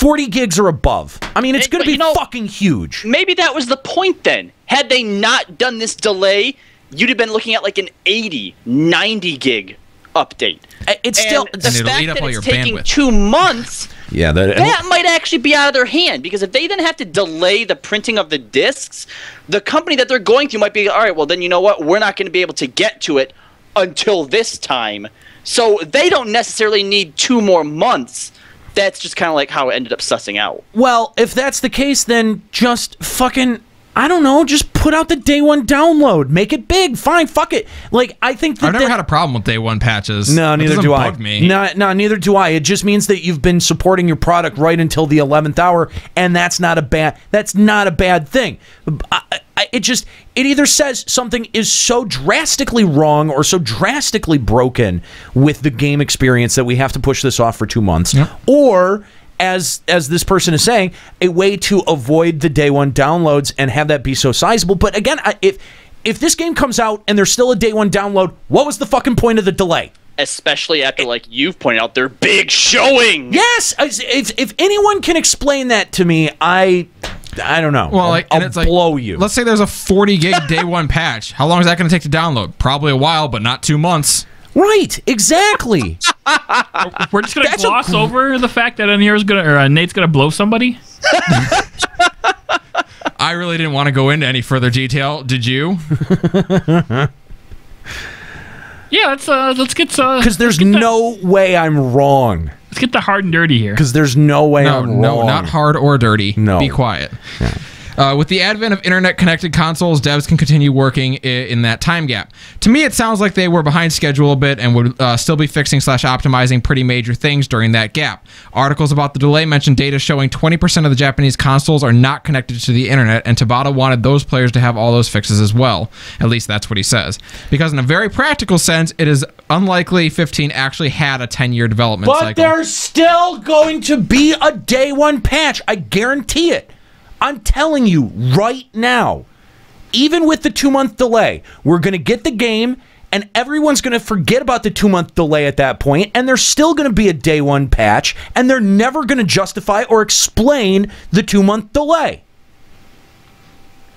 40 gigs or above. I mean, it's going to be you know- fucking huge. Maybe that was the point then. Had they not done this delay, you'd have been looking at like an 80, 90 gig update. Uh, It's And still the And it'll fact eat up that all it's your taking bandwidth. two months, yeah. That, that might actually be out of their hand because if they then have to delay the printing of the discs, the company that they're going to might be all right. Well, then you know what? We're not going to be able to get to it until this time, so they don't necessarily need two more months. That's just kind of like how it ended up sussing out. Well, if that's the case, then just fucking. I don't know. Just put out the day one download. Make it big. Fine. Fuck it. Like I think that I've never that- had a problem with day one patches. No, neither doesn't do I. Me. No, no, neither do I. It just means that you've been supporting your product right until the eleventh hour, and that's not a bad. That's not a bad thing. I, I, it just it either says something is so drastically wrong or so drastically broken with the game experience that we have to push this off for two months, or as as this person is saying, a way to avoid the day one downloads and have that be so sizable. But again, I, if if this game comes out and there's still a day one download, what was the fucking point of the delay? Especially after, like you've pointed out, their big showing. Yes, if if anyone can explain that to me, I I don't know. Well, I'll, like, and I'll it's like, blow you. Let's say there's a 40 gig day one patch. How long is that going to take to download? Probably a while, but not two months. Right, exactly. We're just gonna That's a gloss gr- over the fact that Anier's gonna or uh, Nate's gonna blow somebody. I really didn't want to go into any further detail. Did you? Yeah, let's uh, let's get uh, Because there's no way I'm wrong. Let's get the hard and dirty here. Because there's no way No, I'm no, wrong. not hard or dirty. No. Be quiet. Uh, with the advent of internet connected consoles, devs can continue working in that time gap. To me, it sounds like they were behind schedule a bit and would uh, still be fixing slash optimizing pretty major things during that gap. Articles about the delay mentioned data showing 20% of the Japanese consoles are not connected to the internet, and Tabata wanted those players to have all those fixes as well. At least that's what he says. Because in a very practical sense, it is unlikely 15 actually had a 10 year development But cycle. there's still going to be a day one patch. I guarantee it. I'm telling you right now. Even with the two month delay, we're going to get the game and everyone's going to forget about the two month delay at that point, and there's still going to be a day one patch, and they're never going to justify or explain the two month delay.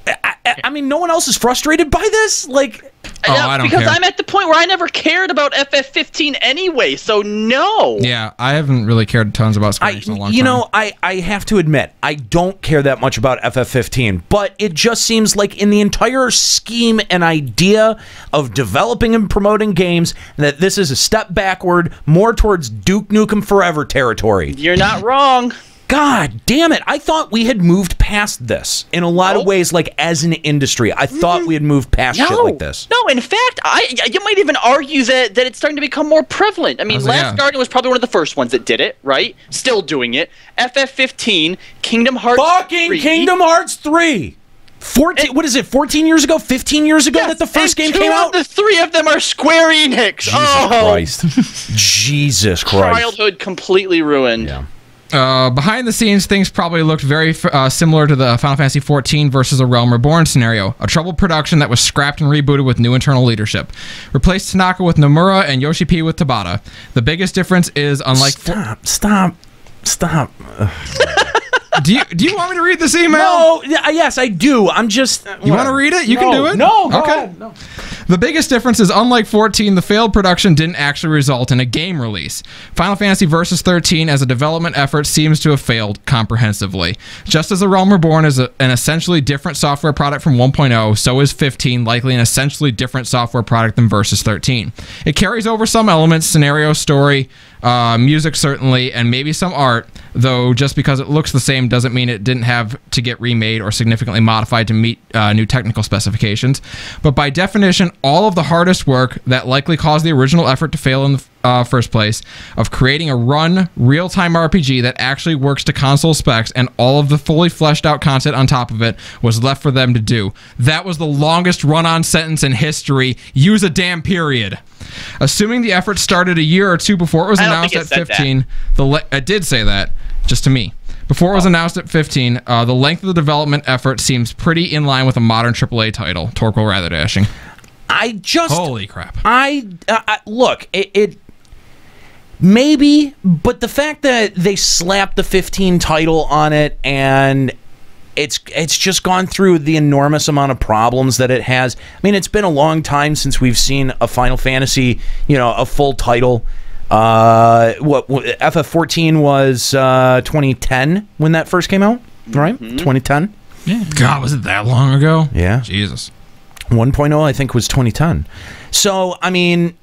I, I, I mean, no one else is frustrated by this. Like, Oh, Yeah, because I'm at the point where I never cared about FF15 anyway, so no. Yeah, I haven't really cared tons about Square I, Enix in a long you time. You know, I, I have to admit, I don't care that much about FF15, but it just seems like in the entire scheme and idea of developing and promoting games, that this is a step backward, more towards Duke Nukem Forever territory. You're not wrong. God damn it. I thought we had moved past this in a lot of ways, like as an industry. I thought we had moved past shit like this. No, in fact, I you might even argue that, that it's starting to become more prevalent. I mean, was- Last yeah. Guardian was probably one of the first ones that did it, right? Still doing it. FF15, Kingdom Hearts Fucking 3. Kingdom Hearts 3. 14, what is it, 14 years ago, 15 years ago that the first game two came of out? The three of them are Square Enix. Jesus oh, Christ. Jesus Christ. childhood completely ruined. Yeah. Uh, behind the scenes, things probably looked very uh, similar to the Final Fantasy XIV versus a Realm Reborn scenario. A troubled production that was scrapped and rebooted with new internal leadership. Replaced Tanaka with Nomura and Yoshi P with Tabata. The biggest difference is unlike. Stop! Stop! Stop! do you do you want me to read this email? No, yes, I do. I'm just. You want to read it? You can do it. No, okay. No. The biggest difference is unlike 14, the failed production didn't actually result in a game release. Final Fantasy Versus 13 as a development effort seems to have failed comprehensively. Just as The Realm Reborn is a, an essentially different software product from 1.0, so is 15 likely an essentially different software product than Versus 13. It carries over some elements, scenario, story, uh, music certainly, and maybe some art, though just because it looks the same doesn't mean it didn't have to get remade or significantly modified to meet uh, new technical specifications. But by definition, all of the hardest work that likely caused the original effort to fail in the uh, first place of creating a run real time RPG that actually works to console specs and all of the fully fleshed out content on top of it was left for them to do. That was the longest run on sentence in history. Use a damn period. Assuming the effort started a year or two before it was announced think at it said that. 15, the le- it did say that just to me. Before it was announced at 15, uh, the length of the development effort seems pretty in line with a modern AAA title, Torquil Rather Dashing. I just. Holy crap. I, uh, I look. It, it maybe, but the fact that they slapped the 15 title on it and it's it's just gone through the enormous amount of problems that it has. I mean, it's been a long time since we've seen a Final Fantasy, you know, a full title. Uh, what, what FF14 was uh, 2010 when that first came out, right? 2010. Yeah. God, was it that long ago? Yeah. Jesus. 1.0 I think was 2010. So, I mean,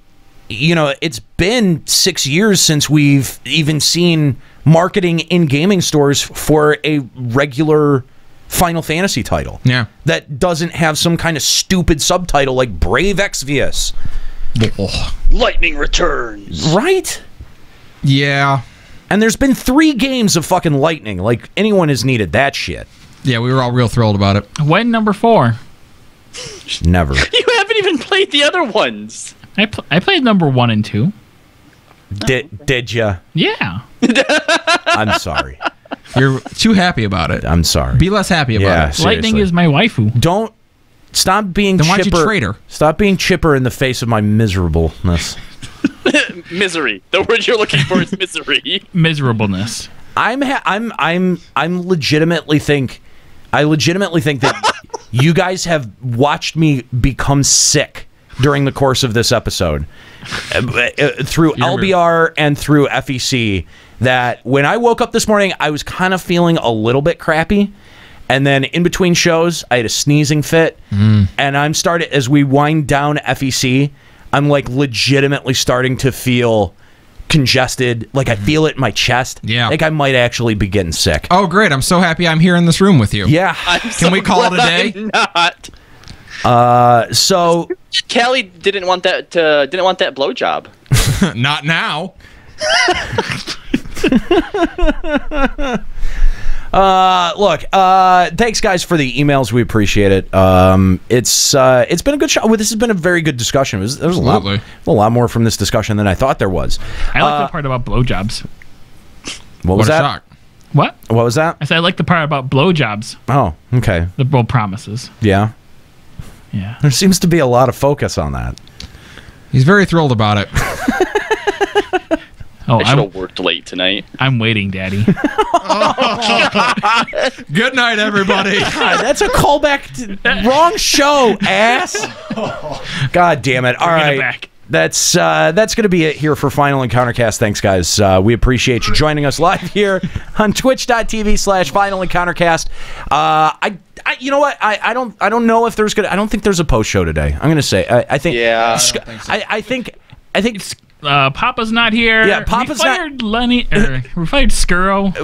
you know, it's been 6 years since we've even seen marketing in gaming stores for a regular Final Fantasy title. Yeah. That doesn't have some kind of stupid subtitle like Brave Exvius. Lightning returns. Right? Yeah. And there's been 3 games of fucking lightning. Like anyone has needed that shit. Yeah, we were all real thrilled about it. When number four? Never. You haven't even played the other ones. I pl- I played number one and two. Did oh, did ya? Yeah. I'm sorry. You're too happy about it. I'm sorry. Be less happy about Yeah, it. Lightning seriously. is my waifu. Don't stop being Then why'd you chipper. trade her? Stop being chipper in the face of my miserableness. misery. The word you're looking for is misery. Miserableness. I'm ha- I'm I'm I'm legitimately think I legitimately think that you guys have watched me become sick during the course of this episode Uh, uh, through LBR and through FEC that when I woke up this morning I was kind of feeling a little bit crappy and then in between shows I had a sneezing fit and I'm started as we wind down FEC I'm like legitimately starting to feel congested. Like I feel it in my chest. Yeah. Like I might actually be getting sick. Oh, great! I'm so happy I'm here in this room with you. Yeah. Can we call it a day? I'm not. Uh, so Kelly didn't want that. To, didn't want that blowjob. Not now. Uh, look, uh, thanks guys for the emails. We appreciate it. Um, it's uh, it's been a good show. Well, this has been a very good discussion. It was, there was a lot, Absolutely. a lot more from this discussion than I thought there was. I like Uh, the part about blowjobs. What was What a that? shock. What? What was that? I said I like the part about blowjobs. Oh, okay. The bold promises. Yeah. Yeah. There seems to be a lot of focus on that. He's very thrilled about it. Oh, I should I'm, have worked late tonight. I'm waiting, Daddy. Good night, everybody. God, that's a callback to wrong show, ass. God damn it! All Bringing it right. Back. That's uh, that's going to be it here for Final Encountercast. Thanks, guys. Uh, we appreciate you joining us live here on Twitch.tv slash Final Encountercast. Uh, I, I, you know what? I, I don't I don't know if there's gonna. I don't think there's a post show today. I'm going to say. I, I think. Yeah. I, I think. I think. Uh, Papa's not here. Yeah, Papa's we not- fired Lenny. Er, we fired Skuro.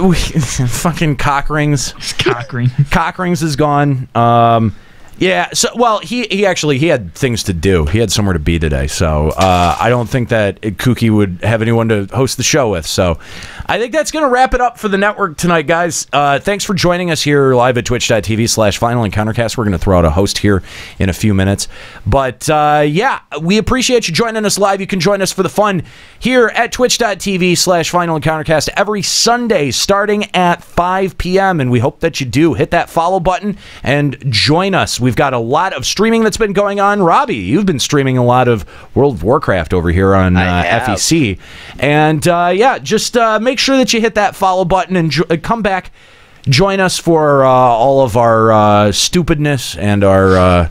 fucking cock rings. Cockring. cock rings is gone. Um, yeah. So, well, he he actually he had things to do. He had somewhere to be today. So uh, I don't think that Kooky would have anyone to host the show with. So I think that's going to wrap it up for the network tonight, guys. Uh, thanks for joining us here live at twitch.tv slash final encountercast. We're going to throw out a host here in a few minutes. But uh, yeah, we appreciate you joining us live. You can join us for the fun here at twitch.tv slash final encountercast every Sunday starting at 5 p.m. And we hope that you do. Hit that follow button and join us. We've got a lot of streaming that's been going on. Robbie, you've been streaming a lot of World of Warcraft over here on uh, FEC. And uh, yeah, just uh, make sure that you hit that follow button and jo- uh, come back. Join us for uh, all of our uh, stupidness and our uh,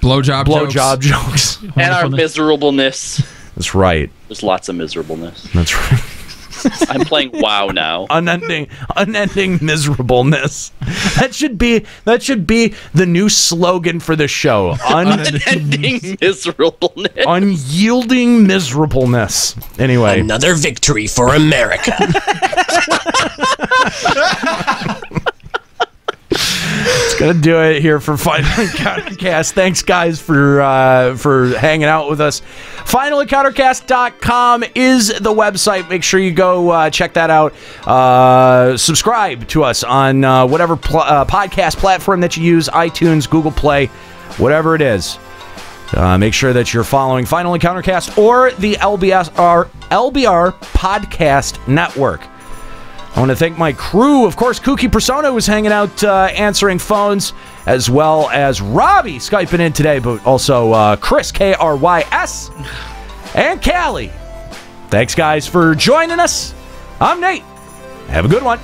Blowjob blowjob jokes. jokes. And our miserableness. That's right. There's lots of miserableness. That's right. I'm playing WoW now. unending unending miserableness that should be that should be the new slogan for the show Un- Ending miserableness. unyielding miserableness anyway Another victory for America. it's gonna do it here for final encountercast. Thanks guys for uh, for hanging out with us. Finalencountercast.com is the website. Make sure you go uh, check that out. Uh, subscribe to us on uh, whatever pl- uh, podcast platform that you use itunes google play whatever it is. Uh, make sure that you're following Final Encountercast or the LBR, LBR Podcast Network. I want to thank my crew. Of course, Kooky Persona was hanging out uh, answering phones, as well as Robbie Skyping in today, but also uh, Chris, K R Y S, and Callie. Thanks, guys, for joining us. I'm Nate. Have a good one.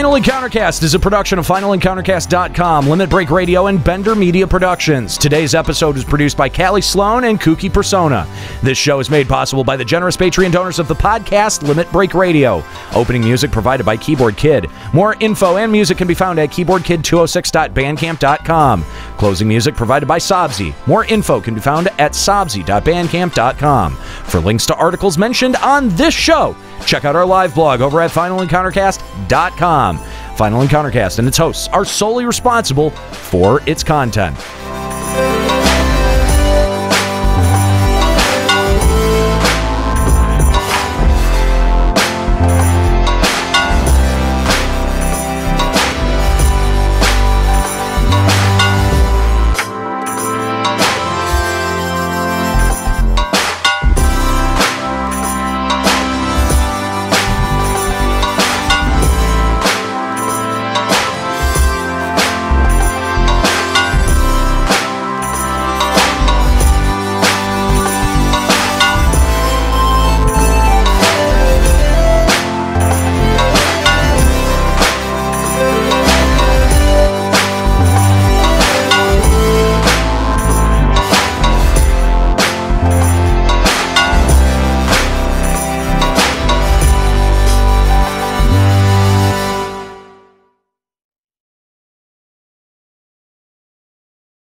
Final Encountercast is a production of FinalEncountercast.com, Limit Break Radio, and Bender Media Productions. Today's episode was produced by Callie Sloan and Kooky Persona. This show is made possible by the generous Patreon donors of the podcast Limit Break Radio. Opening music provided by Keyboard Kid. More info and music can be found at keyboardkid206.bandcamp.com. Closing music provided by Sobsy. More info can be found at sobsy.bandcamp.com. For links to articles mentioned on this show, check out our live blog over at finalencountercast.com. Final Encountercast and its hosts are solely responsible for its content.